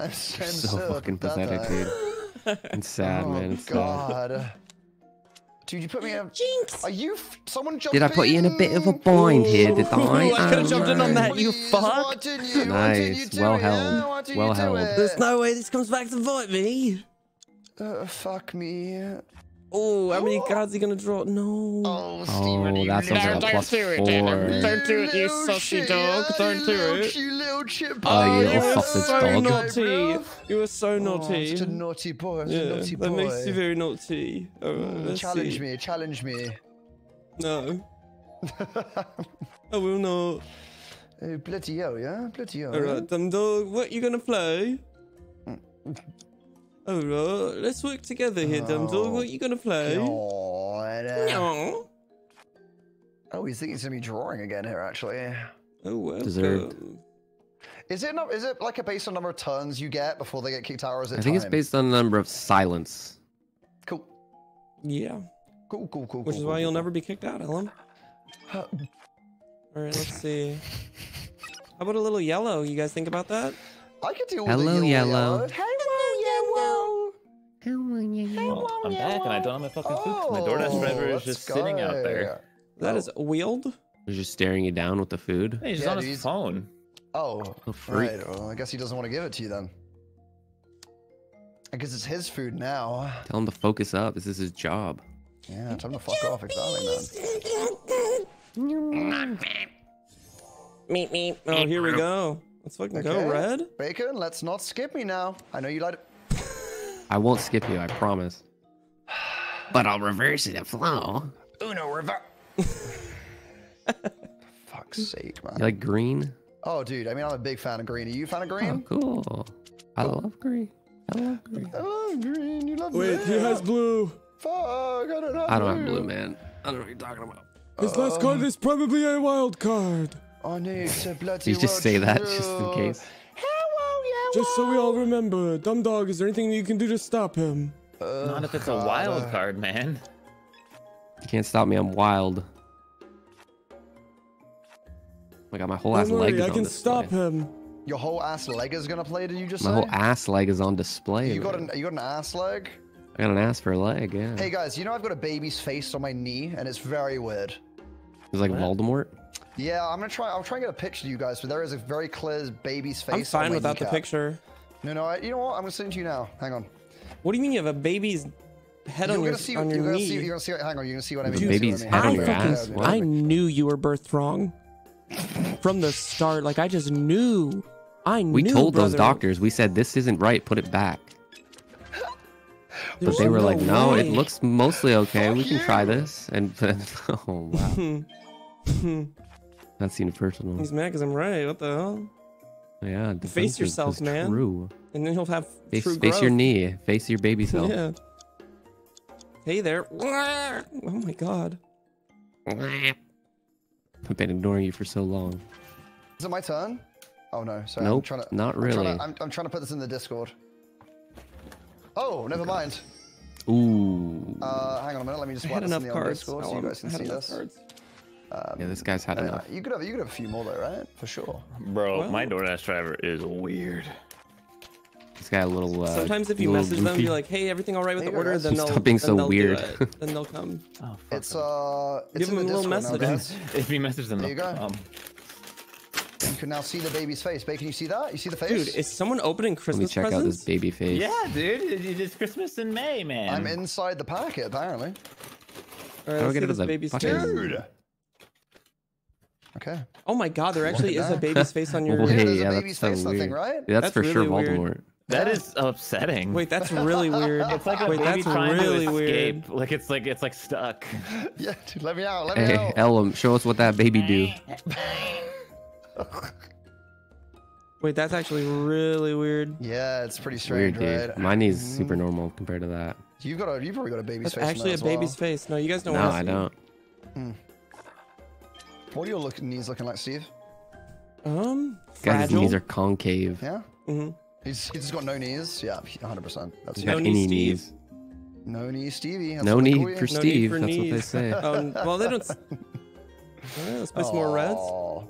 I'm so, so fucking pathetic, dude. It's [laughs] sad, Oh man. It's sad. God. Dude, you put me in a. Jinx! Are you? F- someone jumped Did I put you in a bit of a bind here, did I? Ooh, [laughs] I could've Oh, jumped in on that, you Please, fuck. Why didn't you? Why you Nice, well it? held, Why well held. it? There's no way this comes back to bite me. Uh, fuck me. Oh, how many cards are you gonna draw? No. Oh, Steven, Oh, that's little- a don't plus do it, Dylan. four. Don't do it, you little saucy dog. Don't do little it. You little chip. Oh, you you little were sausage so dog. naughty. You were so Oh, naughty. such a naughty boy. Such yeah, a naughty boy. that makes you very naughty. Alright, Mm, challenge see. me, challenge me. No. I will not. [laughs] Oh, bloody hell, yeah? Bloody hell. Alright, dumb dog, what you gonna play? Oh, Alright, let's work together here, dumb dog. Oh. What you gonna play? God. No. Oh, he's thinking to me drawing again here, actually. Oh, well. Deserved. Is it not? Is it like a based on number of turns you get before they get kicked out, or is it I think it's based on the number of silence. Cool, Yeah. cool, cool, cool. Which cool, is why cool, you'll cool. never be kicked out, Ellen. Huh. Alright, let's see. [laughs] How about a little yellow? You guys think about that? I could do all Hello, the yellow. Hello, yellow. Hello, I'm back and I don't have my fucking food. 'cause my oh, DoorDash driver is let's just sitting out there. That is wheeled. He's just staring you down with the food. Hey, he's Yeah, on dude, his he's- phone. Oh, oh freak. right. Well, I guess he doesn't want to give it to you then. I guess it's his food now. Tell him to focus up. This is his job. Yeah, tell him to fuck off exactly, man. Meep meep. Oh, here we go. Let's fucking go, Red. Bacon, let's not skip me now. I know you like it. I won't skip you, I promise. [sighs] But I'll reverse it flow. Uno reverse. [laughs] Fuck's sake, man. You like green? Oh, dude. I mean, I'm a big fan of green. Are you a fan of Oh, green? cool. I love green. I love green. I love green. You love green. Wait, he has blue. Fuck, I don't have I don't have blue, man. I don't know what you're talking about. His last um, card is probably a wild card. I need to bloody You just say that just in case. Just so we all remember, Dumb Dog, is there anything you can do to stop him? Not if it's a wild uh, card, man. You can't stop me. I'm wild. I got my whole ass Don't leg worry, is I on can display. stop him. Your whole ass leg is gonna play. Did you just My say? whole ass leg is on display. you got an you got an ass leg. I got an ass for a leg. Yeah. Hey guys, you know I've got a baby's face on my knee, and it's very weird. It's like Voldemort. Yeah, I'm gonna try. I'll try and get a picture to you guys, but there is a very clear baby's face. I'm on fine my without the picture. No, no. I, you know what? I'm gonna send it to you now. Hang on. What do you mean you have a baby's head You're on your, gonna see. on You're your gonna knee? see. You're gonna see. Hang on. You're gonna see what I mean. Dude, You're gonna see baby's head I on mean. your fucking- ass? What? I knew you were birthed wrong. From the start, like I just knew. I knew. We knew. told those doctors. We said this isn't right. Put it back. But they were no like, no, it looks mostly okay. we Fuck can try this. And [laughs] oh wow, [laughs] that seemed personal. He's mad because I'm right. What the hell? Yeah, Face defensive yourself, man. True. And then he'll have Face, true face your knee. Face your baby [laughs] self. Yeah. Hey there. [laughs] Oh my god. I've been ignoring you for so long. Is it my turn? Oh no. Sorry. I'm Nope, trying to, not I'm trying really. to- I'm, I'm trying to put this in the Discord. Oh, never mind. Ooh. Uh, hang on a minute. Let me just I write had this in the old cards. Discord so you guys can see this. cards. Yeah, this guy's had Uh, enough. you could have you could have a few more though, right? For sure. Bro, Well- my DoorDash driver is weird. This guy a little. Uh, Sometimes if you little message them, you're like, "Hey, everything all right with There the order?" Then they'll Stop being so they'll weird. it. [laughs] then they'll come. Oh, fuck. It's uh, it's Give in the him a little Discord now, message. guys. [laughs] if you message them, There you go. come. You can now see the baby's face. Bacon, you see that? You see the face? Dude, is someone opening Let me Christmas check out presents? this baby face. Yeah, dude, it- it- it's Christmas in May, man. I'm inside the packet apparently. All right, How do I let's get see it this as a baby's fucking- face. Dude. Okay. Oh my god, there actually is a baby's face on [laughs] your. Wait, there's a yeah, baby's that's face so on weird. thing, right? Yeah, that's, That's for sure really weird. Voldemort. That Yeah. is upsetting. Wait, that's really [laughs] weird. it's like a Wait, baby that's trying really to weird. escape. Like it's like it's like stuck. [laughs] Yeah, dude, let me out. Let me Hey, out. Ellum, show us what that baby do. Wait, that's actually really weird. Yeah, it's pretty Weird, strange, dude. right? My knee's mm. super normal compared to that. You've got a, you've probably got a baby's That's face. actually a as baby's face. No, you guys don't No, want to I don't. What are your look, knees looking like, Steve? Um, Guys, his fragile. knees are concave. Yeah. Mhm. He's he's just got no knees. Yeah, 100. percent That's He's you. got No any knee knees. No knees, Stevie. That's No what they need call for you. No need Steve. for That's what they knees. say. [laughs] Um, well, they don't. s- [laughs] Alright, let's play some more reds. Aw.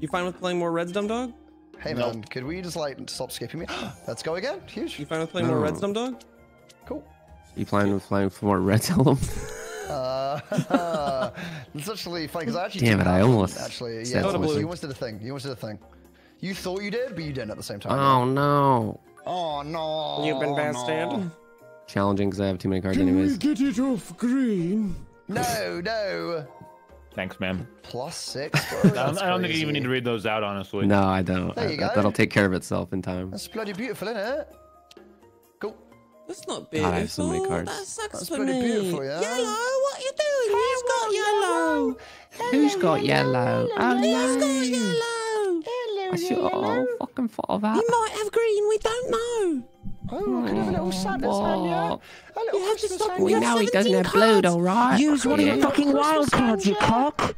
You fine with playing more reds, dumb dog? Hey Nope. man, could we just like stop skipping me? [gasps] Let's go again. Huge. You fine with playing more No. reds, dumb dog? Cool. You planning with flying for more Red Ellum? [laughs] Uh, [laughs] it's actually funny because I actually Damn it, I almost actually said yeah. something. You almost did a thing. You almost did a thing. You thought you did, but you didn't at the same time. Oh no. Oh no. You've been no. bastard. Challenging because I have too many cards anyways. we get it off green? No, no. Thanks, man. Plus six. Bro. I don't, I don't think you even need to read those out, honestly. No, I don't. There you That- go. That'll take care of itself in time. That's bloody beautiful, isn't it? Cool. That's not God, beautiful. I have so many cards. That sucks That's for pretty me. beautiful, yeah? Yellow, what are you doing? Who's got yellow? Who's got yellow? Oh Who's got no. yellow? I should all fucking thought of that. You might have green. We don't know. Oh, I could have a little oh, Santa's hand, yeah? A little You have to Christmas stop- hand, We You yeah? have know he doesn't 17 have blue, cards. though, right? Use one of Yeah. your fucking wild cards, you cock.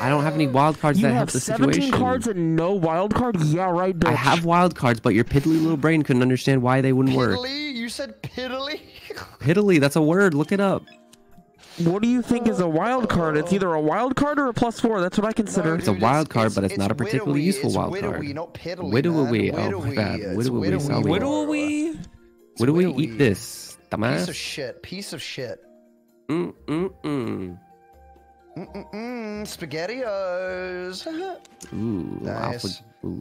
I don't have any wild cards You that have help the 17 situation. cards and no wild card? Yeah, right, bitch. I have wild cards, but your piddly little brain couldn't understand why they wouldn't work. Piddly? You said piddly? [laughs] Piddly, that's a word. Look it up. What do you think is a wild card? It's either a wild card or a plus four. That's what I consider. It's a wild card, but it's not a widowy, particularly useful it's wild widowy, card. not piddly, Widowy, man. oh, my Widowy, bad. it's Widowy, widowy. we? It's do we widowy. eat this? Piece of shit. Piece of shit. Mm mm mm. Mm-mm-mm. Spaghettios. [laughs] Ooh, Nice. alpha. Ooh,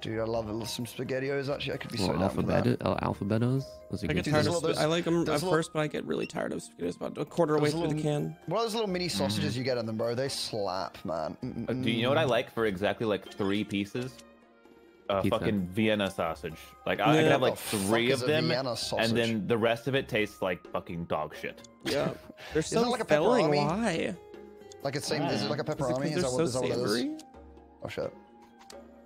Dude, I love it. some spaghettios. Actually, I could be so well, down for that. Uh, alphabetos. Those I get good. tired there's of. a little- I like them at little- first, but I get really tired of spaghettis about a quarter way There's a through the can. What are those little mini sausages you get in them, bro? They slap, man. Uh, Do you know what I like for exactly like three pieces? Uh, Pizza. fucking Vienna sausage. Like I, I Yeah. could have like the three of them, Vienna sausage? and then the rest of it tastes like fucking dog shit. Yeah, [laughs] they're it so like a filling. pepperoni? Why? Like it's same. Is it like a Is it 'cause pepperoni? Is they're that what, so is that what it is? savory? Oh shit.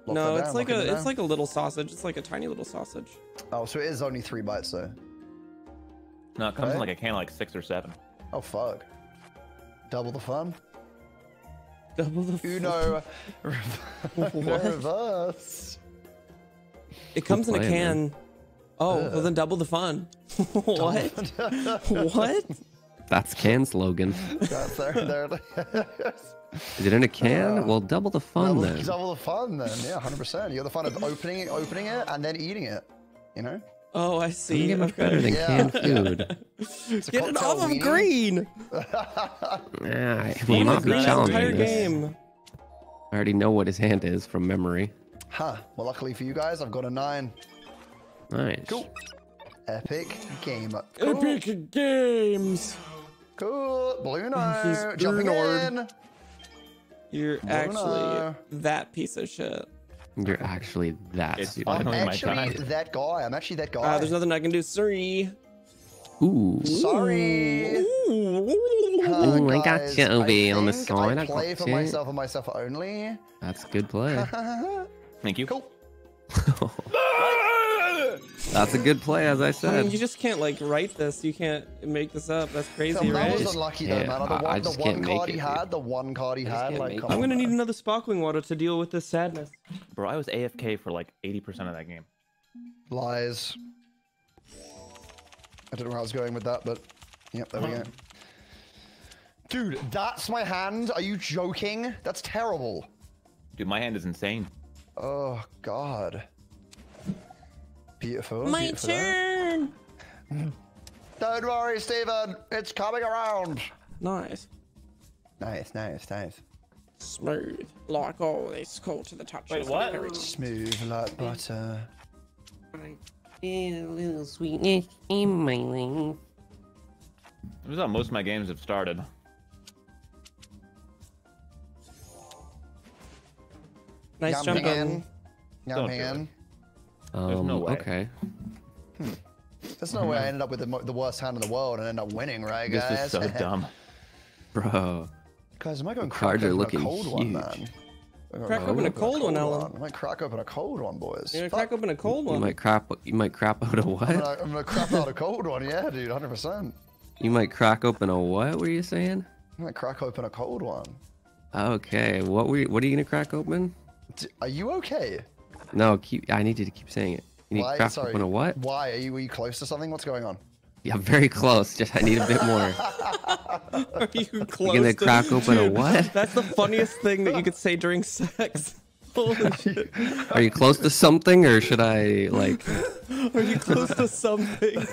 Lock No, it's down, like lock it a it's like a little sausage. It's like a tiny little sausage. Oh, so it is only three bites though. No, it comes in like a can of like six or seven. Oh fuck. Double the fun. Double the. Uno. Uno [laughs] [laughs] What? reverse. It comes in a playing, man. can. Oh, well then double the fun. [laughs] what? what? That's can slogan. That's there. There. it is. Is it in a can? Uh, well, double the fun double, then. double the fun then. Yeah, hundred percent. You have the fun of opening it, opening it, and then eating it. You know. Oh, I Doesn't see. get much Okay. better than Yeah. canned [laughs] food. It's a Get it cocktail off of weenie. green. [laughs] Yeah, I will not be challenging entire this. game. I already know what his hand is from memory. Huh. Well, luckily for you guys, I've got a nine. Nice. Cool. Epic game. Cool. Epic games. Cool. Bluno. [laughs] He's Jumping Bluno'd. in. You're Bruno. actually that piece of shit. You're actually that It's stupid. I'm Only my actually that guy. I'm actually that guy. Uh, there's nothing I can do. Sorry. Ooh. Sorry. Uh, Ooh, I got you, Obi, on the think side, I I play got for you. myself and myself only. That's a good play. [laughs] Thank you. Cool. [laughs] That's a good play, as I said. I mean, said. you just can't like write this. You can't make this up. That's crazy, So that right? was unlucky though, man. The I- I one, the just one can't make card it, he dude. had, the one card he just had, can't like, make come it. I'm gonna need another sparkling water to deal with this sadness. Bro, I was AFK for like 80% of that game. Lies. I don't know where I was going with that, but yep, there we go. Dude, that's my hand. Are you joking? That's terrible. Dude, my hand is insane. Oh God. Beautiful. My beautiful. turn. Don't worry, Steven. It's coming around. Nice. Nice, nice, nice. Smooth. Like always. Cool to the touch. Wait, what? very- Smooth like butter. a little sweetness in my life. This is how most of my games have started. Nice Yum jump hand. in. Yum Don't do hand. There's no Um, way. okay. There's no way I ended up with the, mo- the worst hand in the world and end up winning, right, guys? This is so [laughs] dumb. Bro. Guys, am I going cards crack open looking a cold one, huge. man? I'm Crack gonna open a cold one, Alan. I might crack open a cold one, boys. You're gonna Fuck. crack open a cold one. You one. might crap you might crap out a I'm what? gonna, I'm gonna crap out a cold one, yeah, dude, 100%. You might crack open a what were you saying? I'm gonna crack open a cold one. Okay. What were you, what are you gonna crack open? D- Are you okay? No, keep I need you to keep saying it. You need to Why? crack Sorry. open a what? Why? Are you, are you close to something? What's going on? Yeah, very close. Just I need a bit more. [laughs] Are you close? You're gonna to- crack open a what? [laughs] That's the funniest thing that you could say during sex. [laughs] Holy shit. Are you close to something or should I like Are you close to something?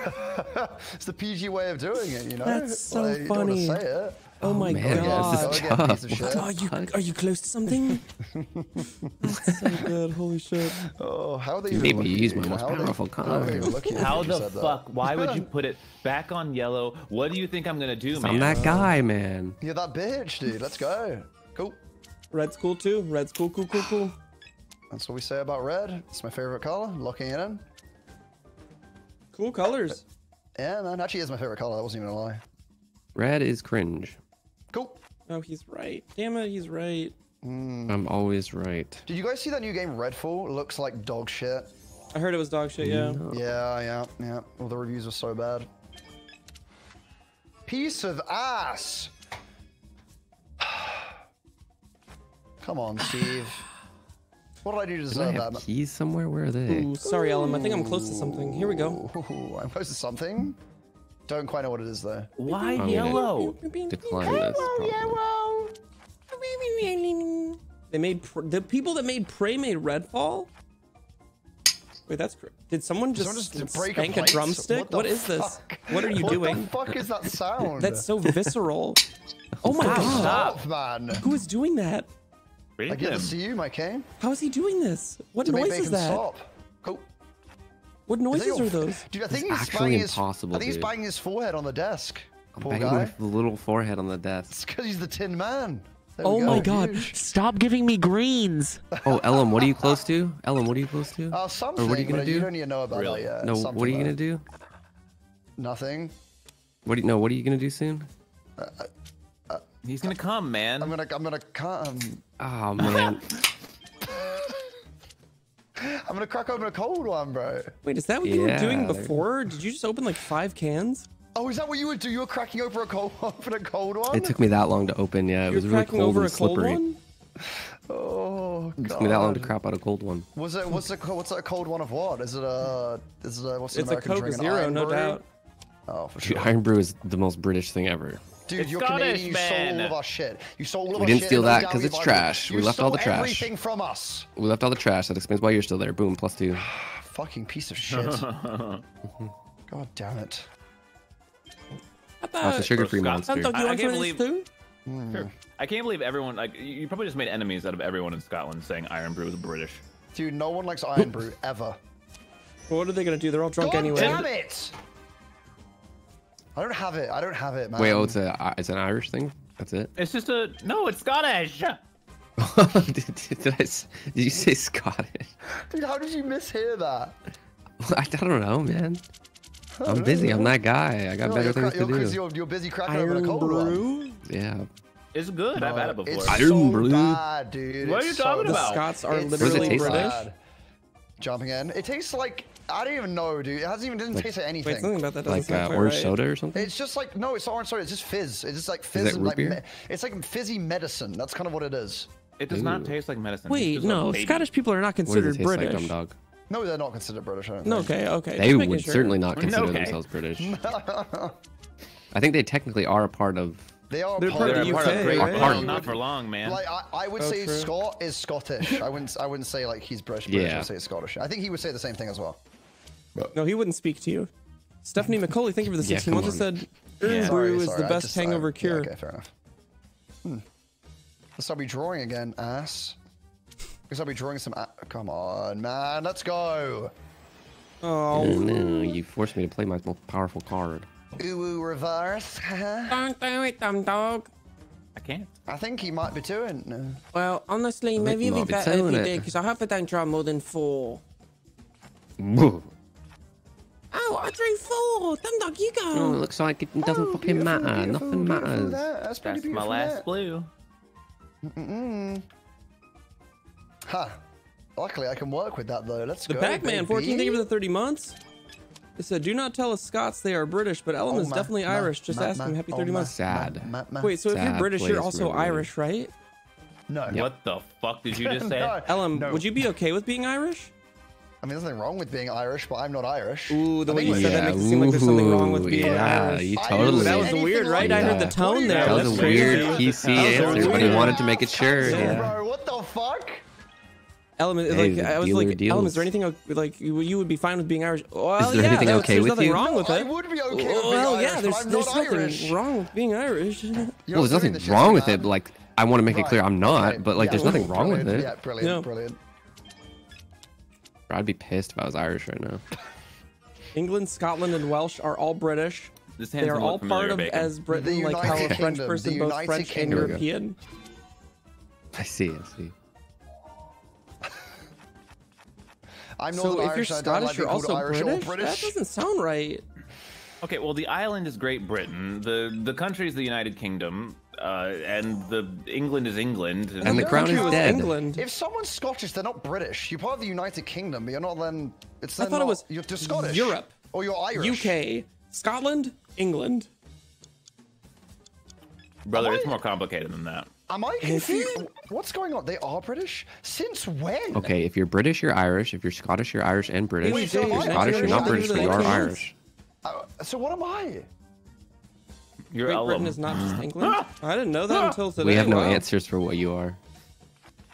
It's the PG way of doing it, you know? That's so Like, you don't wanna funny. Say it. Oh my man, god. this is oh, Go again, piece tough. Are you are you close to something? [laughs] That's so good. Holy shit. Oh, how are they even Maybe looking use my most How powerful how are they card. even looking at you How the said that? fuck? Why would you [laughs] put it back on yellow? What do you think I'm gonna do, man? I'm that guy, man. You're that bitch, dude. Let's go. Cool. Red's cool too. Red's cool, cool, cool, cool. That's what we say about red. It's my favorite color. Locking it in. Cool colors. Yeah, man. Actually, is my favorite color. That wasn't even a lie. Red is cringe. Cool. Oh, he's right. Damn it, he's right. Hmm. I'm always right. Did you guys see that new game Redfall? It looks like dog shit. I heard it was dog shit, yeah. Yeah, yeah, yeah. All the reviews were so bad. Piece of ass. [sighs] Come on, Steve. What did I do to Do I deserve that? keys somewhere? Where are they? Ooh, sorry, Ellum. I think I'm close to something. Here we go. Ooh, I'm close to something. Don't quite know what it is though. Why I'm yellow? Decline this. probably. They made pr- the people that made Prey made Redfall. Wait, that's cr- did someone just, someone just break a spank a, plate? drumstick? What the what is this? What are you what doing? the fuck is that sound? That's so visceral. Oh my Wow. god! Stop, man. Who is doing that? Read I give them. this to you, my king. How is he doing this? What To make noise bacon is that? stop. Cool. What Is that noises your- are those? Dude, I think It's he's actually banging his, I think he's banging his forehead on the desk. I'm Poor banging guy. with the little forehead on the desk. It's because he's the Tin Man. There Oh go, my god. huge. Stop giving me greens. Oh, Ellum, what are you close to? Ellum, what are you close to? Uh, something, What are you gonna do? you don't need to know about Really? that yet. no, Something what are you though. gonna do? Nothing. What do you no? What are you gonna do soon? He's gonna come, man. I'm gonna, I'm gonna, come. Oh man, [laughs] I'm gonna crack open a cold one, bro. Wait, is that what you were doing before? Did you just open like five cans? Oh, is that what you would do? You were cracking open a cold, [laughs] open a cold one? it took me that long to open. Yeah, it You're was really cold over and a cold slippery. one? Oh It took me that long to God. crap out a cold one. Was it? What's it? What's that cold one of what? Is it a? Is it a? What's an It's a American Coke drink? An Zero, Iron no Brew? doubt. Oh, for Dude, sure. Irn-Bru is the most British thing ever. Dude, It's you're Scottish, Canadian. You stole all of our shit. You stole all of We our shit. We didn't shit. steal that because it's trash. You We left all the stole trash. Everything from us. We left all the trash. That explains why you're still there. Boom, plus two. [sighs] Fucking piece of shit. [laughs] God damn it. I Oh, a sugar-free Scott- I monster. thought I- you I wanted can't some of these believe- too? Hmm. Sure. I can't believe everyone like you you probably just made enemies out of everyone in Scotland saying Irn-Bru is British. Dude, no one likes Irn-Bru ever. Well, what are they gonna do? They're all drunk God anyway. damn it! I don't have it. I don't have it, man. Wait, oh, it's a uh, it's an Irish thing. That's it. It's just a no, it's Scottish. [laughs] did, did, did I? s- Did you say Scottish? Dude, how did you mishear that? [laughs] I don't know, man. I'm busy. I'm that guy. I got No, better things cra- you're, to 'cause do. you're, you're busy cracking open a Iron cold one. Yeah. It's good. I've had it before. It's Iron so Brew. bad, dude. What are It's you talking so about? bad. Scots are It's literally it taste like? British. bad. Jumping in. It tastes like I don't even know, dude. It hasn't even doesn't taste like anything. Wait, something about that Like uh, orange right. soda or something. It's just like no, it's not orange soda. It's just fizz. It's just like fizz it and root like beer? it's like fizzy medicine. That's kind of what it is. It does not taste like medicine. It's Wait, no, baby. Scottish people are not What does it considered taste like, British. dumb dog? No, they're not considered British. I don't no, okay, okay. They would sure. certainly not consider Okay. themselves British. [laughs] I think they technically are a part of. They are They're part part of of They're the a part UK, of Great right? Britain. Part of- Not for long, man. Like I, I would Oh, say true. Scott is Scottish. I wouldn't I wouldn't say like he's British. British. Yeah. I'd say Scottish. I think he would say the same thing as well. No, he wouldn't speak to you. Stephanie McCauley, thank you for the [laughs] Yeah, 16 come months. I said, Iron Yeah. Brew Sorry, is sorry, the best just- I- hangover yeah, cure. okay, fair enough. Hmm. Let's not be drawing again, ass. Guess I'll be drawing some. A- Come on, man. Let's go. Oh, Oh no! You forced me to play my most powerful card. Ooh, ooh reverse. I don't do it, dumb dog. I can't. I think he might be doing. Well, honestly, think maybe you it'd be might be better if doing you did, because I hope I don't draw more than four. Whoa. Oh, I drew four. Dumb dog, you go. Oh, it looks like it doesn't Oh, fucking matter. beautiful, Nothing beautiful matters. there. That's That's my last there. blue. Mm-mm. Huh. Luckily, I can work with that though. Let's The go. Pac-Man, 14, thank you for baby. the 30 months. It said, do not tell us Scots they are British, but Ellum Oh, is ma- definitely ma- Irish. Just ma- ask ma- him. Happy oh, 30 ma- months. Sad. ma- ma- Wait, so if you're Sad British, you're also really. Irish, right? No. What the fuck did you just [laughs] say? No. Ellum, No. would you be okay with being Irish? I mean, there's nothing wrong with being Irish, but I'm not Irish. Ooh, the I way think you my- said that makes it seem like there's something wrong with ooh, being yeah, Irish. you totally. That was anything weird, right? I heard the tone there. That That That's was a weird PC was a answer, but he wanted to make it sure. Yeah, Yeah. Bro, what the fuck? Element, Hey, like the I was dealer like, Ellum, is there anything like you, you would be fine with being Irish? Well, Is there yeah, anything that's- okay there's with nothing you? wrong with I it. would be okay with well, Irish, yeah, there's there's not nothing Irish. wrong with being Irish. You're Well, there's nothing the wrong with man. it. Like, I want to make it clear I'm not, right, but like, yeah, there's nothing wrong with it. Yeah, brilliant, Yeah. Brilliant. I'd be pissed if I was Irish right now. [laughs] England, Scotland, and Welsh are all British. This they are all part of Bacon. as Britain, like how a French Kingdom, person the both United French and European. I see. I see. [laughs] I'm So Northern if you're Irish. and I don't like Scottish, you're also Irish British? or That doesn't sound right. Okay, well, the island is Great Britain. The the country is the United Kingdom, uh, and the England is England. And the No, crown is dead. England. If someone's Scottish, they're not British. You're part of the United Kingdom, but you're not then. It's then I then thought it was You're just Scottish. Europe, Or you're Irish. UK, Scotland, England. Brother, Am it's more complicated than that. Am I confused? What's going on? They are British? Since when? Okay, if you're British, you're Irish. If you're Scottish, you're Irish and British. Wait, if you're I Scottish, you're not British, but you are. Irish. Uh, so what am I? You're Great Britain is not just [gasps] England. I didn't know that [laughs] until today. We have no Wow. answers for what you are.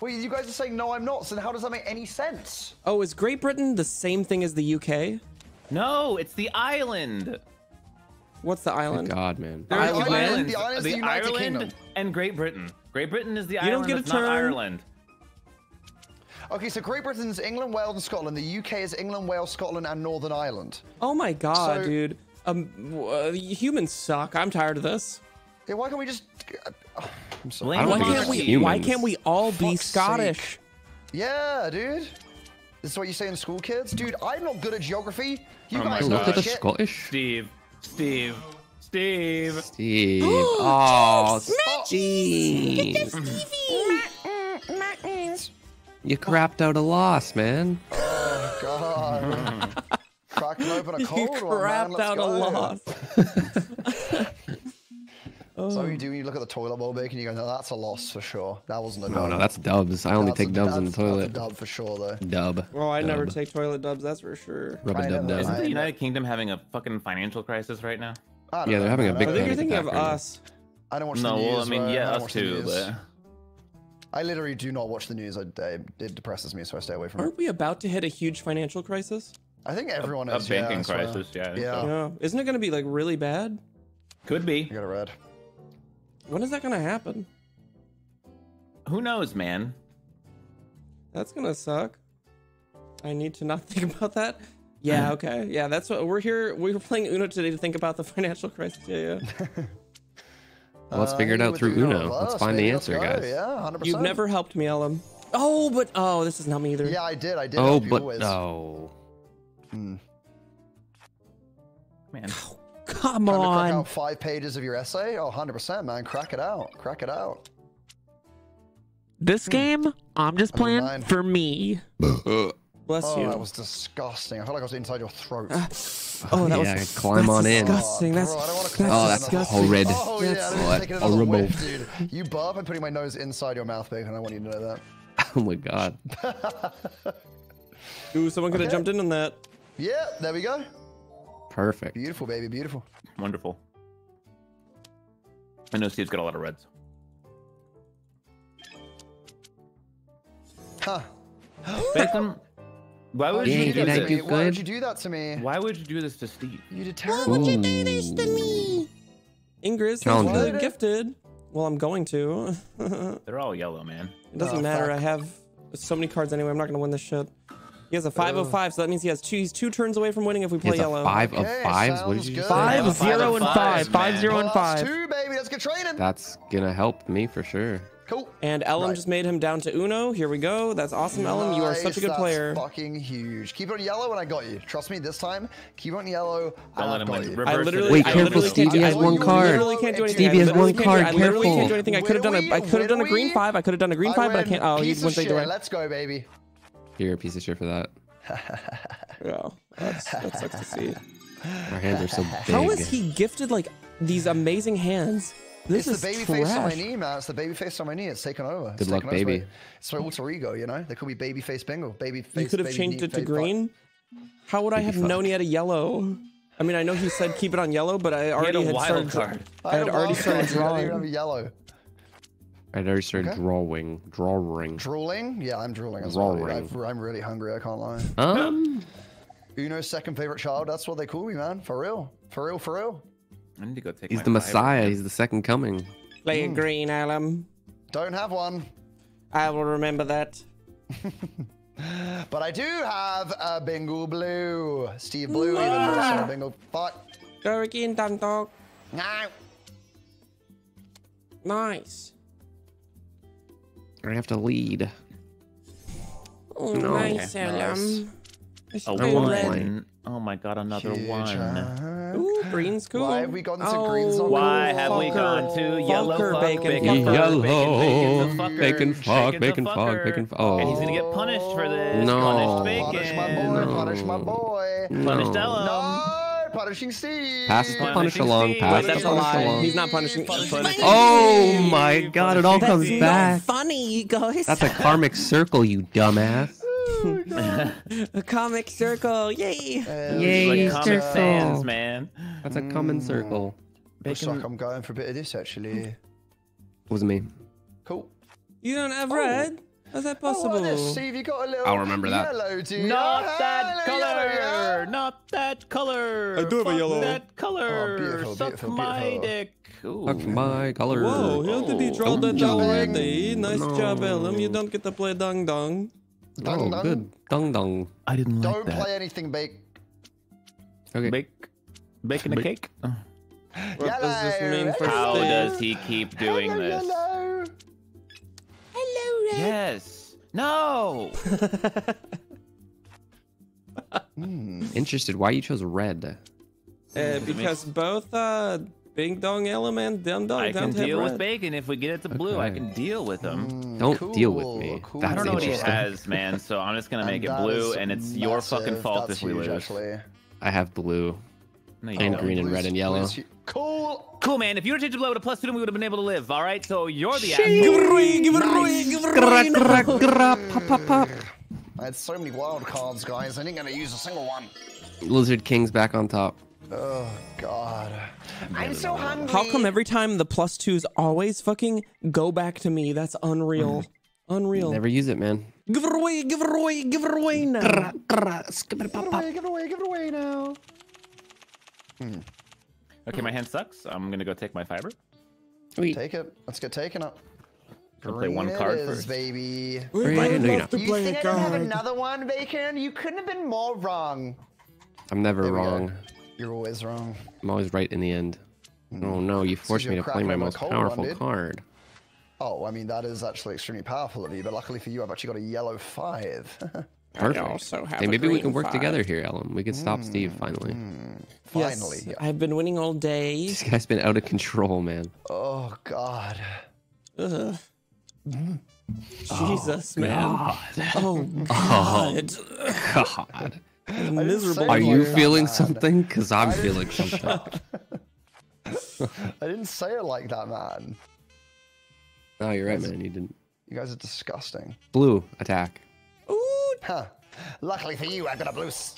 Well, you guys are saying no, I'm not. So how does that make any sense? Oh, is Great Britain the same thing as the UK? No, it's the island. What's the Good island? God, man. The Island, two man. islands. The island's the United Ireland Kingdom. and Great Britain. Great Britain is the island. You don't get a that's not turn. Ireland. Okay, so Great Britain's England, Wales, and Scotland. The UK is England, Wales, Scotland, and Northern Ireland. Oh my god, So- dude. Um, uh, humans suck. I'm tired of this. Yeah, why can't we just? uh, I'm sorry. Blame I don't Why can't we? humans. Why can't we all be Fuck's Scottish? Yeah, dude. This is what you say in school, kids. Dude, I'm not good at geography. You Oh guys know Look at that the shit. Scottish. Steve, Steve, Steve. Steve. [gasps] Oh, Oh, Steve. You crapped out a loss, man. oh, God. Cracking open a [laughs] You cold one, man. crapped Let's out a go. loss. [laughs] Oh. So you do when you look at the toilet bowl bacon, you go, no, that's a loss for sure. That wasn't a No, dub. no, that's dubs. I only That's take dubs in the that's- that's a toilet. dub for sure, though. Dub. Well, I never take toilet dubs. That's for sure. Rub a I dub dub. Isn't the United Kingdom having a fucking financial crisis right now? I don't Yeah, they're having a man. big I I think you're thinking of attack right now. us. I don't watch no, the news. No, well, I mean, yeah, don't us too, but I literally do not watch the news. I, I, it depresses me, so I stay away from it. Aren't we about to hit a huge financial crisis? I think everyone has a is. yeah, banking I crisis. Yeah, Yeah. so. Yeah. Isn't it going to be like really bad? could be. You got it read. When is that going to happen? Who knows, man? That's going to suck. I need to not [laughs] think about that. Yeah, [laughs] okay. Yeah, that's what we're here. We were playing Uno today to think about the [laughs] financial crisis. Yeah, yeah. Well, let's Uh, figure it you out through Uno. reverse, Let's find the answer, go. guys. Yeah, 100%. You've never helped me, Ellum. Oh, but oh, this is not me either. Yeah, I did. I did. Oh, help you but always. no. Hmm. Man, Come Time to crack on. out five pages of your essay? Oh, 100%, man. Crack it out. Crack it out. This game, I'm just I playing mean, for me. [laughs] Bless Oh, you. that was disgusting. I felt like I was inside your throat. [sighs] oh, that yeah, was climb that's on in. disgusting. That's, Bro, I that's Oh, that's disgusting. horrid. Oh, yeah, That's- I'm what? Horrible. whiff, dude. You burp, I'm putting my nose inside your mouth, bacon. I want you to know that. [laughs] Oh my god. [laughs] Ooh, someone could have Okay. jumped in on that. Yeah, there we go. Perfect. Beautiful, baby, beautiful. wonderful. I know Steve's got a lot of reds. Huh. [gasps] Bacon, why would Yeah, you do did I this? do Why would you do that to me? Why would you do this to Steve? You did terrible. Ooh. Ingrid, thanks Challenge for it. the gifted. Well, I'm going to. [laughs] They're all yellow, man. It doesn't Oh, matter. fuck. I have so many cards anyway. I'm not going to win this shit. He has a 505, so that means he has two. He's two turns away from winning if we He play has a yellow. five of Okay, fives. What did you good. just say? five zero, and five. Five, man. zero, and Plus five. two, baby. That's good training. That's gonna help me for sure. Cool. And Ellum Right. just made him down to Uno. Here we go. That's awesome, Ellum. You are such a good that's player. Fucking huge. Keep it on yellow, and I got you. Trust me, this time, keep it on yellow. Don't let him got win. you. I literally, Wait, I careful, Stevie do, has one card. can't do anything. Stevie I has literally one can't do- card, I literally can't do careful. anything. I could have done a, I could have done a green five. I could have done a green five, but I can't. Oh, he Piece of went the other Let's go, baby. You're a piece of shit for that. [laughs] Yeah, that's, that sucks to see. Our hands are so big. How is he gifted like these amazing hands? This it's is the baby face on my knee, man. It's the baby face on my knee. It's taken over. It's Good luck, taken over. baby. It's my alter ego, you know? They call me baby face bingo. Baby face. You could have changed knee, it to face fuck. green. How would I have fuck. known he had a yellow? I mean, I know he said keep it on yellow, but I He had already a had wild started. card. I had don't already want started that. [laughs] I don't even drawing. have a yellow. I'd already started Okay. drawing. Drawing. Drooling? Yeah, I'm drooling as Drawing. I've- I'm really hungry. I can't lie. Um. Uno's second favorite child. That's what they call me, man. For real. For real. For real. I need to go take. He's the fiber. Messiah. He's the second coming. Play a green, Alan. Don't have one. I will remember that. [laughs] But I do have a bingo blue. Steve Blue, even also a bingo. Fuck. Go again, done dog. No. Nice. I have to lead. Oh, No. nice, Nice. Alan. It's A one. red. one. Oh my god, another Huge, one. huh? Ooh, green's cool. Why have we gotten to oh, greens on Why have we gone to yellow Fucker fuck, bacon, bacon, fucker. fuck, Yellow. bacon, bacon's a Bacon fuck, bacon fuck, bacon fuck. Oh. And he's gonna get punished for this. No. Punished Punish my boy. Punish my boy. Punished No. Ellum. No. Punishing Steve. Pass the punish along. Steve. Pass the that's a punish lie. along. He's not punishing. Punishing Oh my god, it all That's comes back. funny, you guys. That's a karmic circle, you dumbass. [laughs] a comic circle. Yay. Uh, Yay, Like Comic circle. Sans, man. That's a common circle. Looks like I'm going for a bit of this actually. Wasn't me. Cool. You don't have Oh. red? How's that Oh, possible? Steve, you got a little I'll remember that. yellow, dude. Not Oh, that hello, color. yellow, yeah. Not that color. I do have a Fuck yellow. That color. Oh, beautiful, Suck beautiful, my beautiful. dick. Ooh. Fuck my color. Whoa, how did he Oh. draw that Good already? Nice No. job, Ellum. You don't get to play dong dong. Dun, Oh, dun. good. Dung dung. I didn't like Don't that. play anything bake. Okay. Bake, baking a Bake. cake. What does this mean for How Steve? does he keep doing hello, this? Yellow. Hello, Red. Yes. No. [laughs] Interested. Why you chose red? Uh, because both uh, Bing Dong Ellum and Dum Dong I don't can have deal with bacon if we get it to blue. I can deal with them. Don't deal with me. cool. That's I don't know what he interesting. has, man. So I'm just gonna [laughs] make it blue, and it's your fucking fault That's if we huge, lose. Actually. I have blue. No, you And don't. green and red and yellow. Cool. Cool, man. If you were to change the blue with a plus two, we would have been able to live. All right. So you're the Give asshole. it away, give it away, give it away. now. Pop, pop, pop. I had so many wild cards, guys. I didn't get to use a single one. Lizard King's back on top. Oh God. I'm so hungry. How come every time the plus twos always fucking go back to me? That's unreal. Mm. Unreal. Never use it, man. Give it away, give it away, give it away now. Give it away, give it away, give it away now. Mm-hmm. Okay, my hand sucks. I'm gonna go take my fiber. Take it. Let's get taken up. I'll play one card is, first. baby. We're Right, gonna no, you're You think a I didn't have another one, Bacon? You couldn't have been more wrong. I'm never There wrong. You're always wrong. I'm always right in the end. Mm-hmm. Oh no, you forced me to play my most a cold one, powerful card. Oh, I mean that is actually extremely powerful of you, but luckily for you, I've actually got a yellow five. [laughs] Perfect. also have hey, a maybe we can work five. together here, Ellum. We can stop hmm. Steve finally. Hmm. Finally. Yes, I've been winning all day. [laughs] This guy's been out of control, man. Oh God. Ugh. Jesus, man. Oh, [laughs] oh, God. God. Miserable. Are you like that, feeling something? Because I'm feeling [laughs] something. I didn't say it like that, man. No, you're right, man. You didn't. You guys are disgusting. Blue attack. Ooh, Huh. Luckily for you, I've got a blue. s-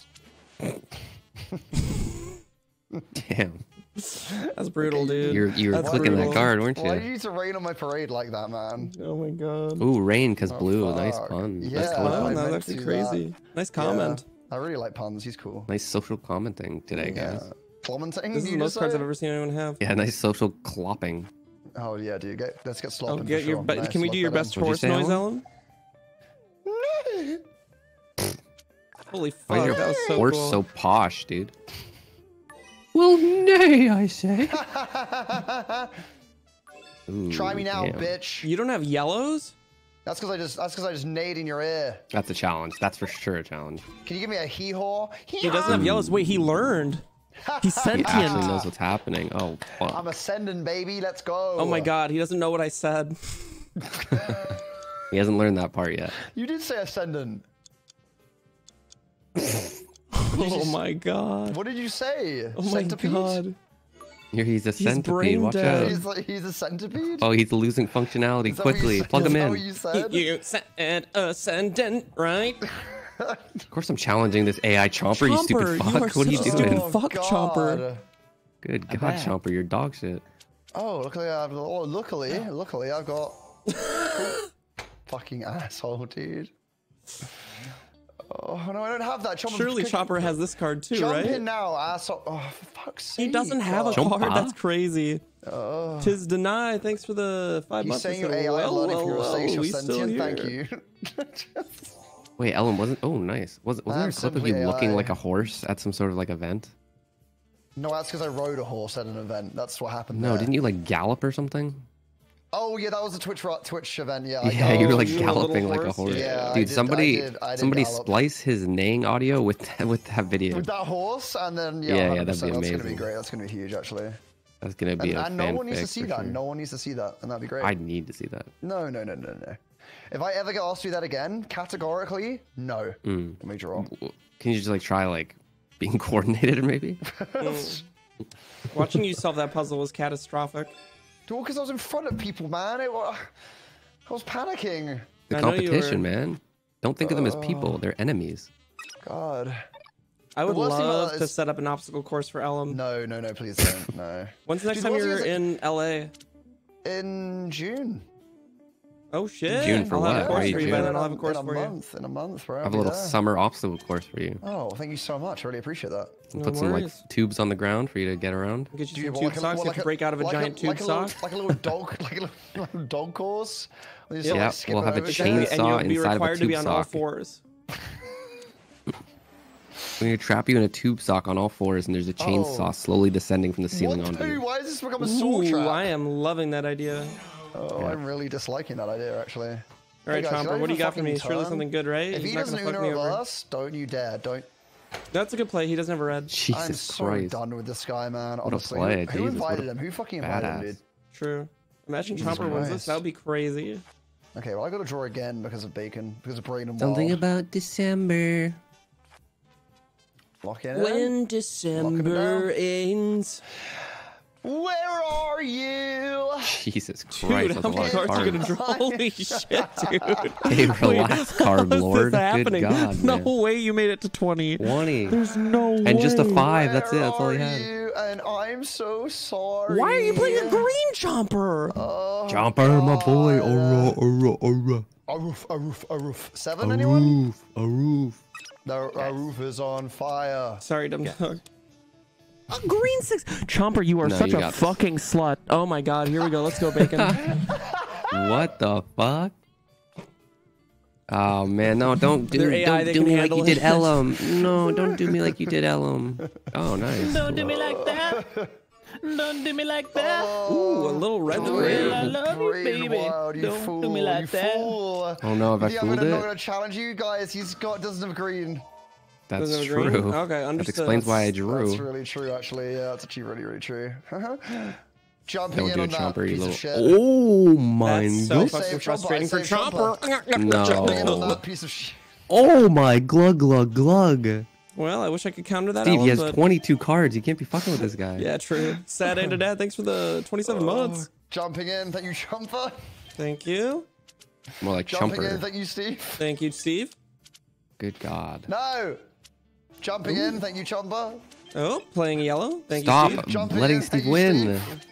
Damn. that's brutal, dude. You're you were That's clicking that brutal. card, weren't you? Why did you? you need to rain on my parade like that, man? Oh my god. Ooh, rain, cause oh, blue. Nice fuck. pun. Yeah. Nice, Oh, no, that's to actually do that. crazy. Nice comment. Yeah, I really like puns. He's cool. nice social commenting today, guys. Yeah. Commenting? This is the most cards? I've ever seen anyone have. Yeah, nice social clopping. Oh yeah, dude. Get, let's get Oh, slopping. get your. sure. Nice, can we lock do your best What'd horse say, noise, Alan? Holy fuck, Why your that was so horse cool. so posh, dude? Well, nay, I say. [laughs] Ooh, Try me now, damn. bitch. You don't have yellows? That's because I just that's because I just nade in your ear. That's a challenge. That's for sure a challenge. Can you give me a hee haw? He doesn't have yellows. Wait, he learned. He's [laughs] He sentient. actually knows what's happening. Oh, I'm ascending, baby. Let's go. Oh my god, he doesn't know what I said. [laughs] He hasn't learned that part yet. You did say ascendant. Oh my god. What did you say? Oh my Centipede? god. Here, he's a He's centipede. Watch dead. out. He's, like, he's a centipede? Oh, he's losing functionality Is that what you quickly. said? Plug him in. what you said? You said ascendant, right? Of course, I'm challenging this AI chomper. you stupid fuck. you are what are you doing? stupid fuck, oh, Chomper. Good God, bet. Chomper, you're dog shit. Oh, luckily I've oh, luckily, luckily I've got [laughs] fucking asshole, dude. Oh no, I don't have that. Chomper, Surely Chopper has this card too, Jump right? in now, ah, asshole. Oh, for fuck's sake. He doesn't have a Jump card. up. That's crazy. Tis deny. Thanks for the five He's bucks. saying I your said, AI well, learning from your well, mistakes, you're we still sentient. Thank you. [laughs] Wait, Ellum wasn't. Oh, nice. Was wasn't there I'm a clip of simply you looking like a horse at some sort of like event? no, that's because I rode a horse at an event. That's what happened. No, there. didn't you like gallop or something? Oh yeah, that was a Twitch ro- Twitch event. Yeah. Yeah, you were like you were a galloping like a horse? horse. Yeah, I Dude, did- I somebody did- I did somebody gallop. splice his neighing audio with that, [laughs] with that video. With that horse, and then yeah, Yeah, yeah, that'd be that's gonna be great. That's gonna be huge, actually. That's gonna be And, a and no one needs to see that. sure. No one needs to see that, and that'd be great. I need to see that. No, no, no, no, no. If I ever get asked to do that again, categorically, no. Mm. Major wrong. Can you just like try like being [laughs] coordinated maybe? [laughs] Watching you solve that puzzle was catastrophic. Dude, because I was in front of people, man. It was, I was panicking. The I competition, were- man. Don't think of them as people. Uh. They're enemies. God. I would worst thing about love that to is- set up an obstacle course for Ellum. No, no, no, please don't. No. [laughs] When's the next Dude, time you're thing in LA? In June. Oh shit! June for I'll have a course you for you, June? in I'll a- have a course in a for you. month. In a month, bro. I I'll have a little there. summer obstacle course for you. Oh, thank you so much. I really appreciate that. No Put some like tubes on the ground for you to get around. Get you Do you some have tube like a- socks. well, You like have to break out of a like giant tube like a little- sock. like a little dog, [laughs] like a little, like a dog course. where you just, like, Yeah, we'll have a over Exactly, shit. chainsaw and you'll be inside of a required to be tube on all fours. [laughs] We're gonna trap you in a tube sock on all fours, and there's a chainsaw Oh. slowly descending from the ceiling What? onto you. why has this become a saw Ooh, trap? I am loving that idea. Oh, I'm really disliking that idea, actually. All right, guys, can I Chomper, what do you got for me? fucking Surely something good, right? If He's he not doesn't gonna fuck me Uno over. us, don't you dare. Don't. That's a good play. He doesn't have a red. Jesus I'm Jesus so Christ. done with this guy, man. a Honestly, play, who, who Jesus, what a invited him? Who fucking invited him, badass. dude? True. Imagine Jesus Chomper wins this. That would be crazy. Okay, well I got to draw again because of bacon, because of Braden Something Wild. about December. Lock in. When December ends. Where are you? Jesus Dude, Christ, how many cards are you gonna draw? [laughs] Holy shit, dude. Hey, relax, [laughs] card lord. this Good? God, no man. way you made it to 20. 20. There's no way. And just a five. That's it. That's all he are had. you? And I'm so sorry. Why are you playing a green chomper? Oh, Jumper, my boy. God. Aura, aura, aura. A roof, a roof, a roof. Seven, A anyone? roof, a roof. The a roof is on fire. Sorry, dumb dog. A green six. Chomper, you are No, such you a got this. fucking slut. Oh my god, here we go. Let's go, Bacon. [laughs] What the fuck? Oh man, no! Don't do, AI, don't do me like you did it. Ellum. [laughs] No, don't do me like you did Ellum. Oh, nice. Don't do me like that. Don't do me like that. Ooh, a little red Well, square. I love you, baby. Wild, you Don't fool, do me you like that. fool. Oh no, have I Yeah, fooled I'm not gonna challenge you guys. He's got doesn't have green. That's Doesn't agree? true. Okay, That understood. explains why I That's really true, actually. Yeah, that's actually really, really true. [laughs] Jumping Don't in do on it, that Chomper, you piece little. of shit. Oh my That's so fucking frustrating for Chomper. [laughs] Chomper. Jumping in on No. piece of shit. Oh my glug glug glug! Well, I wish I could counter that. Steve, he Ellum, has but 22 cards. You can't be fucking with this guy. yeah, true. Sad end to dad. Thanks for the 27 months. Jumping in, thank you, Chomper. Thank you. More like Jumping in, thank you, Steve. Thank you, Steve. Good God. No. Jumping in, thank you, Chomper. Oh, playing yellow. Thank Stop you, Steve. Jumping letting in, Steve thank you, win. Steve.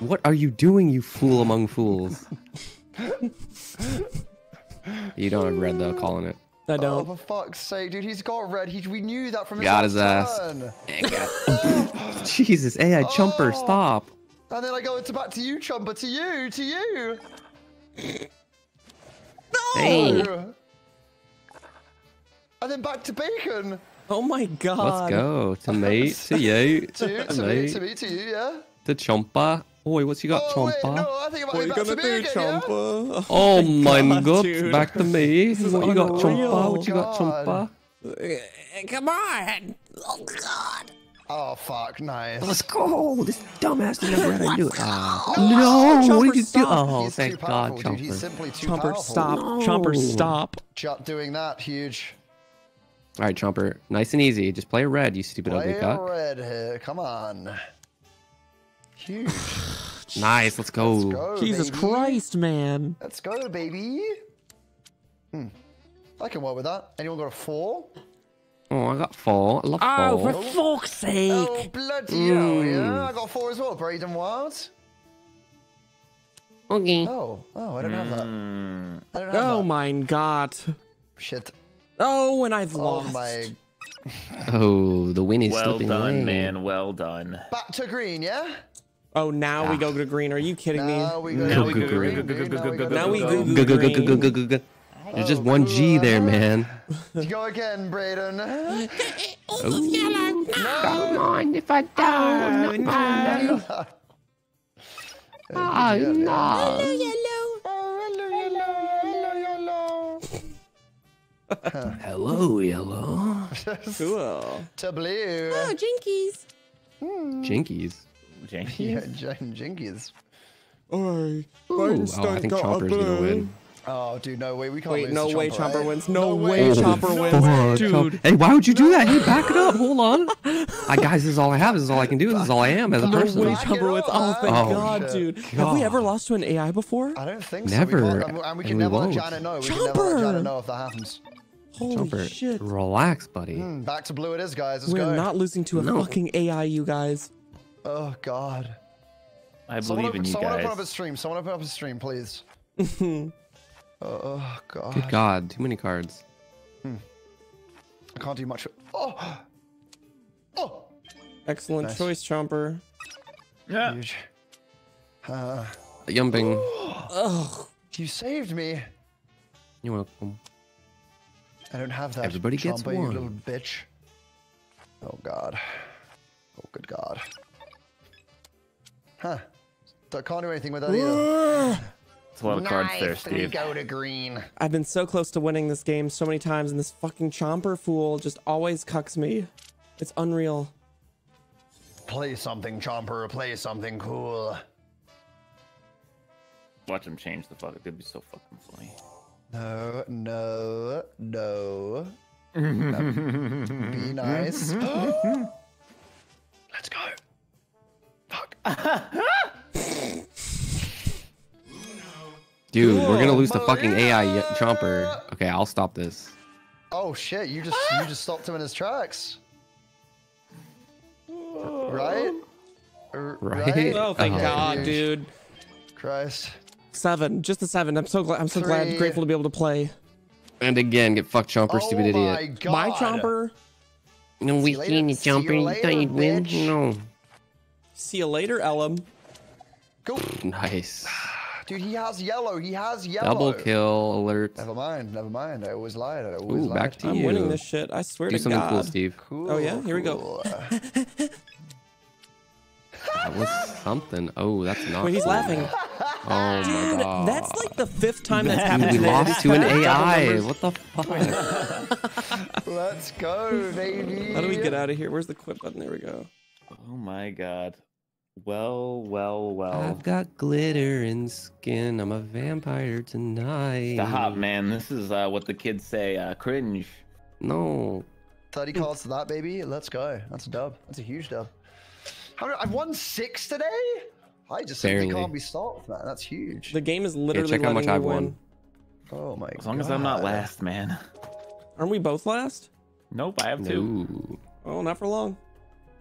What are you doing, you fool among fools? [laughs] you don't have red though, calling it. I Oh, don't. for fuck's sake, dude, he's got red. He, we knew that from his Got last his ass. [laughs] [laughs] Jesus, AI Chumper, Oh. stop. And then I go, it's back to you, Chomper, to you, to you. Hey, No. And then back to Bacon. Oh my god. let's go. To mate, [laughs] to you, To you, to to me, mate, to me, to you, yeah. to Chomper. Oi, what's you got, Oh, wait, Chomper? no, I think about What are you gonna to do, me again, yeah? Chomper? [laughs] Oh [laughs] my God, god, dude. back to me. is What you got, unreal. Chomper? What you got, God. Chomper? Come on. Oh, God. Oh, fuck, nice. Let's go. This dumbass didn't have red. I knew it. Ah. No, No, what did you do? Oh, He's thank God, powerful, dude. He's Chomper. simply too Chomper, stop. No. Chomper, stop. Chop doing that, huge. All right, Chomper. Nice and easy. Just play a red, you stupid ugly Play cuck. red here, come on. Huge. [sighs] Nice. Let's go. Let's go, Jesus baby. Christ, man. Let's go, baby. Hmm. I can work with that. Anyone got a four? Oh, I got four. I love Oh, four. for fuck's sake. Oh, bloody hell, Mm. yeah. I got four as well, Braden Wild. Okay. Oh, oh, I don't have that. Mm, I don't have Oh that. my god. Shit. Oh, and I've Oh lost. my. Oh, the win is well slipping done, away. man. Well done. Back to green, yeah? Oh, now we go to green. Are you kidding me? Now we go Now to we green, go green, green. Now we go to green. Go, go, go, go, green. go, go, go, go. There's just one G there, man. Go again, Braden. Ooh. Come on, if I don't. no. Oh, no. Hello, yellow. [laughs] Cool. To blue. Oh, Jinkies. Hmm. Jinkies. Janky. Yeah, J- Jinkies. Alright. Ooh, oh, I think Chomper's gonna win. Oh, dude, no way. We can't Wait, lose no to way Chomper, Chomper right? wins. No, way. way Oh, Chomper fuck, wins. Chom- Dude. Hey, why would you do that? Hey, back it up. [laughs] Hold on. I, guys, this is all I have. This is all I can do. This is all I am as a No person. way oh, Back it Chomper wins. Oh, man. thank Oh, God, shit. dude. Have we ever lost to an AI before? I don't think Never, so. We and we, and we and can we never let won't. Janet know. We can never let Chomper! Janet know if that happens. Holy Chomper, shit. relax, buddy. Hmm, back to blue it is, guys. Let's We're go. not losing to a No. fucking AI, you guys. Oh, God. I Someone, believe open, in you someone open up a stream. Someone open up a stream, please. [laughs] Oh god. Good God, too many cards. I can't do much. Oh. [gasps] Oh. Excellent Nice. choice, Chomper. Yeah. Huge. Uh, Yumping. [gasps] oh. you saved me. You're welcome. I don't have that. Everybody gets Chomper, you little bitch. Oh god. Oh good god. Huh. I can't do anything with that either. It's a lot of cards there, Nice, we Steve. go to green. I've been so close to winning this game so many times, and this fucking Chomper fool just always cucks me. It's unreal. Play something, Chomper. Play something cool. Watch him change the fuck. It'd be so fucking funny. No, no, no. No. Be nice. [laughs] Let's go. Fuck. Dude, we're gonna lose to Maria! fucking AI yet, Chomper. Okay, I'll stop this. Oh shit! You just you just stopped him in his tracks. Right? Er, R- Right? Oh, thank Oh. God, dude. Christ. Seven, just a seven. I'm so glad. I'm so glad, grateful to be able to play. And again, get fucked, Chomper, oh stupid my idiot. god. My Chomper. No, we you later. can't, you Chomper. You later, thought you'd win? No. See you later, Ellum. Go. [sighs] Nice. Dude, he has yellow. He has yellow. Double kill alert. Never mind. Never mind. I always lied. I always Ooh, lied. back to I'm you. winning this shit. I swear Do to something God. cool, Steve. Cool, Oh, yeah? Here we go. cool. [laughs] [laughs] That was something. Oh, that's not. Wait, he's cool. laughing. Oh my god. that's like the fifth time that's happened we today. lost to an AI. What the fuck? [laughs] Let's go, baby. How do we get out of here? Where's the quit button? There we go. Oh my god. Well, well, well. I've got glitter and skin. I'm a vampire tonight. Stop, man. This is uh, what the kids say. Uh, cringe. No. 30 calls to that, baby. Let's go. That's a dub. That's a huge dub. How many, I've won six today? I just simply Barely. can't be stopped, man. That's huge. The game is literally check how much I've win. won. Oh my god. As long as I'm not last, man. Aren't we both last? Nope, I have two. No. Oh, not for long.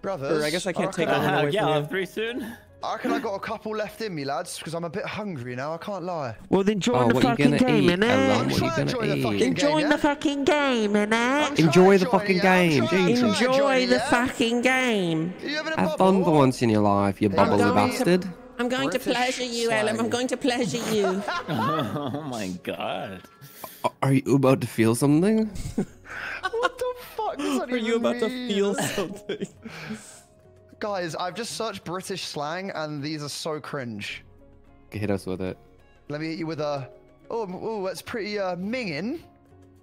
Brothers. Or I guess I can't take reckon one Uh, away yeah, from I'll you. have three soon. I reckon I got a couple left in me, lads, because I'm a bit hungry now. I can't lie. Well, then join Oh, the what fucking game, eat, innit? I'm What you trying to join the fucking game, join yeah? the fucking game, innit? Enjoy the fucking join it, I'm game, trying- I'm Jesus. trying to join Enjoy the fucking game. Are you having a Have fun for once in your life, you bubbly going bastard. I'm going British to pleasure you, Ellum. I'm going to pleasure you. [laughs] [laughs] oh my god. Are you about to feel something? What the fuck Are you even about to feel something? [laughs] Guys, I've just searched British slang and these are so cringe. Hit us with it. Let me hit you with a. Oh, oh, that's pretty uh, minging.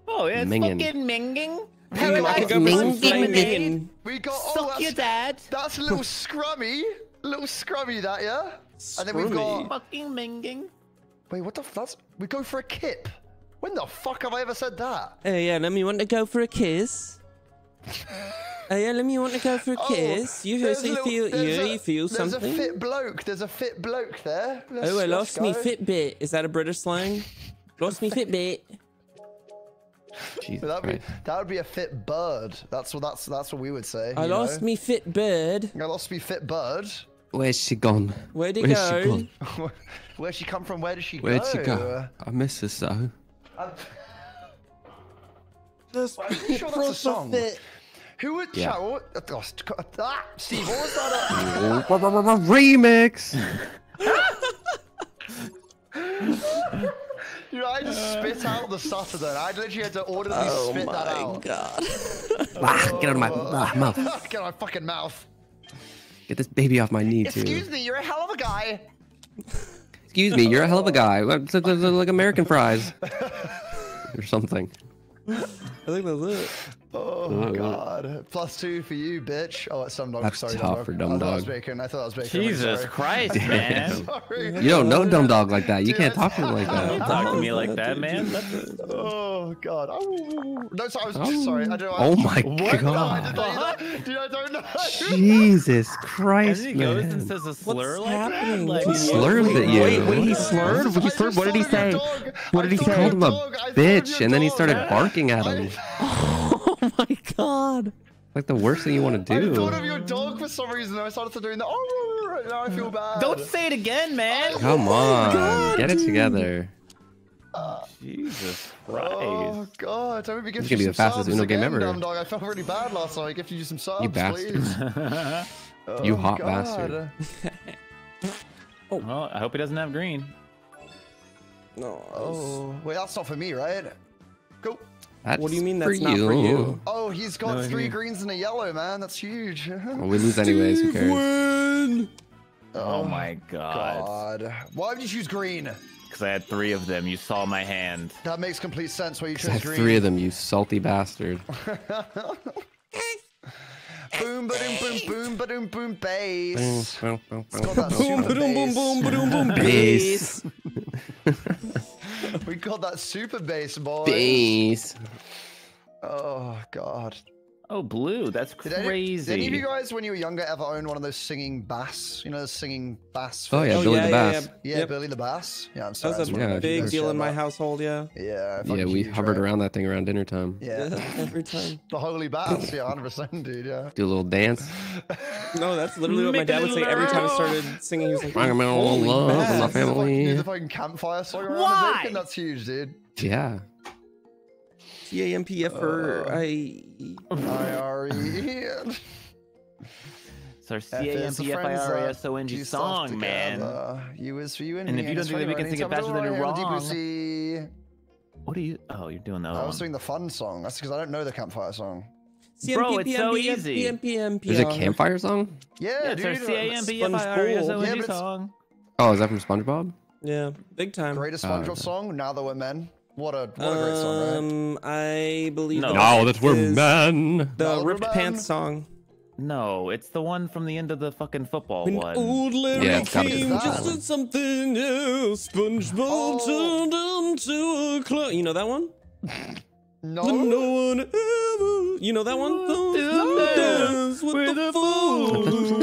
Oh, it's Minging. fucking minging. Hey, I like could go for some Minging. We got. Oh, Suck that's, your dad. that's a little [laughs] scrummy. little scrummy, that, yeah? And then we've got. Fucking minging. Wait, what the f? That's. We go for a kip. When the fuck have I ever said that? Hey, Ellum, you want to go for a kiss? [laughs] Uh, hey, Ellum, you want to go for a oh, kiss? you Oh, there's actually little- feel, you, a- you feel There's something? a fit bloke. There's a fit bloke there. Let's- oh, I let's lost me go. Fitbit. Is that a British slang? lost me Fitbit. [laughs] Jesus That'd be, that would be a fit bird. That's what that's that's what we would say. I you lost know? me fit bird. I lost me fit bird. Where's she gone? Where'd it Where's go? she gone? [laughs] Where'd she come from? Where did she Where'd go? she go? I miss her so. [laughs] Just I'm sure that's a song. fit. Who would Yeah. shout? What, oh, st- ah, Steve, what was that? uh, Remix. Dude, I just spit out the Saturday. I literally had to audibly Oh spit that out. Oh my god. Ah, get out of my ah, mouth. Get out of my fucking mouth. Get this baby off my knee too. Excuse me, you're a hell of a guy. Excuse me, you're a hell of a guy. What- it's- it's Like American fries. or something. I think that's it. Oh my god. Plus two for you, bitch. Oh, it's Dumb Dog. That's Sorry, tough Dumb for Dog. Dumb I thought that was Dog. bacon. I thought that was bacon. Jesus sorry. Christ, man. Sorry. You don't know dumb dog like that. You Dude, can't talk to him like Don't that. talk to me like that, man. Oh god. Oh. No, sorry. I was Oh. sorry. I don't know. Oh my What? No, I God. didn't know. Dude, I don't know. Jesus And Christ, he goes and man. says a slur like happening? that. Like, He slurs at you. Wait, wait, he slurred? just- He slurred? What did he thought of your say? What did he say? of Called him a dog. I thought of bitch, and then he started barking at him. Oh my god. Like the worst thing you want to do. I thought of your dog for some reason. I started to doing the oh, now I feel mm. bad. Don't say it again, man. Come oh on, get it together. Jesus oh, Christ. Oh god, I hope you give This is gonna be the fastest Uno game ever. Dumb dog. I felt really bad last night. If you use some subs, bastard. please. [laughs] [laughs] You Oh, hot God. bastard. Well, I hope he doesn't have green. No. Oh, wait, that's not for me, right? Go. That's What do you mean for that's not for you? Oh, he's got No, three he- greens and a yellow, man. That's huge. [laughs] Well, we lose anyways. Who cares? Oh, my god. God. Why would you choose green? Because I had three of them. You saw my hand. That makes complete sense why you I chose have green. three of them. You salty bastard. [laughs] Boom, ba doom, boom, boom, ba doom, boom, bass. Boom, boom, It's got boom, that boom, super boom, boom, boom, bass. boom, boom, Bass. [laughs] [laughs] We got that super bass, boys. Bass. Oh God. Oh, blue. That's Did any, crazy. did any of you guys, when you were younger, ever own one of those singing bass? You know, the singing bass. Oh yeah, Oh, Billy yeah, the yeah, Bass. Yeah, Yep. Billy the Bass. Yeah, I'm sorry. That was a Yeah, big deal in my that- household, yeah. Yeah, Yeah, we huge, hovered right? around that thing around dinner time. Yeah, Every time. [laughs] the holy bass. Yeah, 100, percent dude. Yeah. Do a little dance. [laughs] No, that's literally what my dad would say every time I started singing. He was like, I'm all "Holy love and my bass." Use the fucking- family. use the fucking campfire song around Why? the bacon. That's huge, dude. Yeah. T-A-M-P-F for Uh, I... I R E. It's our F is the friends that C-A-M-P-F-I-R-E-S-O-N-G song, man. together. You is for you and, And me, if you don't it's do that, funny we can running sing it time faster than you're wrong. sea. What are you? Oh, you're doing the other I one. was doing the fun song. That's because I don't know the campfire song. Bro, it's so easy. There's a campfire song? Yeah, Yeah, it's our dude. C-A-M-P-F-I-R-E-S-O-N-G Yeah, song. Oh, is that from SpongeBob? Yeah, big time. Greatest Oh, SpongeBob okay. song. Now that we're men. What a what a great song, right? Um, I believe No. that Now that we're men. The Now that we're Ripped men. Pants song. No, it's the one from the end of the fucking football When one. old Larry Yeah, it's gotta be came, that just one. did something else. SpongeBob Oh. turned into a clown. You know that one? No. But no one ever. You know that one? Those dance with the fool who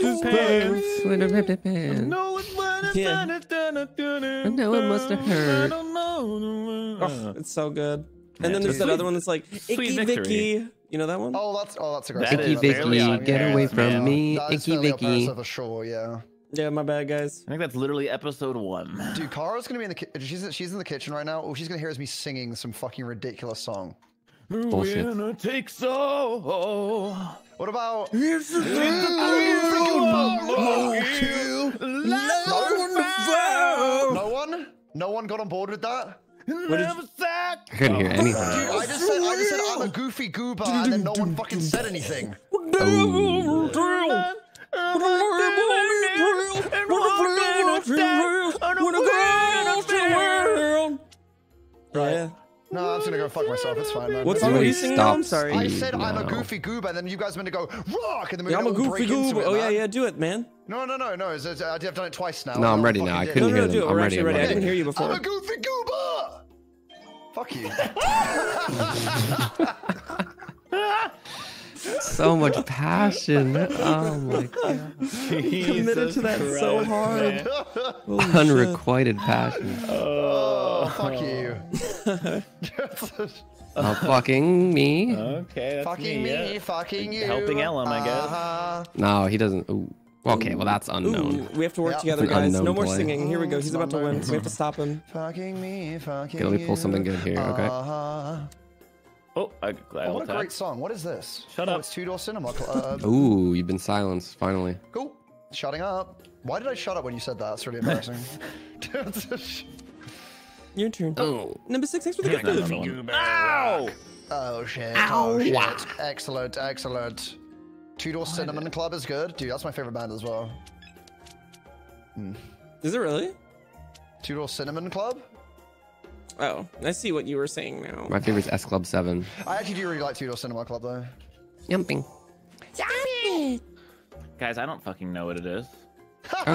ripped his pants. With a ripped pants. No, it's when Yeah. I know it must have hurt. Oh, it's so good. Yeah, And then there's that other one that's like Icky. Vicky. You know that one? Oh, that's oh, that's a great That. Icky is That's- barely Vicky, get your away from man. me. That is Icky fairly up Vicky. there for sure. Yeah. Yeah, my bad, guys. I think that's literally episode one. Dude, Kara's gonna be in the ki- she's she's in the kitchen right now. Oh, she's gonna hear me singing some fucking ridiculous song. Bullshit. Winner takes all. What about? No. No one? No one got on board with that? Never sack. I couldn't hear anything. Dude, I just said I just said I'm a goofy goober, and then no one fucking said anything. Yeah. No, I'm just gonna go fuck myself. It's fine, man. What It's song fine. were you singing? stop I'm sorry. I singing said I'm a goofy goober, and then you guys meant to go rock, and then we're Yeah, I'm a all goofy break into goober. it, Oh yeah, man. yeah, do it, man. No, no, no, no. It's, it's, I've done it twice now. No, I'm I ready now. I couldn't No, hear no, do them. it. I'm We're ready. actually I'm ready. I didn't hear you before. I'm a goofy goober. Fuck you. [laughs] [laughs] So much passion. Oh my god. Committed to that so hard. Holy shit. Unrequited passion. oh, fuck you. [laughs] Oh, fucking me. Okay, that's fucking me, me. yeah. fucking you. Helping Ellum, I guess. Uh-huh. No, he doesn't. Ooh. Okay, well that's unknown. Ooh, we have to work Yeah. together, An guys. No more play. singing. Here we go. He's about to win. So we have to stop him. Fucking me, fucking Okay, let me pull something good here, okay? Uh-huh. Oh, I, I Oh, what a great song. What is this? Shut oh, up. It's Two Door Cinema Club. [laughs] Uh, Ooh, you've been silenced finally. cool. Shutting up. Why did I shut up when you said that? That's really embarrassing. [laughs] Your turn. Oh. Number six, thanks for the Another gift. one. Ow! oh shit. Oh shit. Excellent, excellent. Two Door Cinnamon Club is good. Dude, that's my favorite band as well. Hmm. Is it really? Two Door Cinnamon Club? Oh, I see what you were saying now. My favorite's S Club 7. I actually do really like Two Door Cinema Club though. Yumping. Guys, I don't fucking know what it is. [laughs]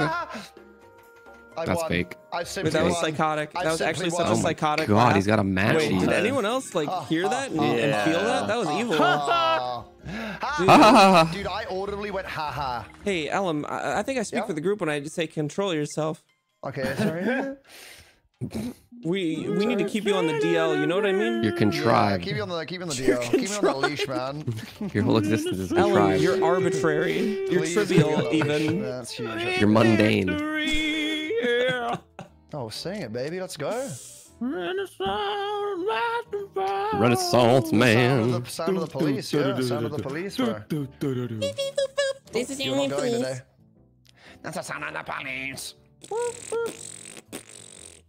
I That's won. fake. I simply Wait, that was won. psychotic. I That was actually simply such won. a psychotic. God, laugh. he's got a match. Wait, did Uh, anyone else like hear that and, and Yeah. feel that? That was evil. Ah. [laughs] Dude. Dude, I audibly went ha ha. Hey, Ellum, I, I think I speak Yeah? for the group when I just say control yourself. Okay, sorry. [laughs] We we need to keep you on the DL. You know what I mean? You're Yeah, contrived. keep you on the keep me on the deal. Keep me on the leash, man. [laughs] Your whole existence is Ellum, contrived. you're arbitrary. You're Please keep me on trivial, even. That's huge. You're mundane. [laughs] Oh, sing it, baby. Let's go. Renaissance Sound man. of the, sound of the police, yeah. Sound of the police, bro. This is the You're only not going place. today. That's the sound of the police.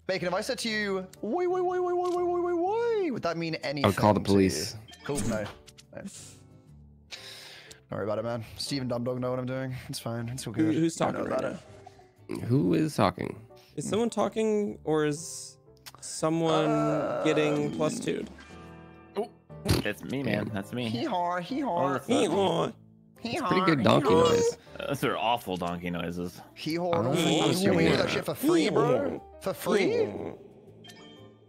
Bacon, if I said to you, woi, woi, woi, woi, woi, woi, woi, woi, woi, would that mean anything? I'll call the police. Cool, no. no. Don't worry about it, man. Steve and Dumb Dog know what I'm doing. It's fine. It's all Who, who's I know talking about right it. now? Who is talking? Is someone talking or is someone getting um, plus two? It's me, man. That's me. Hee haw, hee haw, Hee haw. hee haw. Pretty good donkey noise. Those are awful donkey noises. Hee haw, Oh, You want me to do that shit for free, bro? For free?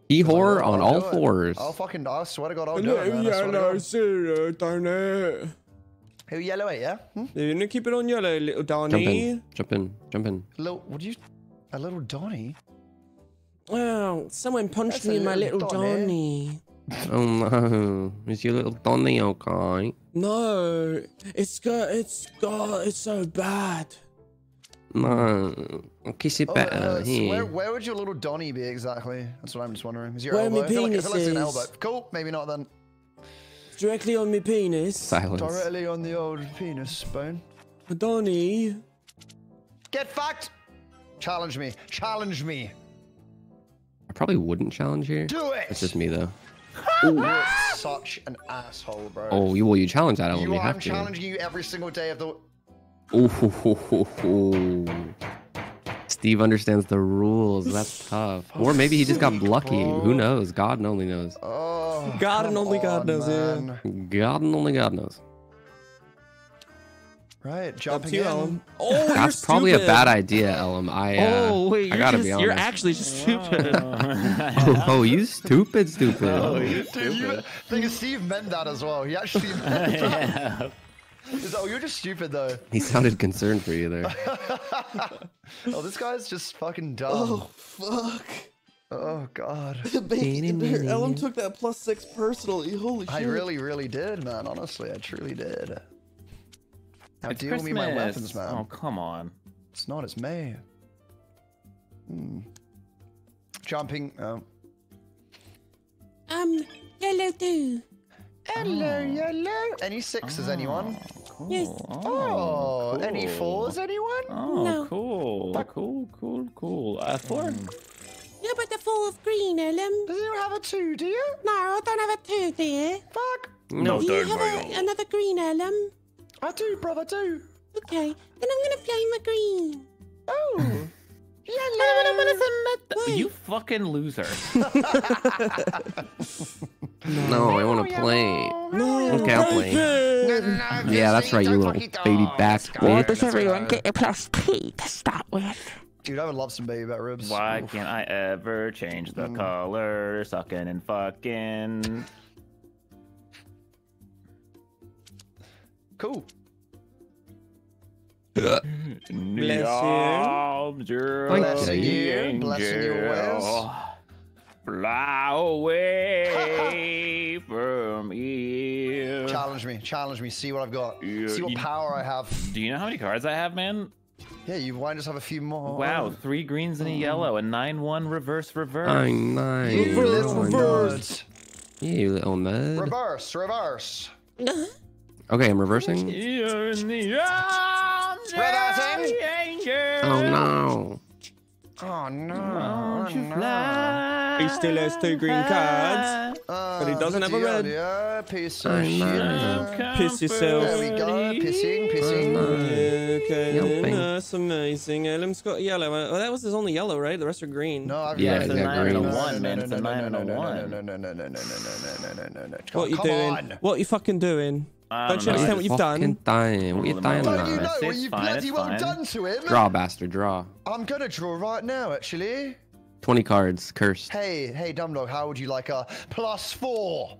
He whore I'll on all it. fours. I'll fucking, I swear to God, I'll do it, man. I swear to God. zero, darn it. Who yellow it, yeah? Hmm? You're gonna keep it on yellow, little Jump in. Jump in. Jump in. Little, would you, a little Donny? Wow, someone punched That's me in my little little Donny. Donny. Oh no. Is your little Donny okay? No, it's got, it's got, it's so bad. No. I'll kiss it Oh, better. uh, Here. where, where would your little Donny be exactly? That's what I'm just wondering. Is your Where my elbow? I feel like, I feel like it's an elbow. Cool, maybe not then. Directly on my penis. Silence. Directly on the old penis bone. Donny. Get fucked! Challenge me. Challenge me. I probably wouldn't challenge you. Do it! It's just me though. [laughs] You're such an asshole, bro. Oh, you will you challenge that? I you will are, have I'm to. challenging you every single day of the. Ooh. Steve understands the rules. That's tough. Or maybe he just got lucky. Who knows? God only knows. Oh, God and come only God on, knows, yeah. God and only God knows. Right, Up jumping you, in. Ellum. Oh, [laughs] That's you're probably a bad idea, Ellum. I. Uh, oh wait, I you're gotta just, be honest. you're actually just stupid. [laughs] [laughs] oh, you stupid, stupid. Oh, you Dude, you, stupid. thing is, Steve meant that as well. He actually meant that. yeah. He's, oh, you're just stupid though. He sounded concerned for you there. [laughs] Oh, this guy's just fucking dumb. Oh, fuck. Oh, god. [laughs] Ellum took that plus six personally. Holy shit. I really, really did, man. Honestly, I truly did. Now It's deal me my weapons, man. Oh, come on. It's not, it's May. Hmm. Jumping. Oh. Um, yellow too. Hello, yellow. Any sixes, anyone? Cool. Yes. Oh, any cool. fours, anyone? Oh, No. cool. Cool, cool, cool. Uh, four. Yeah, but the full of green, Ellum. Does anyone have a two, do you? No, I don't have a two there. Fuck. No, Do you third have variable. a, another green, Ellum? I do, brother, do. Okay, then I'm gonna play my green. Oh. [laughs] Yellow. You fucking loser. [laughs] [laughs] No, I want to oh, play. No, Okay, I'll play. Yeah, that's right, you little baby back What does everyone get a plus P to start with? Dude, I would love some baby back ribs. Why Oof. can't I ever change the mm. color? Sucking and fucking. Cool. [laughs] Bless Bless you. Blessing you, blessing you, Wes. Fly away [laughs] from here. Challenge me, challenge me. See what I've got. Yeah, See what you- power I have. Do you know how many cards I have, man? Yeah, you might just have a few more. Wow, three greens and a yellow, a nine-one reverse reverse. I know. You little nerd. You little nerd. Reverse, reverse. Uh-huh. Okay, I'm reversing. You're in the arms of Reversing. the. Oh no. Oh no. Won't you oh, no. fly? He still has two green cards. Uh, But he doesn't have a red. Yeah, piece of I shit. Piss yourself. There we go. Pissing, pissing. Okay, Yelping. then, that's amazing. Ellum's got yellow. Uh, Oh, that was his only yellow, right? The rest are green. No, I've Yeah, got it's no, a no, nine no, and a no, one, no, man. no, It's a no, nine no, and no, a no, one. No, no, no, no, no, no, no, no, no, no, no. What you Come doing? on. What you fucking doing? I Don't don't you know. understand what you've Fucking done? dying. What you Roll them dying out. Don't you on? know It's- what it's you've fine, bloody it's well fine. done to him? Draw, bastard, draw. I'm gonna draw right now, actually. 20 cards, cursed. Hey, hey, Dumb Dog, how would you like a plus four?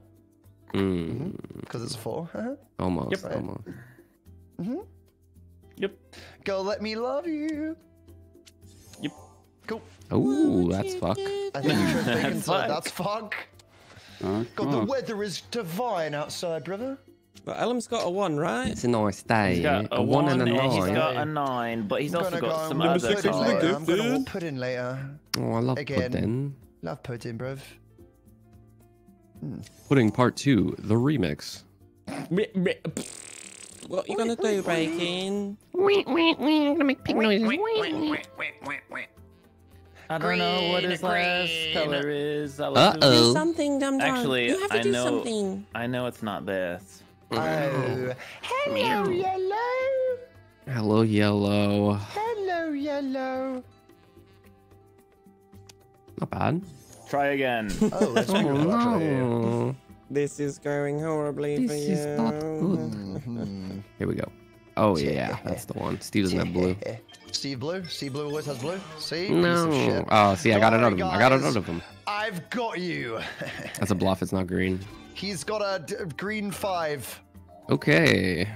Mm, Because it's a four. huh? almost, Yep. almost. Mm-hmm. Yep. Go let me love you. Yep. Cool. Oh, that's fuck. I think you should [laughs] think That's into fuck. That's fuck. Uh-huh. God, the weather is divine outside, brother. Well, Ellum's got a one, right? It's a nice day. He's got a, a, one, and a He's nine. got a nine, but he's I'm also got go some and other six is pudding the later. cards. I'm gonna gifted. walk pudding later. Oh, I love Again. pudding. Love pudding, bruv. Hmm. Pudding part two, the remix. What you gonna do, Bacon? I don't know what his last color is. I Uh-oh. Do something, dum dum. Actually, you have to I do know- something. I know it's not this. Oh. Hello, yellow. Hello, yellow. Hello, yellow. Not bad. Try again. [laughs] Oh, that's beautiful, actually. Oh, This is going horribly for this you. is not good. Mhm. Here we go. Oh yeah, that's the one. Steve doesn't have blue. [laughs] Steve Blue. Steve Blue always has blue. See? No. Oh, see, I got it Don't out of him. I got it guys. out of him. I've got you. That's a bluff. It's not green. He's got a d- green five. Okay.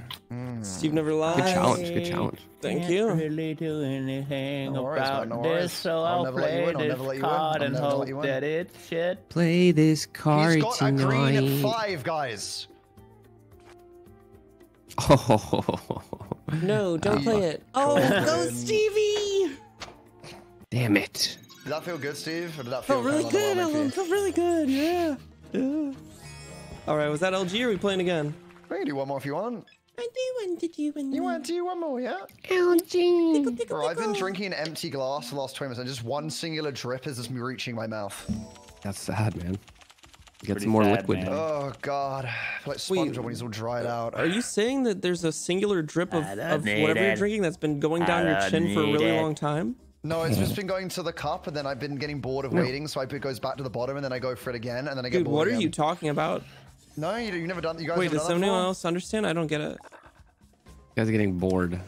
Steve never lies. Good challenge. Good challenge. Thank Can't you. really do anything No worries, about man, no worries. this, so I'll I'll, never let you play win, I'll this never let you win, card I'll and hope that it's shit. Play this card He's got a green five, guys. Oh, [laughs] No, don't play it. Oh, go Stevie! damn it. Did that feel good, Steve? Or did that feel good? Felt really good. underwhelming for? Ellum. Felt really good. Yeah. Yeah. All right, was that LG or are we playing again? We can do one more if you want. I do want to do one. You want to do one more, yeah? LG. Bro, I've been drinking an empty glass for the last 20 minutes, and just one singular drip is just me reaching my mouth. That's sad, man. Get Pretty some more sad, liquid. man. Oh, God. I feel like Wait, SpongeBob when he's all dried uh, out. Are you saying that there's a singular drip of, of need whatever you're drinking that's been going down your chin for a really it. long time? No, it's just been going to the cup, and then I've been getting bored of waiting, so I, it goes back to the bottom, and then I go for it again, and then I get Dude, bored what are you talking about? No, you, you've never done. You guys Wait, does done someone else understand? I don't get it. You guys are getting bored.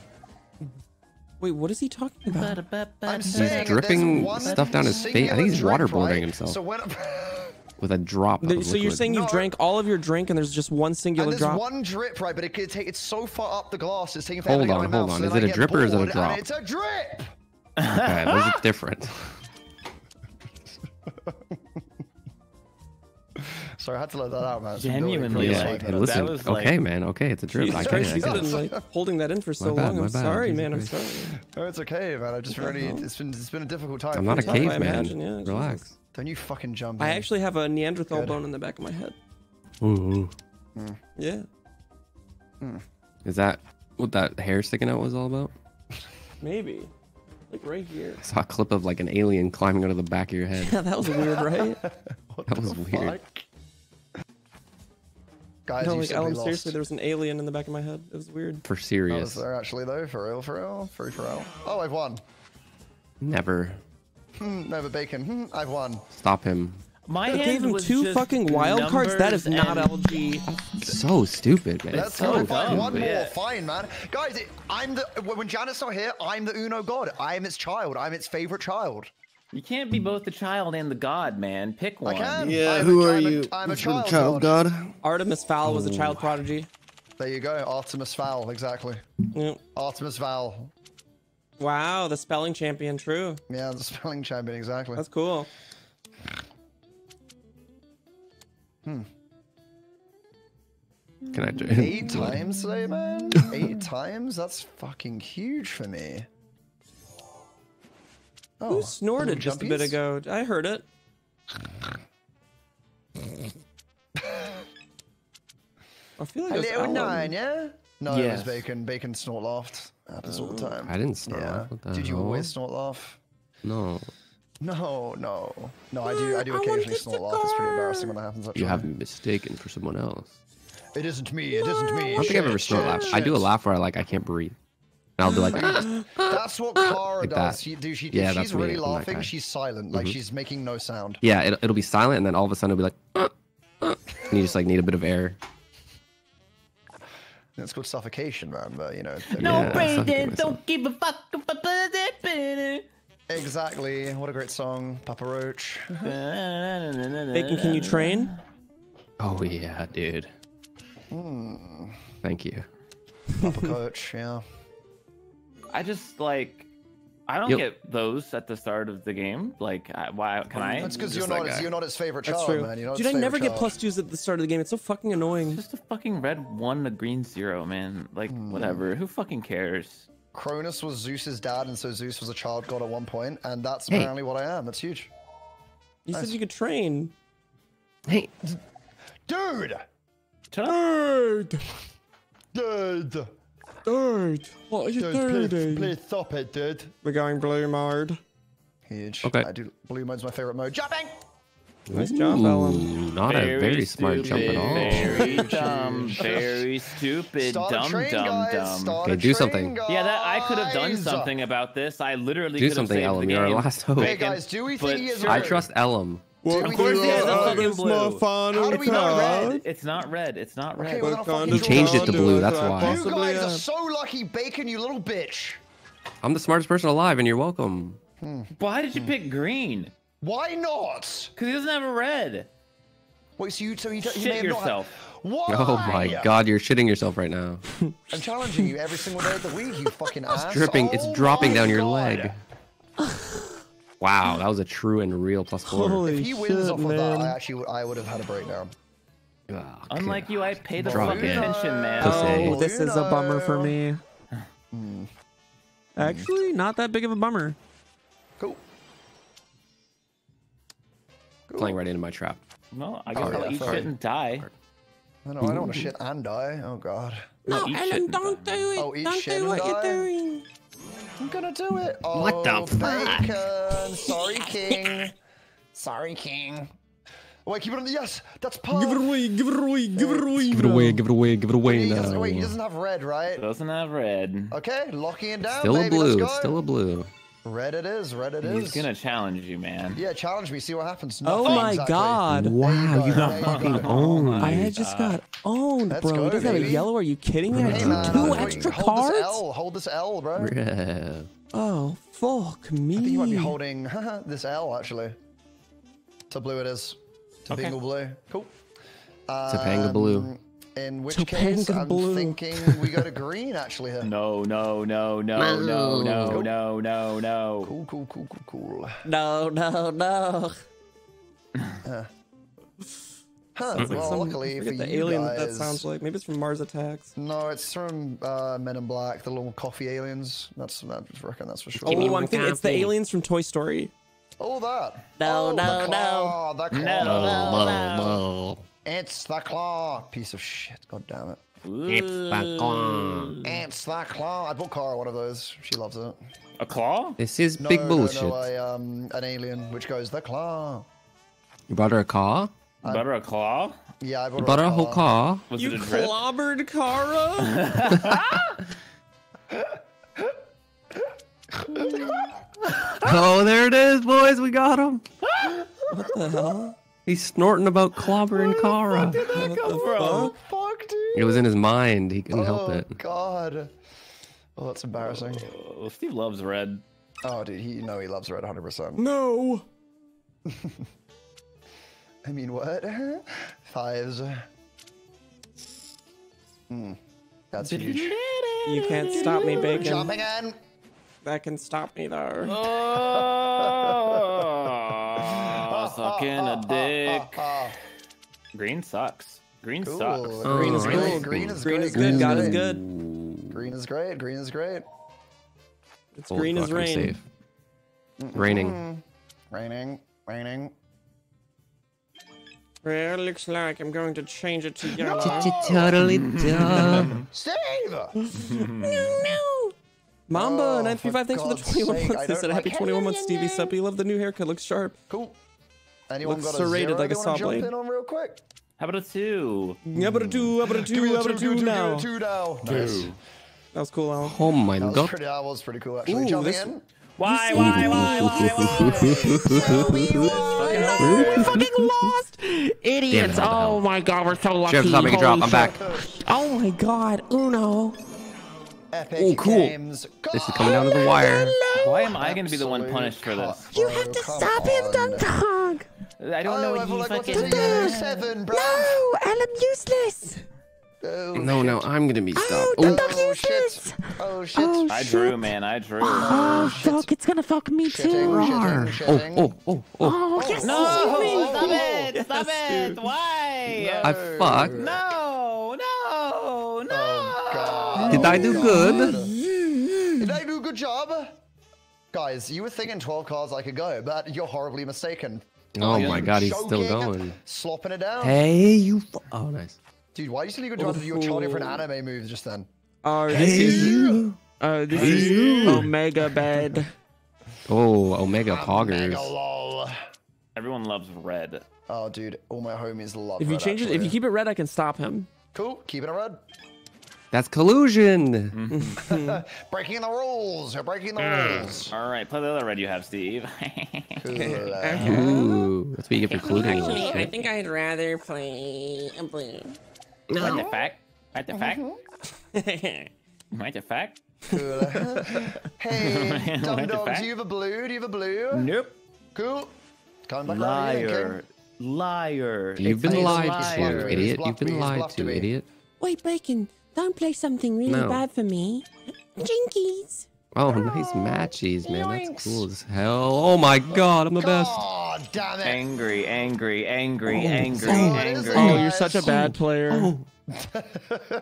Wait, what is he talking about? I'm saying that there's dripping stuff down his face. I think he's waterboarding right? himself. So when [laughs] With a drop. The- of so you're saying you've No. drank all of your drink and there's just one singular and there's drop? one drip, right? But it could take it's so far up the glass, it's taking Hold forever to on, get in my hold mouth, on. so Is it I a get drip or is it a drop? It's a drip. Okay, there's a difference. Sorry, I had to let that out, man. It's been building for Genuinely, a Yeah, while, like, man. and that listen. was like- okay, man. Okay, it's a drip. I Jesus get Christ, it. I you've get been like holding that in for so bad, long. my I'm bad, sorry, Jesus man. I'm sorry. Oh, it's okay, man. I just really, it's been, it's been a difficult time. I'm not a for me. Tough, I caveman. yeah, Relax. Jesus. Don't you fucking jump. I in. actually have a Neanderthal Good. bone in the back of my head. Ooh. Mm. Yeah, mm. Is that what that hair sticking out was all about? maybe. Like right here. I saw a clip of like an alien climbing out of the back of your head. [laughs] Yeah, that was weird, right? [laughs] That was weird. Guys, no, you like simply Alan, seriously, there was an alien in the back of my head. It was weird. For I was serious. there actually though, for real, for real, for for real. Oh, I've won. Never. Hmm, no, but bacon. Hmm, I've won. Stop him. My I hand gave him was two just fucking wild cards. That is not LG. So stupid, man. Let's so go. Fine, one stupid. more. Fine, man. Guys, it, I'm the when Janet's not here, I'm the Uno God. I am its child. I'm its favorite child. You can't be both the child and the god, man. Pick one. I can. Yeah, I'm who a, are I'm you? I'm a For the child, god. god. Artemis Fowl was a child prodigy. There you go, Artemis Fowl. Exactly. Yep. Artemis Fowl. Wow, the spelling champion. True. Yeah, the spelling champion. Exactly. That's cool. Hmm. Can I do Eight times today, man. [laughs] Eight times. That's fucking huge for me. Oh, Who snorted little just a bit ago? I heard it. I feel like A it was Alan. nine, yeah. No, it was bacon. Bacon snort laughed. Happens all the time. I didn't snort. Yeah. What the Did you hell? always snort laugh? No. No, no, no. I do. Mm, I do I occasionally wanted snort to laugh. It's pretty embarrassing when that happens. Actually. You have me mistaken for someone else. It isn't me. It isn't me. I don't think I've ever Shit, snort shit, laugh. I do a laugh where I like I can't breathe. And I'll do like [laughs] That's what Kara Like does. She, do, she, Yeah, if that's she's me. really laughing, she's silent. Like mm-hmm. she's making no sound. yeah, it, it'll be silent and then all of a sudden it'll be like [laughs] and you just like need a bit of air. It's called suffocation, man. But you know. No, Yeah, Brandon, don't give a fuck about that. Exactly. What a great song, Papa Roach. Uh-huh. Bacon, can you train? Oh yeah, dude. Hmm. Thank you. Papa Coach. Yeah. I just like. I don't Yep. get those at the start of the game. Like, why can I? That's because you're that not. Its, guy. you're not its favorite That's child, true. man. You're not Dude, I never favorite get child. plus twos at the start of the game. It's so fucking annoying. Just a fucking red one, a green zero, man. Like, Hmm. whatever. Who fucking cares? Cronus was Zeus's dad, and so Zeus was a child god at one point, and that's Hey. apparently what I am. That's huge. You Nice. said you could train. Hey, Dude! Dude, Dude! Dude, what are you Dude, doing? please stop it, dude. We're going blue mode. Huge. Okay. I do. Blue mode's my favorite mode. Jumping! Nice job, Ellum. Ooh, not a very smart jump at all. Very dumb. Very stupid. Start a Dumb, train, dumb, guys. dumb. Start Okay, do train, something. Yeah, that I could have done something about this. I literally Do could have something, saved Ellum. the You're our last hope. Hey guys, do we think he is I trust Ellum. What Of course do he is, you that's fucking blue. How do we It's not red. It's not red. It's not red. Okay, well, then I'll What kind of He changed it to blue, that's why. You guys are so lucky, Bacon, you little bitch. I'm the smartest person alive, and you're welcome. Hmm. Why did you hmm. pick green? Why not? Because he doesn't have a red. Wait, so you, so you, you Shit may have not. Why? Oh my god, you're shitting yourself right now. I'm challenging you every single day of the week, you fucking ass. dripping, it's Oh dropping my down your leg. [laughs] Wow, mm. that was a true and real plus four. Holy If he wins shit, off of man. that, I actually would- I would have had a breakdown. Ah, oh, Unllike you, I pay the Drop fucking attention, man. Pussy. Oh, this is a bummer for Bruno. me. [sighs] Hmm. Actually, not that big of a bummer. Cool. Playing right into my trap. Well, I oh, guess Oh, I'll yeah, eat sorry. shit and die. I know, I don't want to [laughs] shit and die. Oh god. No, eat shit Ellum, and don't do it. Oh, eat don't shit do and what you're doing. I'm gonna do it. Oh, What the oh, fuck? bacon. Sorry, King. Sorry, King. Oh, wait, keep it on the yes. That's part. Give it away, give it away, give it away. Give it away, give it away, give it away He doesn't, wait, he now. doesn't have red, right? Doesn't have red. Okay, locking it down, Still a baby. blue, Let's go. still a blue. Red it is. Red it is. He's gonna challenge you, man. Yeah, challenge me. See what happens. Oh my exactly. god. Wow, go, you got there fucking owned. I had just got owned, Let's bro. go, he doesn't have a yellow. Are you kidding me? I Hey, drew man, two wait, extra hold cards. this L. Hold this L, bro. I Oh, fuck me. think you might be holding [laughs] this L actually. To blue it is. Topanga Okay. blue. Cool. Topanga blue. Um, In which case, Topanga I'm blue. thinking [laughs] we go to green actually here. No, no, no, no, no, no, no, no, no. Cool, cool, cool, cool, cool. No, no, no. Huh. Sounds like well, some- luckily I for forget the you alien guys, that that sounds like. Maybe it's from Mars Attacks. No, it's from uh, Men in Black, the little coffee aliens. That's I reckon that's for sure. Oh, me I'm more thinking it's the coffee. aliens from Toy Story. Oh, that. No, oh, no, the claw, The claw. No. No, no. It's the claw. Piece of shit. God damn it. It's the claw. It's the claw. I bought Kara one of those. She loves it. A claw? This is No, big bullshit. No, a, um, an alien which goes the claw. You bought her a car? Butter a claw? Yeah, I bought You her bought a her a whole car? Was You it a drip? clobbered Kara? [laughs] Oh, there it is, boys. We got him. what the hell? He's snorting about clobbering Kara. What the fuck? Fuck, dude. It was in his mind. He couldn't help it. oh. God. Oh, that's embarrassing. Oh, Steve loves red. Oh, dude, he, you know he loves red 100%. No. [laughs] I mean, what? [laughs] Fives. Hmm. That's huge. You can't stop me, Bacon. Jumping in. That can stop me, though. Oh, [laughs] sucking a dick. Green sucks. Green cool. sucks. Green oh, is Oh, great. right. Green is Green is good. God is good. Green is great. Green is great. It's Holy green as rain. safe. Raining. Raining. Raining. Well, looks like I'm going to change it to yellow. Totally [laughs] dumb. Steve! [laughs] Oh, Mamba, Oh, 935, thanks for the 21 God's sake, months. I They said happy 21 months, Stevie Suppy. Love the new haircut. Looks sharp. cool. Anyone Looks got a serrated zero like a they wanna saw jump blade. in on real quick? How about a two? How about a two? How about a two? How about a two now? Two now. Nice. That was cool, Alan. Oh my That god. pretty. That was pretty cool actually. Ooh, Jumping this- in. Why, why, why, why, [laughs] why? We fucking lost! Idiots! Damn it, oh my god, we're so lucky. Sheriff, stop making a drop. Holy I'm back. shit. Oh my god, Uno. Epic Oh, cool. Games. This is coming down to the wire. Why am I going to be the one punished for this? You have to oh, come stop him, on. Dumb Dog. I don't know Oh, what I he like fucking the year seven, bro. No, Alan useless. Oh, No, no, I'm gonna be oh, stopped. Oh, Oh, Dunk Oh useless. shit. Oh shit. Oh, I drew, man. I drew. Oh, oh fuck, it's gonna fuck me Shitting, too. shitting, oh, shitting. oh, oh, oh. Oh, yes, No! Stop it! Stop it! Why? I fucked. No! No! No! God. Did I do good? Did I do a good job? Guys, you were thinking 12 cars I could go, but you're horribly mistaken. Oh I my god, he's still going. Slopping it down. Hey, you. fu- Oh, nice. Dude, why do you say you could you were charging for oh. an anime move just then? Oh, this Hey, is you. oh, this Hey, is you. Omega Bed. [laughs] Oh, Omega ah, Poggers. Mega lol. Everyone loves red. Oh, dude, all my homies love If you red, change it, if you keep it red, I can stop him. Cool, keep it red. That's collusion. [laughs] Breaking the rules. You're breaking the Mm. rules. All right, play the other red you have, Steve. [laughs] Ooh, that's what you get for colluding. a little Actually, I think I'd rather play a blue. What the fact? What the fact? [laughs] What the fact? cool. hey, dumb the dog, do you have a blue? Do you have a blue? Nope. Cool. Coming back Liar. Liar. You've been lied to, idiot. You've been lied to, idiot. Wait, Bacon, don't play something really No. bad for me. Jinkies. Oh, nice matchies, man. That's cool as hell. Oh my god, I'm the best. Oh, damn it. Angry, angry, angry, angry, Oh, angry. Oh, oh you're such a bad oh. player. [laughs]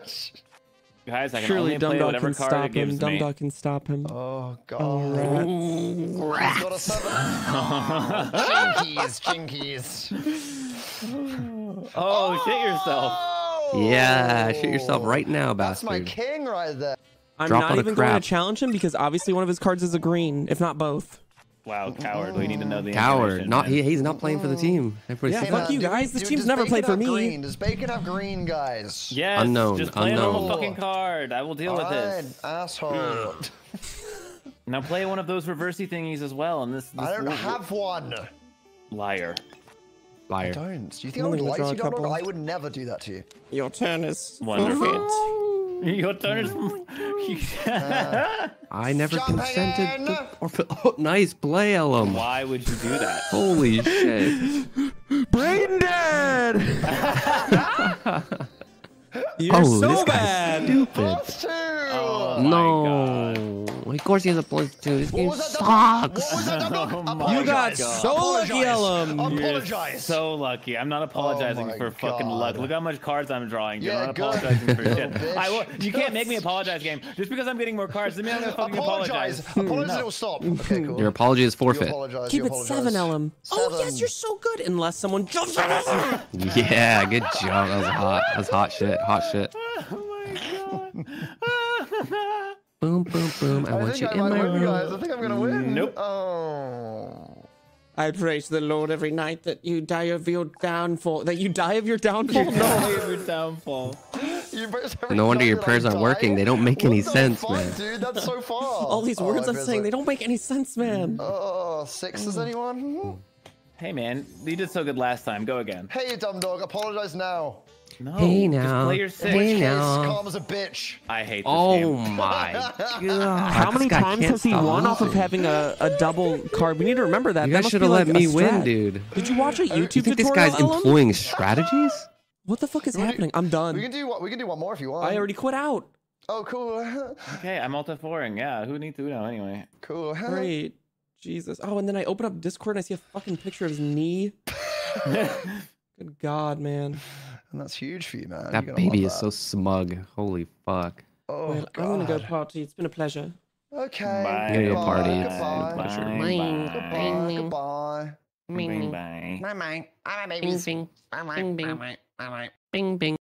Guys, I can Surely only Dumb play Dog whatever can card stop it gives him. Dumb me. Dog can stop him. Oh, God. Oh, rat. He's got a seven. [laughs] Jinkies, jinkies. Oh, shit yourself. Oh. Yeah, shoot yourself oh, right now, bastard. That's my king right there. I'm Drop not on a even going to challenge him because obviously one of his cards is a green, if not both. Wow, coward. We need to know the Coward. Not he, he's not playing for the team. Everybody's Yeah, fuck you guys. This do- team's never played for me. Green? Does Bacon have green, guys? Yes, Unknown, just play a normal fucking card. I will deal with Fine, this. asshole. [laughs] Now play one of those reversey thingies as well, and this, this I don't will- have one. liar. I don't. Do you think I I'm would lie to you, a Dumb I would never do that to you. Your turn is Wonderful. forfeit. Your turn is. Oh [laughs] I never Jumping consented. in. To, or, [laughs] oh, nice play, Ellum. Why would you do that? Holy shit. [laughs] Brain dead! You're oh, so this guy's bad. stupid. Plus two. Oh, no. Of course he has a plus two. This What game was that, Dumb Dog? sucks. What was that, Dumb Dog? [laughs] Oh. You got so lucky, Apologize. Ellum. Apologize. So lucky. I'm not apologizing Oh my for fucking luck. Look how much cards I'm drawing. dude. Yeah, I'm not good. apologizing for [laughs] shit. I will, you can't make me apologize, game. Just because I'm getting more cards doesn't mean I'm gonna fucking Apologize. apologize. Apologize and it will stop. Okay, cool. Your apology is You forfeit. apologize. Keep you it apologize. seven, Ellum. Oh yes, you're so good. Unless someone jumps on us. [laughs] Yeah, good job. That was hot. That was hot shit. Hot shit. Oh my god. Boom, boom, boom. I, I want you I in my win, room. guys. I think I'm gonna win. Nope. Oh. I pray to the Lord every night that you die of your downfall. That you die of your downfall. No. No, [laughs] your downfall. You No wonder your prayers aren't working. They don't make any What the sense, fuck, man. Dude, that's so [laughs] far. All these Oh, words my I'm saying, are- they don't make any sense, man. Oh, sixes, mm. anyone? Mm. Hey man, you did so good last time. Go again. Hey, dumb dog, apologize now. No. Hey just now. play your six. Hey case, now. Karma's a bitch. I hate this Oh game. my [laughs] god. How many times has he won off of having a, a double card? We need to remember that. You That guys should have let like me win, dude. Did you watch a YouTube You think this guy's Ellum? employing strategies? What the fuck is We can- happening? I'm done. We can do what? We can do one more if you want. I already quit out. Oh, cool. [laughs] Okay, I'm multi-foring. Yeah, who needs to know anyway? cool. [laughs] Great. Jesus. Oh, and then I open up Discord and I see a fucking picture of his knee. Good God, man. And that's huge for you, man. That baby is that. so smug. Holy fuck. Oh, well, God. I'm gonna go party. It's been a pleasure. Okay. Bye. Gonna go goodbye, party. Goodbye. Bye. Sure. Bye. Goodbye. Goodbye. Bye. Bye. Bye, bye. Bye, babies. bing. Bye, bye. Bing, bing. Bye, bye. Bye, bye. Bing, bing.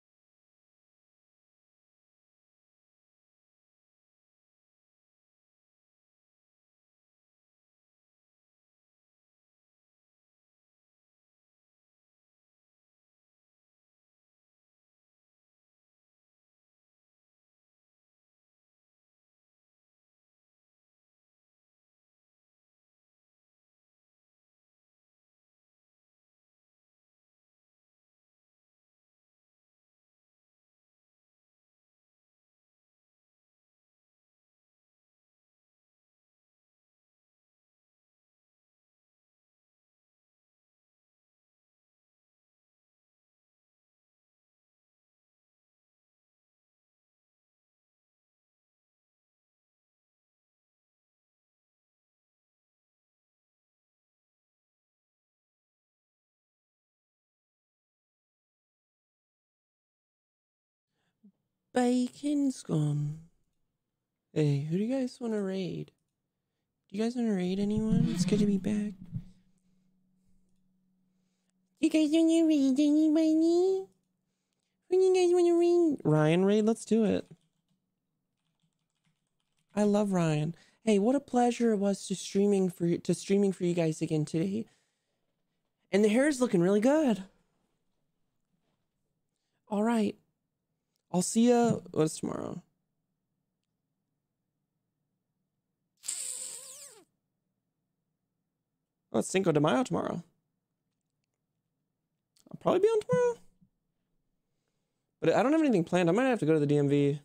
Bacon's gone. Hey, who do you guys want to raid? Do you guys want to raid anyone? It's good to be back. You guys want to raid anybody? Who do you guys want to raid? Ryan raid? Let's do it. I love Ryan. Hey, what a pleasure it was to streaming for to streaming for you guys again today. And the hair is looking really good. All right. I'll see ya. What's tomorrow? Oh, it's Cinco de Mayo tomorrow. I'll probably be on tomorrow. But I don't have anything planned. I might have to go to the DMV.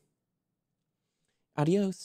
Adios.